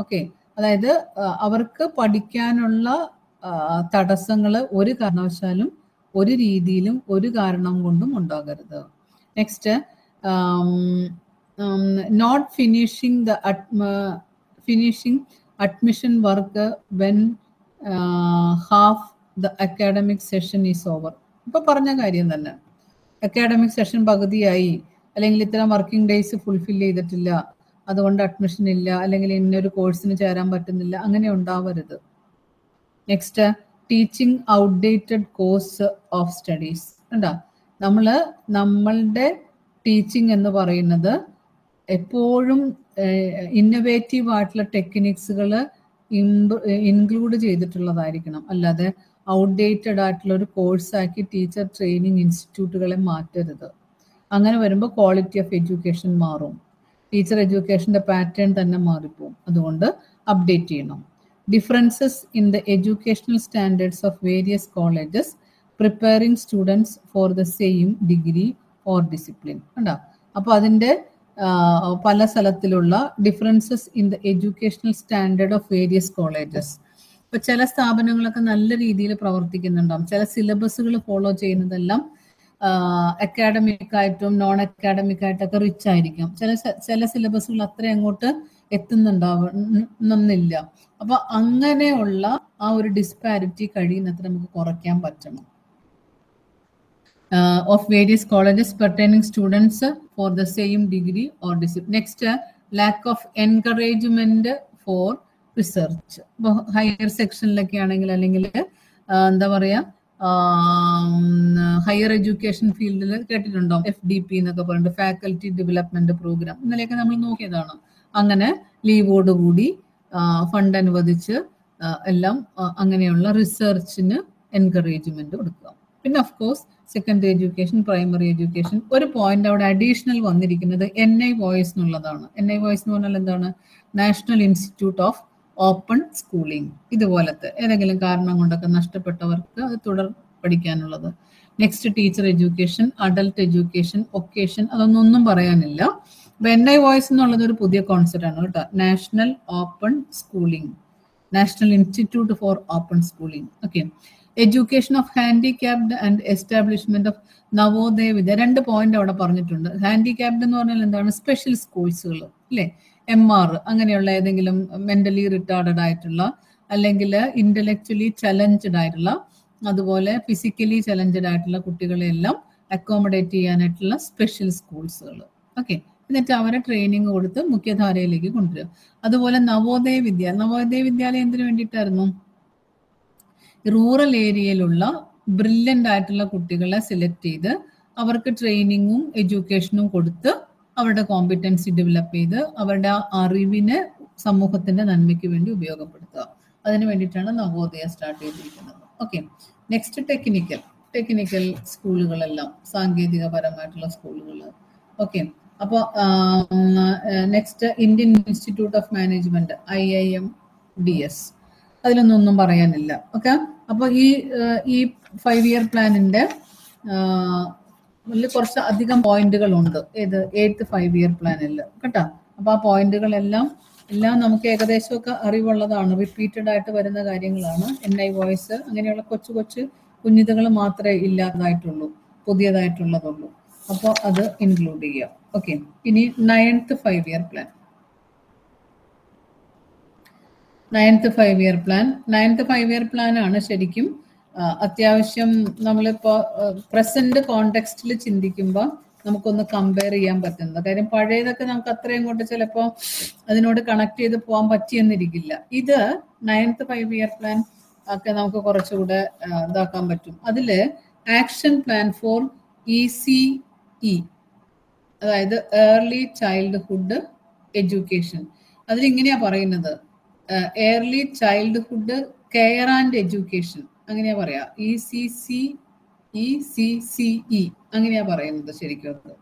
ഓക്കെ അതായത് അവർക്ക് പഠിക്കാനുള്ള തടസ്സങ്ങൾ ഒരു കാരണവശാലും ഒരു രീതിയിലും ഒരു കാരണം കൊണ്ടും ഉണ്ടാകരുത്. Next not finishing the finishing admission work when half the academic session is over ഇപ്പൊ പറഞ്ഞ കാര്യം തന്നെ. അക്കാഡമിക് സെഷൻ പകുതിയായി. അല്ലെങ്കിൽ ഇത്തരം വർക്കിംഗ് ഡേയ്സ് ഫുൾഫിൽ ചെയ്തിട്ടില്ല അതുകൊണ്ട് അഡ്മിഷൻ ഇല്ല അല്ലെങ്കിൽ ഇന്നൊരു കോഴ്സിന് ചേരാൻ പറ്റുന്നില്ല അങ്ങനെ ഉണ്ടാവരുത്. Next teaching outdated course of studies കണ്ടാ? നമ്മൾ നമ്മളുടെ ടീച്ചിങ് എന്ന് പറയുന്നത് എപ്പോഴും ഇന്നൊവേറ്റീവ് ആയിട്ടുള്ള ടെക്നിക്സുകൾ ഇൻക്ലൂഡ് ചെയ്തിട്ടുള്ളതായിരിക്കണം. അല്ലാതെ ഔട്ട്ഡേറ്റഡ് ആയിട്ടുള്ള ഒരു കോഴ്സാക്കി ടീച്ചർ ട്രെയിനിങ് ഇൻസ്റ്റിറ്റ്യൂട്ടുകളെ മാറ്റരുത്. അങ്ങനെ വരുമ്പോൾ ക്വാളിറ്റി ഓഫ് എഡ്യൂക്കേഷൻ മാറും. ടീച്ചർ എഡ്യൂക്കേഷന്റെ പാറ്റേൺ തന്നെ മാറിപ്പോവും. അതുകൊണ്ട് അപ്ഡേറ്റ് ചെയ്യണം. Differences in the educational standards of various colleges preparing students for the same degree or discipline കണ്ടോ? അപ്പോൾ അതിന്റെ പല സ്ഥലത്തിലുള്ള differences in the educational standard of various colleges ഇപ്പൊ ചില സ്ഥാപനങ്ങളൊക്കെ നല്ല രീതിയിൽ പ്രവർത്തിക്കുന്നുണ്ടാവും. ചില സിലബസുകൾ ഫോളോ ചെയ്യുന്നതെല്ലാം അക്കാഡമിക് ആയിട്ടും നോൺ അക്കാഡമിക് ആയിട്ടൊക്കെ റിച്ച് ആയിരിക്കും. ചില ചില സിലബസുകൾ അത്ര അങ്ങോട്ട് എത്തുന്നുണ്ടാവുന്നില്ല അപ്പൊ അങ്ങനെയുള്ള ആ ഒരു ഡിസ്പാരിറ്റി കഴിയുന്നത്ര നമുക്ക് കുറയ്ക്കാൻ പറ്റണം. Of various colleges pertaining students for the same degree or discipline next lack of encouragement for research higher സെക്ഷനിലൊക്കെ ആണെങ്കിൽ അല്ലെങ്കിൽ എന്താ പറയാ ഹയർ എഡ്യൂക്കേഷൻ ഫീൽഡിൽ കേട്ടിട്ടുണ്ടോ? എഫ് ഡി പി എന്നൊക്കെ പറഞ്ഞിട്ട് ഫാക്കൽറ്റി ഡെവലപ്മെന്റ് പ്രോഗ്രാം ഇന്നലെയൊക്കെ നമ്മൾ നോക്കിയതാണ്. അങ്ങനെ ലീവോടുകൂടി ഫണ്ട് അനുവദിച്ച് എല്ലാം അങ്ങനെയുള്ള റിസർച്ചിന് എൻകറേജ്മെന്റ് കൊടുക്കുക. പിന്നെ of course secondary education primary education ഒരു പോയിന്റ് അവിടെ അഡീഷണൽ വന്നിരിക്കുന്നത് എൻ ഐ വോയിസ് എന്നുള്ളതാണ്. എൻ ഐ വോയിസ് എന്ന് പറഞ്ഞാൽ എന്താണ്? National institute of open schooling ഇതുപോലത്തെ ഏതെങ്കിലും കാരണം കൊണ്ടൊക്കെ നഷ്ടപ്പെട്ടവർക്ക് അത് തുടർ പഠിക്കാനുള്ളത്. Next teacher education adult education vocation അതൊന്നും ഒന്നും പറയാനില്ല. അപ്പൊ എൻ ഐ വോയിസ് എന്നുള്ളത് ഒരു പുതിയ കോൺസെപ്റ്റ് ആണ് കേട്ടോ. National open schooling national institute for open schooling okay education of handicapped and establishment of Navodaya Vidya രണ്ട് പോയിന്റ് അവിടെ പറഞ്ഞിട്ടുണ്ട്. ഹാൻഡിക്യാപ്ഡ് എന്ന് പറഞ്ഞാൽ എന്താണ്? സ്പെഷ്യൽ സ്കൂൾസുകൾ അല്ലേ? എം ആർ അങ്ങനെയുള്ള ഏതെങ്കിലും മെന്റലി റിട്ടാർഡഡ് ആയിട്ടുള്ള അല്ലെങ്കിൽ ഇന്റലക്ച്വലി ചലഞ്ച്ഡ് ആയിട്ടുള്ള അതുപോലെ ഫിസിക്കലി ചലഞ്ച്ഡ് ആയിട്ടുള്ള കുട്ടികളെല്ലാം അക്കോമഡേറ്റ് ചെയ്യാനായിട്ടുള്ള സ്പെഷ്യൽ സ്കൂൾസുകൾ ഓക്കെ എന്നിട്ട് അവരെ ട്രെയിനിങ് കൊടുത്ത് മുഖ്യധാരയിലേക്ക് കൊണ്ടുവരിക. അതുപോലെ നവോദയ വിദ്യ നവോദയ വിദ്യാലയം എന്തിനു വേണ്ടിയിട്ടായിരുന്നു? റൂറൽ ഏരിയയിലുള്ള ബ്രില്യന്റ് ആയിട്ടുള്ള കുട്ടികളെ സെലക്ട് ചെയ്ത് അവർക്ക് ട്രെയിനിങ്ങും എഡ്യൂക്കേഷനും കൊടുത്ത് അവരുടെ കോമ്പിറ്റൻസി ഡെവലപ്പ് ചെയ്ത് അവരുടെ അറിവിനെ സമൂഹത്തിന്റെ നന്മയ്ക്ക് വേണ്ടി ഉപയോഗപ്പെടുത്തുക. അതിന് വേണ്ടിയിട്ടാണ് നവോദയ സ്റ്റാർട്ട് ചെയ്തിരിക്കുന്നത്. ഓക്കെ നെക്സ്റ്റ് ടെക്നിക്കൽ ടെക്നിക്കൽ സ്കൂളുകളെല്ലാം സാങ്കേതികപരമായിട്ടുള്ള സ്കൂളുകൾ. ഓക്കെ അപ്പോൾ next Indian institute of management I I M D S അതിലൊന്നും പറയാനില്ല. ഓക്കെ അപ്പോൾ ഈ ഈ ഫൈവ് ഇയർ പ്ലാനിന്റെ അതിൽ കുറച്ച് അധികം പോയിന്റുകൾ ഉണ്ട് ഏത് എയ്ത്ത് ഫൈവ് ഇയർ പ്ലാനിൽ കേട്ടോ? അപ്പൊ ആ പോയിന്റുകളെല്ലാം എല്ലാം നമുക്ക് ഏകദേശമൊക്കെ അറിവുള്ളതാണ്. റിപ്പീറ്റഡ് ആയിട്ട് വരുന്ന കാര്യങ്ങളാണ്. എൻ ഐ വോയിസ് അങ്ങനെയുള്ള കൊച്ചു കൊച്ചു കുഞ്ഞിതകൾ മാത്രമേ ഇല്ലാതായിട്ടുള്ളൂ. പുതിയതായിട്ടുള്ളതുള്ളൂ. അപ്പോൾ അത് ഇൻക്ലൂഡ് ചെയ്യാം. ഓക്കെ ഇനി ninth five year plan ninth five year plan ninth five year plan ആണ് ശരിക്കും അത്യാവശ്യം നമ്മളിപ്പോ പ്രസന്റ് കോണ്ടെക്സ്റ്റിൽ ചിന്തിക്കുമ്പോൾ നമുക്കൊന്ന് കമ്പയർ ചെയ്യാൻ പറ്റുന്നത്. കാര്യം പഴയതൊക്കെ നമുക്ക് അത്രയും കൊണ്ട് ചിലപ്പോൾ അതിനോട് കണക്ട് ചെയ്ത് പോകാൻ പറ്റിയെന്നിരിക്കില്ല. ഇത് നയൻത്ത് ഫൈവ് ഇയർ പ്ലാൻ ഒക്കെ നമുക്ക് കുറച്ചുകൂടെ ഇതാക്കാൻ പറ്റും. അതിൽ action plan for E C E അതായത് ഏർലി ചൈൽഡ്ഹുഡ് എഡ്യൂക്കേഷൻ അതിലിങ്ങനെയാ പറയുന്നത്? Early childhood care and education അങ്ങനെയാ പറയാ. E C C E C C E അങ്ങനെയാ പറയുന്നത് ശരിക്കും അത്.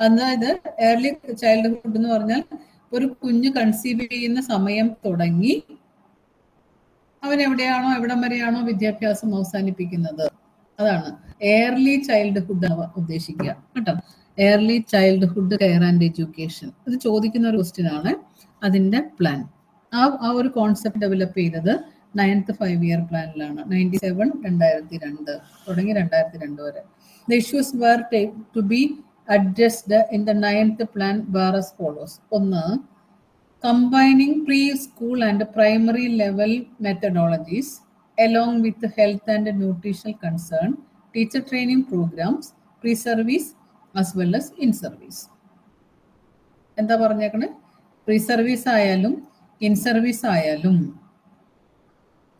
അതായത് ഏർലി ചൈൽഡ്ഹുഡ് എന്ന് പറഞ്ഞാൽ ഒരു കുഞ്ഞ് കൺസീവ് ചെയ്യുന്ന സമയം തുടങ്ങി അവൻ എവിടെയാണോ എവിടം വരെയാണോ വിദ്യാഭ്യാസം അവസാനിപ്പിക്കുന്നത്. അതാണ് ഏർലി ചൈൽഡ്ഹുഡ് ഉദ്ദേശിക്കുക. കേട്ടോ? Early childhood care and education ഇത് ചോദിക്കുന്ന ഒരു ക്വസ്റ്റ്യൻ ആണ്. അതിന്റെ പ്ലാൻ ആ ആ ഒരു കോൺസെപ്റ്റ് ഡെവലപ്പ് ചെയ്തത് നയൻത്ത് ഫൈവ് ഇയർ പ്ലാനിലാണ് നയന്റി സെവൻ രണ്ടായിരത്തി രണ്ട് തുടങ്ങി രണ്ടായിരത്തി രണ്ട് വരെ the issues were to be adjust in the ninth plan were as follows ഒന്ന് combining pre school and primary level methodologies along with health and nutritional concern teacher training programmes pre service as well as in service എന്താ പറഞ്ഞേക്കണേ? Pre service ആയാലും in service ആയാലും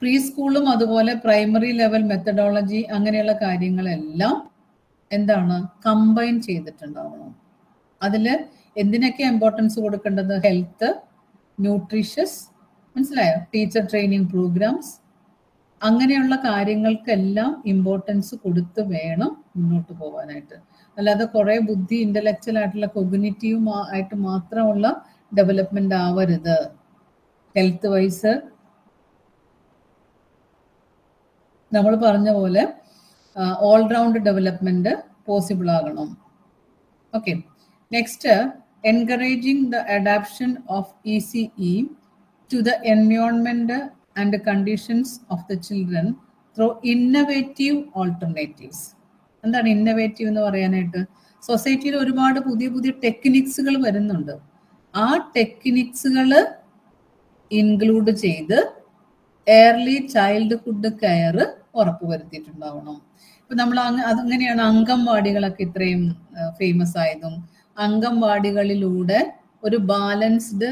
pre സ്കൂളും അതുപോലെ primary level methodology അങ്ങനെയുള്ള കാര്യങ്ങളെല്ലാം എന്താണ്? Combine ചെയ്തിട്ടുണ്ടാവണം. അതിൽ എന്തിനൊക്കെ ഇമ്പോർട്ടൻസ് കൊടുക്കേണ്ടത്? ഹെൽത്ത് ന്യൂട്രീഷ്യസ് മനസ്സിലായോ? ടീച്ചർ ട്രെയിനിങ് പ്രോഗ്രാംസ് അങ്ങനെയുള്ള കാര്യങ്ങൾക്കെല്ലാം ഇമ്പോർട്ടൻസ് കൊടുത്ത് വേണം മുന്നോട്ട് പോകാനായിട്ട് അല്ലാതെ കുറേ ബുദ്ധി ഇന്റലക്ച്വൽ ആയിട്ടുള്ള കൊഗ്നേറ്റീവ് ആയിട്ട് മാത്രമുള്ള ഡെവലപ്മെന്റ് ആവരുത്. ഹെൽത്ത് വൈസ് നമ്മൾ പറഞ്ഞ പോലെ ഓൾറൗണ്ട് ഡെവലപ്മെന്റ് പോസിബിൾ ആകണം. Okay next encouraging the adaption of E C E to the environment and conditions of the children through innovative alternatives എന്താണ് ഇന്നവേറ്റീവ് എന്ന് പറയാനായിട്ട്? സൊസൈറ്റിയിൽ ഒരുപാട് പുതിയ പുതിയ ടെക്നിക്സുകൾ വരുന്നുണ്ട്. ആ ടെക്നിക്സുകൾ ഇൻക്ലൂഡ് ചെയ്ത് എയർലി ചൈൽഡ്ഹുഡ് കെയർ ഉറപ്പുവരുത്തിയിട്ടുണ്ടാവണം. ഇപ്പൊ നമ്മൾ അതങ്ങനെയാണ് അംഗൻവാടികളൊക്കെ ഇത്രയും ഫേമസ് ആയതും. അംഗൻവാടികളിലൂടെ ഒരു ബാലൻസ്ഡ്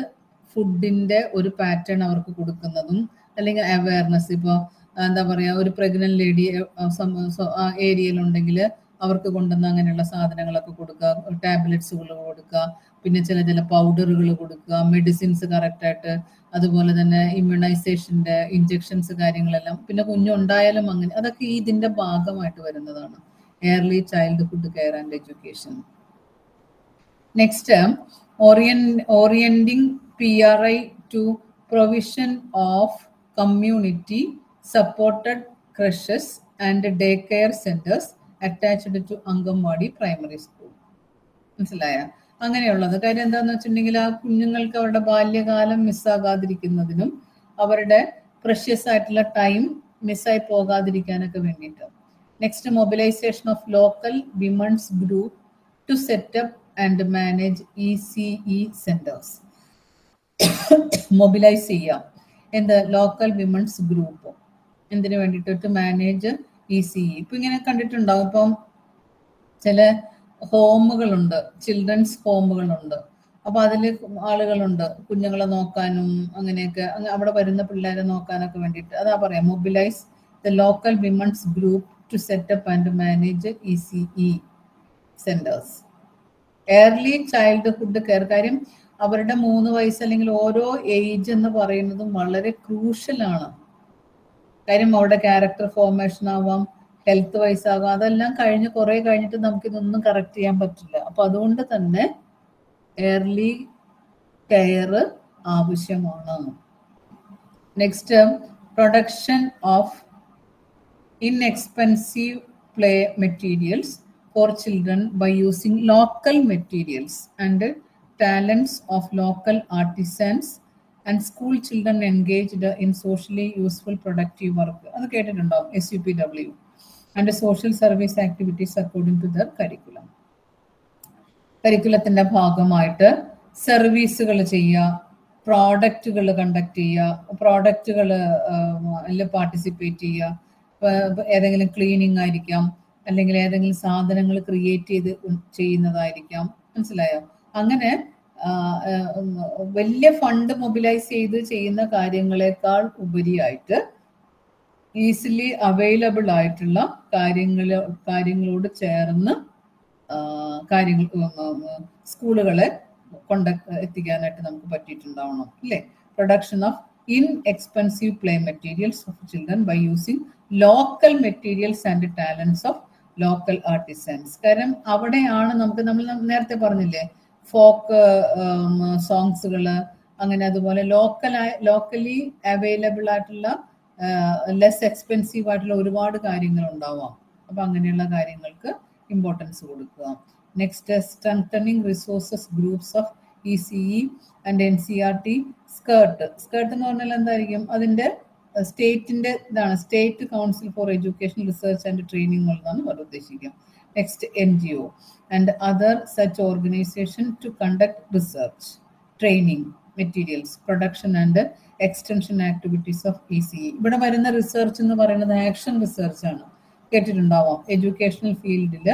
ഫുഡിന്റെ ഒരു പാറ്റേൺ അവർക്ക് കൊടുക്കുന്നതും അല്ലെങ്കിൽ അവയർനെസ് ഇപ്പോൾ എന്താ പറയാ ഒരു പ്രഗ്നന്റ് ലേഡി ഏരിയയിലുണ്ടെങ്കിൽ അവർക്ക് കൊണ്ടുവന്ന് അങ്ങനെയുള്ള സാധനങ്ങളൊക്കെ കൊടുക്കുക ടാബ്ലറ്റ്സുകൾ കൊടുക്കുക പിന്നെ ചില ചില പൗഡറുകൾ കൊടുക്കുക മെഡിസിൻസ് കറക്റ്റായിട്ട് അതുപോലെ തന്നെ ഇമ്മ്യൂണൈസേഷന്റെ ഇഞ്ചെക്ഷൻസ് കാര്യങ്ങളെല്ലാം. പിന്നെ കുഞ്ഞുണ്ടായാലും അങ്ങനെ അതൊക്കെ ഇതിന്റെ ഭാഗമായിട്ട് വരുന്നതാണ്. Early childhood care and education next Orion orienting P R I to provision of community supported creches and day care centres attached to anganwadi primary school മനസ്സിലായ? അങ്ങനെയുള്ളത്. കാര്യം എന്താന്ന് വെച്ചിട്ടുണ്ടെങ്കിൽ ആ കുഞ്ഞുങ്ങൾക്ക് അവരുടെ ബാല്യകാലം മിസ്സാകാതിരിക്കുന്നതിനും അവരുടെ പ്രഷ്യസ് ആയിട്ടുള്ള ടൈം മിസ്സായി പോകാതിരിക്കാനൊക്കെ വേണ്ടിയിട്ട്. Next mobilisation of local women's group to set up and manage E C E centres mobilise ചെയ്യാം. എന്ത്? ലോക്കൽ വിമൺസ് ഗ്രൂപ്പ് എന്തിനു വേണ്ടിയിട്ട്? ടു മാനേജ് ഇ സി ഇപ്പൊ ഇങ്ങനെ കണ്ടിട്ടുണ്ടാവും. ഇപ്പം ചില ഹോമുകളുണ്ട്. ചിൽഡ്രൻസ് ഹോമുകളുണ്ട്. അപ്പൊ അതിൽ ആളുകളുണ്ട്. കുഞ്ഞുങ്ങളെ നോക്കാനും അങ്ങനെയൊക്കെ. അവിടെ വരുന്ന പിള്ളേരെ നോക്കാനൊക്കെ വേണ്ടിയിട്ട്. അതാ പറയാം mobilise the local women's group to set up and manage E C E centres early childhood care കാര്യം അവരുടെ മൂന്ന് വയസ്സ് അല്ലെങ്കിൽ ഓരോ ഏജ് എന്ന് പറയുന്നതും വളരെ ക്രൂഷ്യലാണ് കാര്യം അവരുടെ ക്യാരക്ടർ ഫോർമേഷൻ ആവാം ഹെൽത്ത് വൈസ് ആകാം അതെല്ലാം കഴിഞ്ഞ് കുറെ കഴിഞ്ഞിട്ട് നമുക്ക് ഇതൊന്നും കറക്റ്റ് ചെയ്യാൻ പറ്റില്ല. അപ്പൊ അതുകൊണ്ട് തന്നെ എയർലി കെയർ ആവശ്യമാണ്. Next production of inexpensive play materials for children by using local materials and talents of local artisans and school children engaged in socially useful productive work അത് കേട്ടിട്ടുണ്ടാവും S U P W and social service activities according to their curriculum കരിക്കുലത്തിന്റെ ഭാഗമായിട്ട് സർവീസുകൾ ചെയ്യുക പ്രോഡക്റ്റുകൾ conduct ചെയ്യുക പ്രോഡക്റ്റുകൾ participate ചെയ്യുക. ഏതെങ്കിലും ക്ലീനിങ് ആയിരിക്കാം അല്ലെങ്കിൽ ഏതെങ്കിലും സാധനങ്ങൾ ക്രിയേറ്റ് ചെയ്ത് ചെയ്യുന്നതായിരിക്കാം. മനസ്സിലായോ? അങ്ങനെ വലിയ ഫണ്ട് മൊബിലൈസ് ചെയ്ത് ചെയ്യുന്ന കാര്യങ്ങളെക്കാൾ ഉപരിയായിട്ട് ഈസിലി അവൈലബിൾ ആയിട്ടുള്ള കാര്യങ്ങൾ കാര്യങ്ങളോട് ചേർന്ന് കാര്യങ്ങൾ സ്കൂളുകളെ കൊണ്ട എത്തിക്കാനായിട്ട് നമുക്ക് പറ്റിയിട്ടുണ്ടാവണം അല്ലേ? Production of inexpensive play materials of children by using local materials and talents of local artisans കാരണം അവിടെയാണ് നമുക്ക് നമ്മൾ നേരത്തെ പറഞ്ഞില്ലേ ഫോക്ക് സോങ്സുകൾ അങ്ങനെ അതുപോലെ ലോക്കലായി ലോക്കലി അവൈലബിൾ ആയിട്ടുള്ള ലെസ് എക്സ്പെൻസീവ് ആയിട്ടുള്ള ഒരുപാട് കാര്യങ്ങൾ ഉണ്ടാവാം അപ്പം അങ്ങനെയുള്ള കാര്യങ്ങൾക്ക് ഇമ്പോർട്ടൻസ് കൊടുക്കുക. Next strengthening resources groups of E C E and N C R T SCERT SCERT എന്ന് പറഞ്ഞാൽ എന്തായിരിക്കും? അതിന്റെ സ്റ്റേറ്റിന്റെ ഇതാണ്. State council for education research and training എന്നാണ് അവർ ഉദ്ദേശിക്കുക next N G O and other such organization to conduct research, training, materials production and extension activities of E C E ഇവിടെ വരുന്ന റിസർച്ച് എന്ന് പറയുന്നത് ആക്ഷൻ റിസർച്ച് ആണ്. കേട്ടിട്ടുണ്ടാവാം. Educational ഫീൽഡിൽ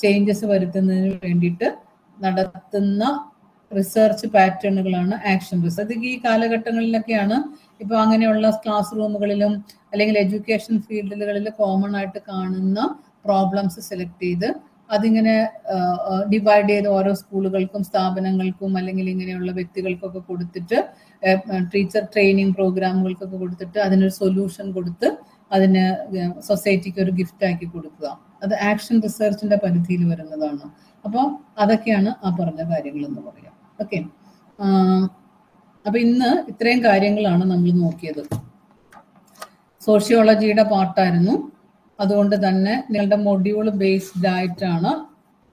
changes വരുത്തുന്നതിന് വേണ്ടിയിട്ട് നടത്തുന്ന റിസർച്ച് പാറ്റേണുകളാണ് ആക്ഷൻ റിസർച്ച് ഈ കാലഘട്ടങ്ങളിലൊക്കെയാണ് ഇപ്പൊ അങ്ങനെയുള്ള ക്ലാസ് റൂമുകളിലും അല്ലെങ്കിൽ എഡ്യൂക്കേഷൻ ഫീൽഡുകളിൽ കോമൺ ആയിട്ട് കാണുന്ന പ്രോബ്ലംസ് സെലക്ട് ചെയ്ത് അതിങ്ങനെ ഡിവൈഡ് ചെയ്ത് ഓരോ സ്കൂളുകൾക്കും സ്ഥാപനങ്ങൾക്കും അല്ലെങ്കിൽ ഇങ്ങനെയുള്ള വ്യക്തികൾക്കൊക്കെ കൊടുത്തിട്ട് ടീച്ചർ ട്രെയിനിങ് പ്രോഗ്രാമുകൾക്കൊക്കെ കൊടുത്തിട്ട് അതിനൊരു സൊല്യൂഷൻ കൊടുത്ത് അതിന് സൊസൈറ്റിക്ക് ഒരു ഗിഫ്റ്റ് ആക്കി കൊടുക്കുക. അത് ആക്ഷൻ റിസർച്ചിന്റെ പരിധിയിൽ വരുന്നതാണ്. അപ്പോൾ അതൊക്കെയാണ് ആ പറഞ്ഞ കാര്യങ്ങൾ എന്ന് പറയാം. ഓക്കെ? അപ്പൊ ഇന്ന് ഇത്രയും കാര്യങ്ങളാണ് നമ്മൾ നോക്കിയത്. സോഷ്യോളജിയുടെ പാർട്ടായിരുന്നു അതുകൊണ്ട് തന്നെ നിങ്ങളുടെ മൊഡ്യൂൾ ബേസ്ഡ് ആയിട്ടാണ്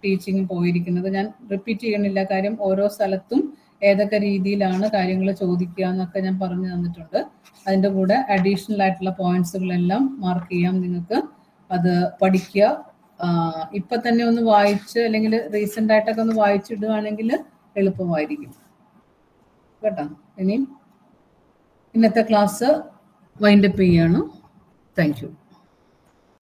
ടീച്ചിങ് പോയിരിക്കുന്നത്. ഞാൻ റിപ്പീറ്റ് ചെയ്യണില്ല കാര്യം ഓരോ സ്ഥലത്തും ഏതൊക്കെ രീതിയിലാണ് കാര്യങ്ങൾ ചോദിക്കുക എന്നൊക്കെ ഞാൻ പറഞ്ഞു തന്നിട്ടുണ്ട്. അതിന്റെ കൂടെ അഡീഷണൽ ആയിട്ടുള്ള പോയിന്റ്സുകളെല്ലാം മാർക്ക് ചെയ്യാം നിങ്ങൾക്ക്. അത് പഠിക്കുക. ഇപ്പൊ തന്നെ ഒന്ന് വായിച്ച് അല്ലെങ്കിൽ റീസെന്റ് ആയിട്ടൊക്കെ ഒന്ന് വായിച്ചിടുകയാണെങ്കിൽ എളുപ്പമായിരിക്കും. കേട്ടോ? ഇനി ഇന്നത്തെ ക്ലാസ് വൈൻഡപ്പ് ചെയ്യാണ്. Thank you